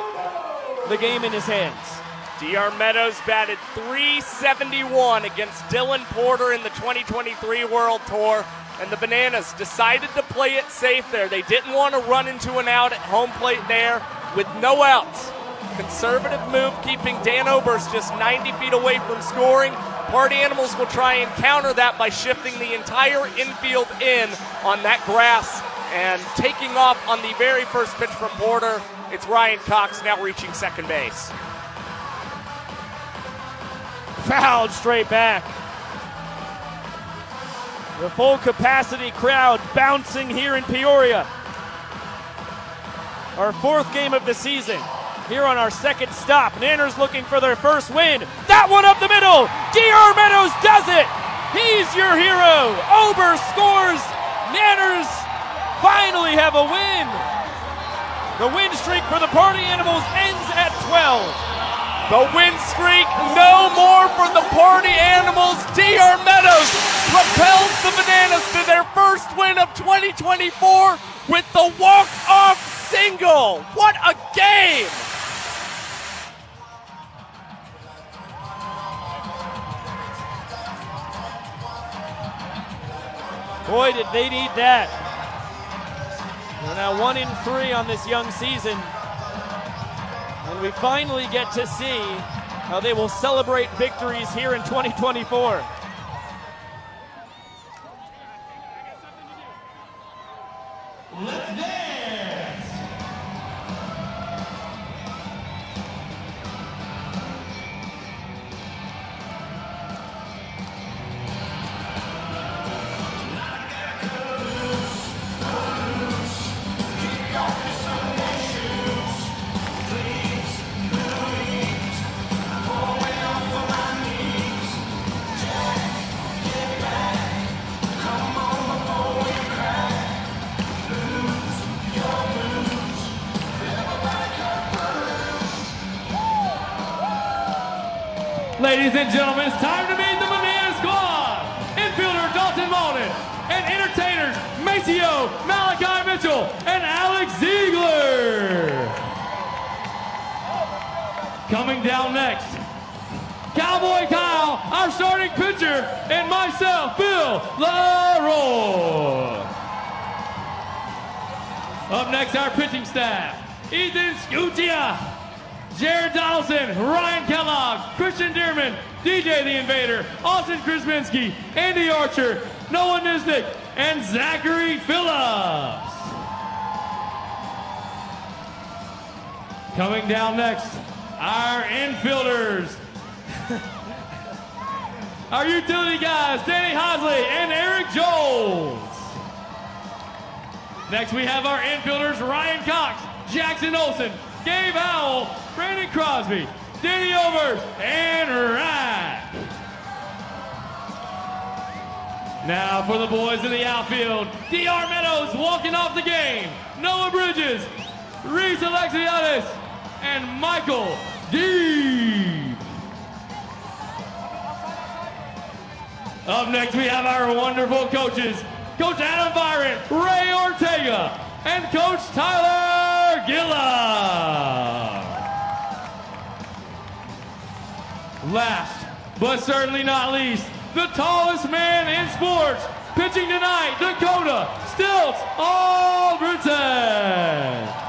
[SPEAKER 1] the game in his hands.
[SPEAKER 3] DR Meadows batted 371 against Dylan Porter in the 2023 World Tour, and the Bananas decided to play it safe there. They didn't want to run into an out at home plate there with no outs. Conservative move, keeping Dan Oberst just 90 feet away from scoring. Party Animals will try and counter that by shifting the entire infield in on that grass and taking off on the very first pitch from Porter. It's Ryan Cox now reaching second base.
[SPEAKER 1] Fouled straight back. The full capacity crowd bouncing here in Peoria. Our fourth game of the season. Here on our second stop. Nanners looking for their first win. That one up the middle. DR Meadows does it. He's your hero. Oberst scores. Nanners finally have a win. The win streak for the Party Animals ends at 12.
[SPEAKER 3] The win streak, no more for the Party Animals. DR Meadows propels the Bananas to their first win of 2024 with the walk-off single. What a game!
[SPEAKER 1] Boy, did they need that. They're now one in three on this young season. And we finally get to see how they will celebrate victories here in 2024.
[SPEAKER 10] Ladies down next, Cowboy Kyle, our starting pitcher, and myself, Bill LaRoy. Up next, our pitching staff, Ethan Scutia, Jared Donaldson, Ryan Kellogg, Christian Dearman, DJ the Invader, Austin Krasinski, Andy Archer, Noah Niznik, and Zachary Phillips. Coming down next, our infielders. our utility guys, Danny Hosley and Eric Jones. Next, we have our infielders, Ryan Cox, Jackson Olson, Gabe Howell, Brandon Crosby, Danny Oberst, and Rack. Now for the boys in the outfield, DR Meadows walking off the game, Noah Bridges, Reese Alexiades, and Michael Deeb. Up next, we have our wonderful coaches, Coach Adam Byron, Ray Ortega, and Coach Tyler Gillum. Last, but certainly not least, the tallest man in sports, pitching tonight, Dakota Stilts
[SPEAKER 4] to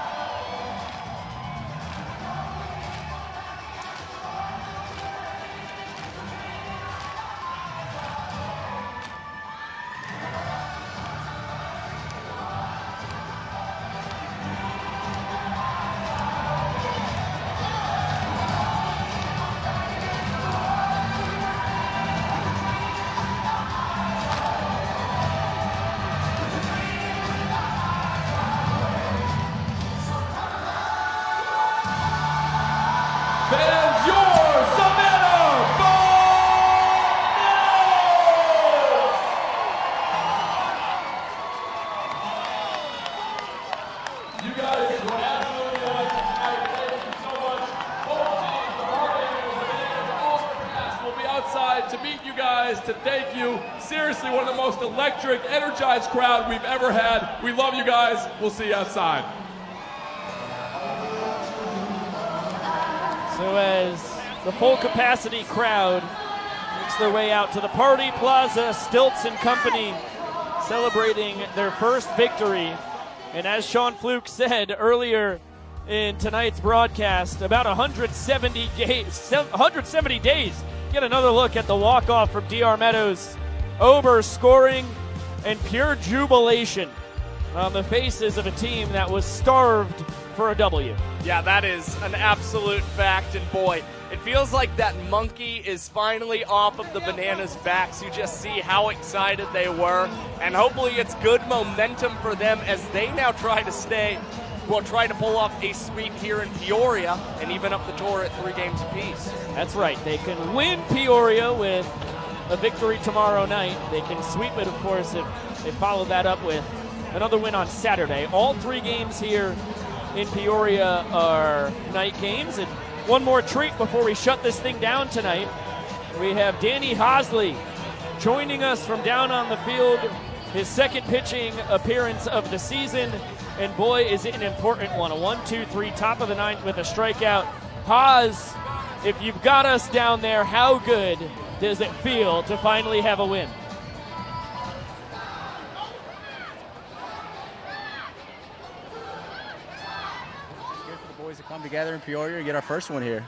[SPEAKER 4] most electric, energized crowd we've ever had. We love you guys. We'll see you outside.
[SPEAKER 1] So as the full capacity crowd makes their way out to the Party Plaza, Stilts and Company celebrating their first victory. And as Sean Fluke said earlier in tonight's broadcast, about 170 days, 170 days. Get another look at the walk-off from DR Meadows. Ober scoring and pure jubilation on the faces of a team that was starved for a W.
[SPEAKER 3] Yeah, that is an absolute fact. And boy, it feels like that monkey is finally off of the bananas' backs. You just see how excited they were. And hopefully, it's good momentum for them as they now try to stay, will try to pull off a sweep here in Peoria and even up the tour at three games apiece.
[SPEAKER 1] That's right. They can win Peoria with a victory tomorrow night. They can sweep it, of course, if they follow that up with another win on Saturday. All three games here in Peoria are night games. And one more treat before we shut this thing down tonight. We have Danny Hosley joining us from down on the field, his second pitching appearance of the season. And boy, is it an important one. A one, two, three, top of the ninth with a strikeout. Haas, if you've got us down there, how good does it feel to finally have a win?
[SPEAKER 18] It's Good for the boys to come together in Peoria and get our first one here.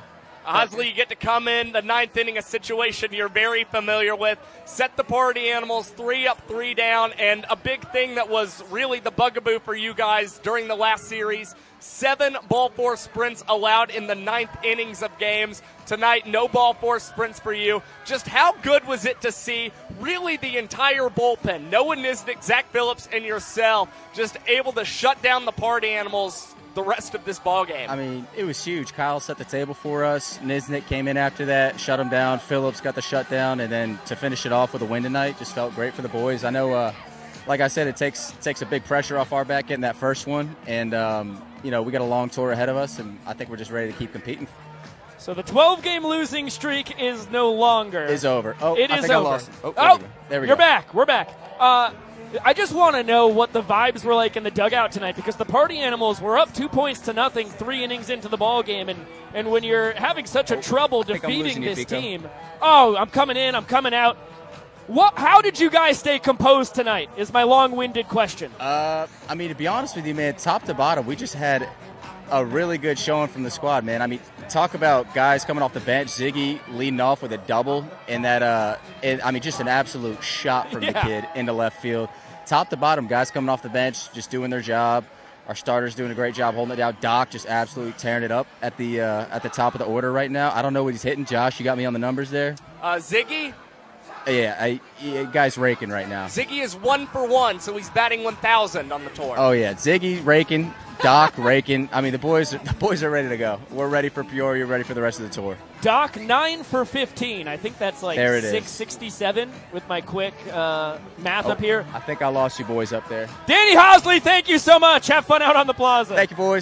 [SPEAKER 3] Hosley, you get to come in the ninth inning, a situation you're very familiar with. Set the party animals three up, three down, and a big thing that was really the bugaboo for you guys during the last series. Seven ball four sprints allowed in the ninth innings of games. Tonight, no ball four sprints for you. Just how good was it to see really the entire bullpen? Noah Niznik, Zach Phillips, and yourself just able to shut down the party animals the rest of this ball game.
[SPEAKER 18] I mean, it was huge. Kyle set the table for us. Niznik came in after that, shut him down. Phillips got the shutdown, and then to finish it off with a win tonight just felt great for the boys. I know, uh, like I said, it takes takes a big pressure off our back getting that first one, and um, you know we got a long tour ahead of us, and I think we're just ready to keep competing.
[SPEAKER 1] So the 12 game losing streak is no longer.
[SPEAKER 18] Is over. Oh,
[SPEAKER 1] it
[SPEAKER 18] I
[SPEAKER 1] is
[SPEAKER 18] think I
[SPEAKER 1] over.
[SPEAKER 18] lost. Oh,
[SPEAKER 1] Oh,
[SPEAKER 18] there we go. There we
[SPEAKER 1] you're
[SPEAKER 18] go.
[SPEAKER 1] back. We're back. Uh, I just want to know what the vibes were like in the dugout tonight because the party animals were up two points to nothing, three innings into the ball game, and and when you're having such a trouble defeating
[SPEAKER 18] losing you,
[SPEAKER 1] this
[SPEAKER 18] Pico.
[SPEAKER 1] team, oh, I'm coming in, I'm coming out. What? How did you guys stay composed tonight? Is my long-winded question.
[SPEAKER 18] Uh, I mean, to be honest with you, man, top to bottom, we just had a really good showing from the squad, man. I mean, talk about guys coming off the bench. Ziggy leading off with a double, and that, uh, and, I mean, just an absolute shot from the
[SPEAKER 1] Yeah.
[SPEAKER 18] kid into left field. Top to bottom, guys coming off the bench, just doing their job. Our starters doing a great job holding it down. Doc just absolutely tearing it up at the uh, at the top of the order right now. I don't know what he's hitting. Josh, you got me on the numbers there.
[SPEAKER 3] Uh, Ziggy,
[SPEAKER 18] Yeah, I, yeah guy's raking right now.
[SPEAKER 3] Ziggy is one for one, so he's batting 1,000 on the tour.
[SPEAKER 18] Oh yeah, Ziggy raking, Doc raking. I mean, the boys, the boys are ready to go. We're ready for Peoria. Ready for the rest of the tour.
[SPEAKER 1] Doc nine for 15. I think that's like
[SPEAKER 18] There it is.
[SPEAKER 1] 667 with my quick uh, math
[SPEAKER 18] Oh,
[SPEAKER 1] up here.
[SPEAKER 18] I think I lost you boys up there.
[SPEAKER 1] Danny Hosley, thank you so much. Have fun out on the plaza.
[SPEAKER 18] Thank you, boys.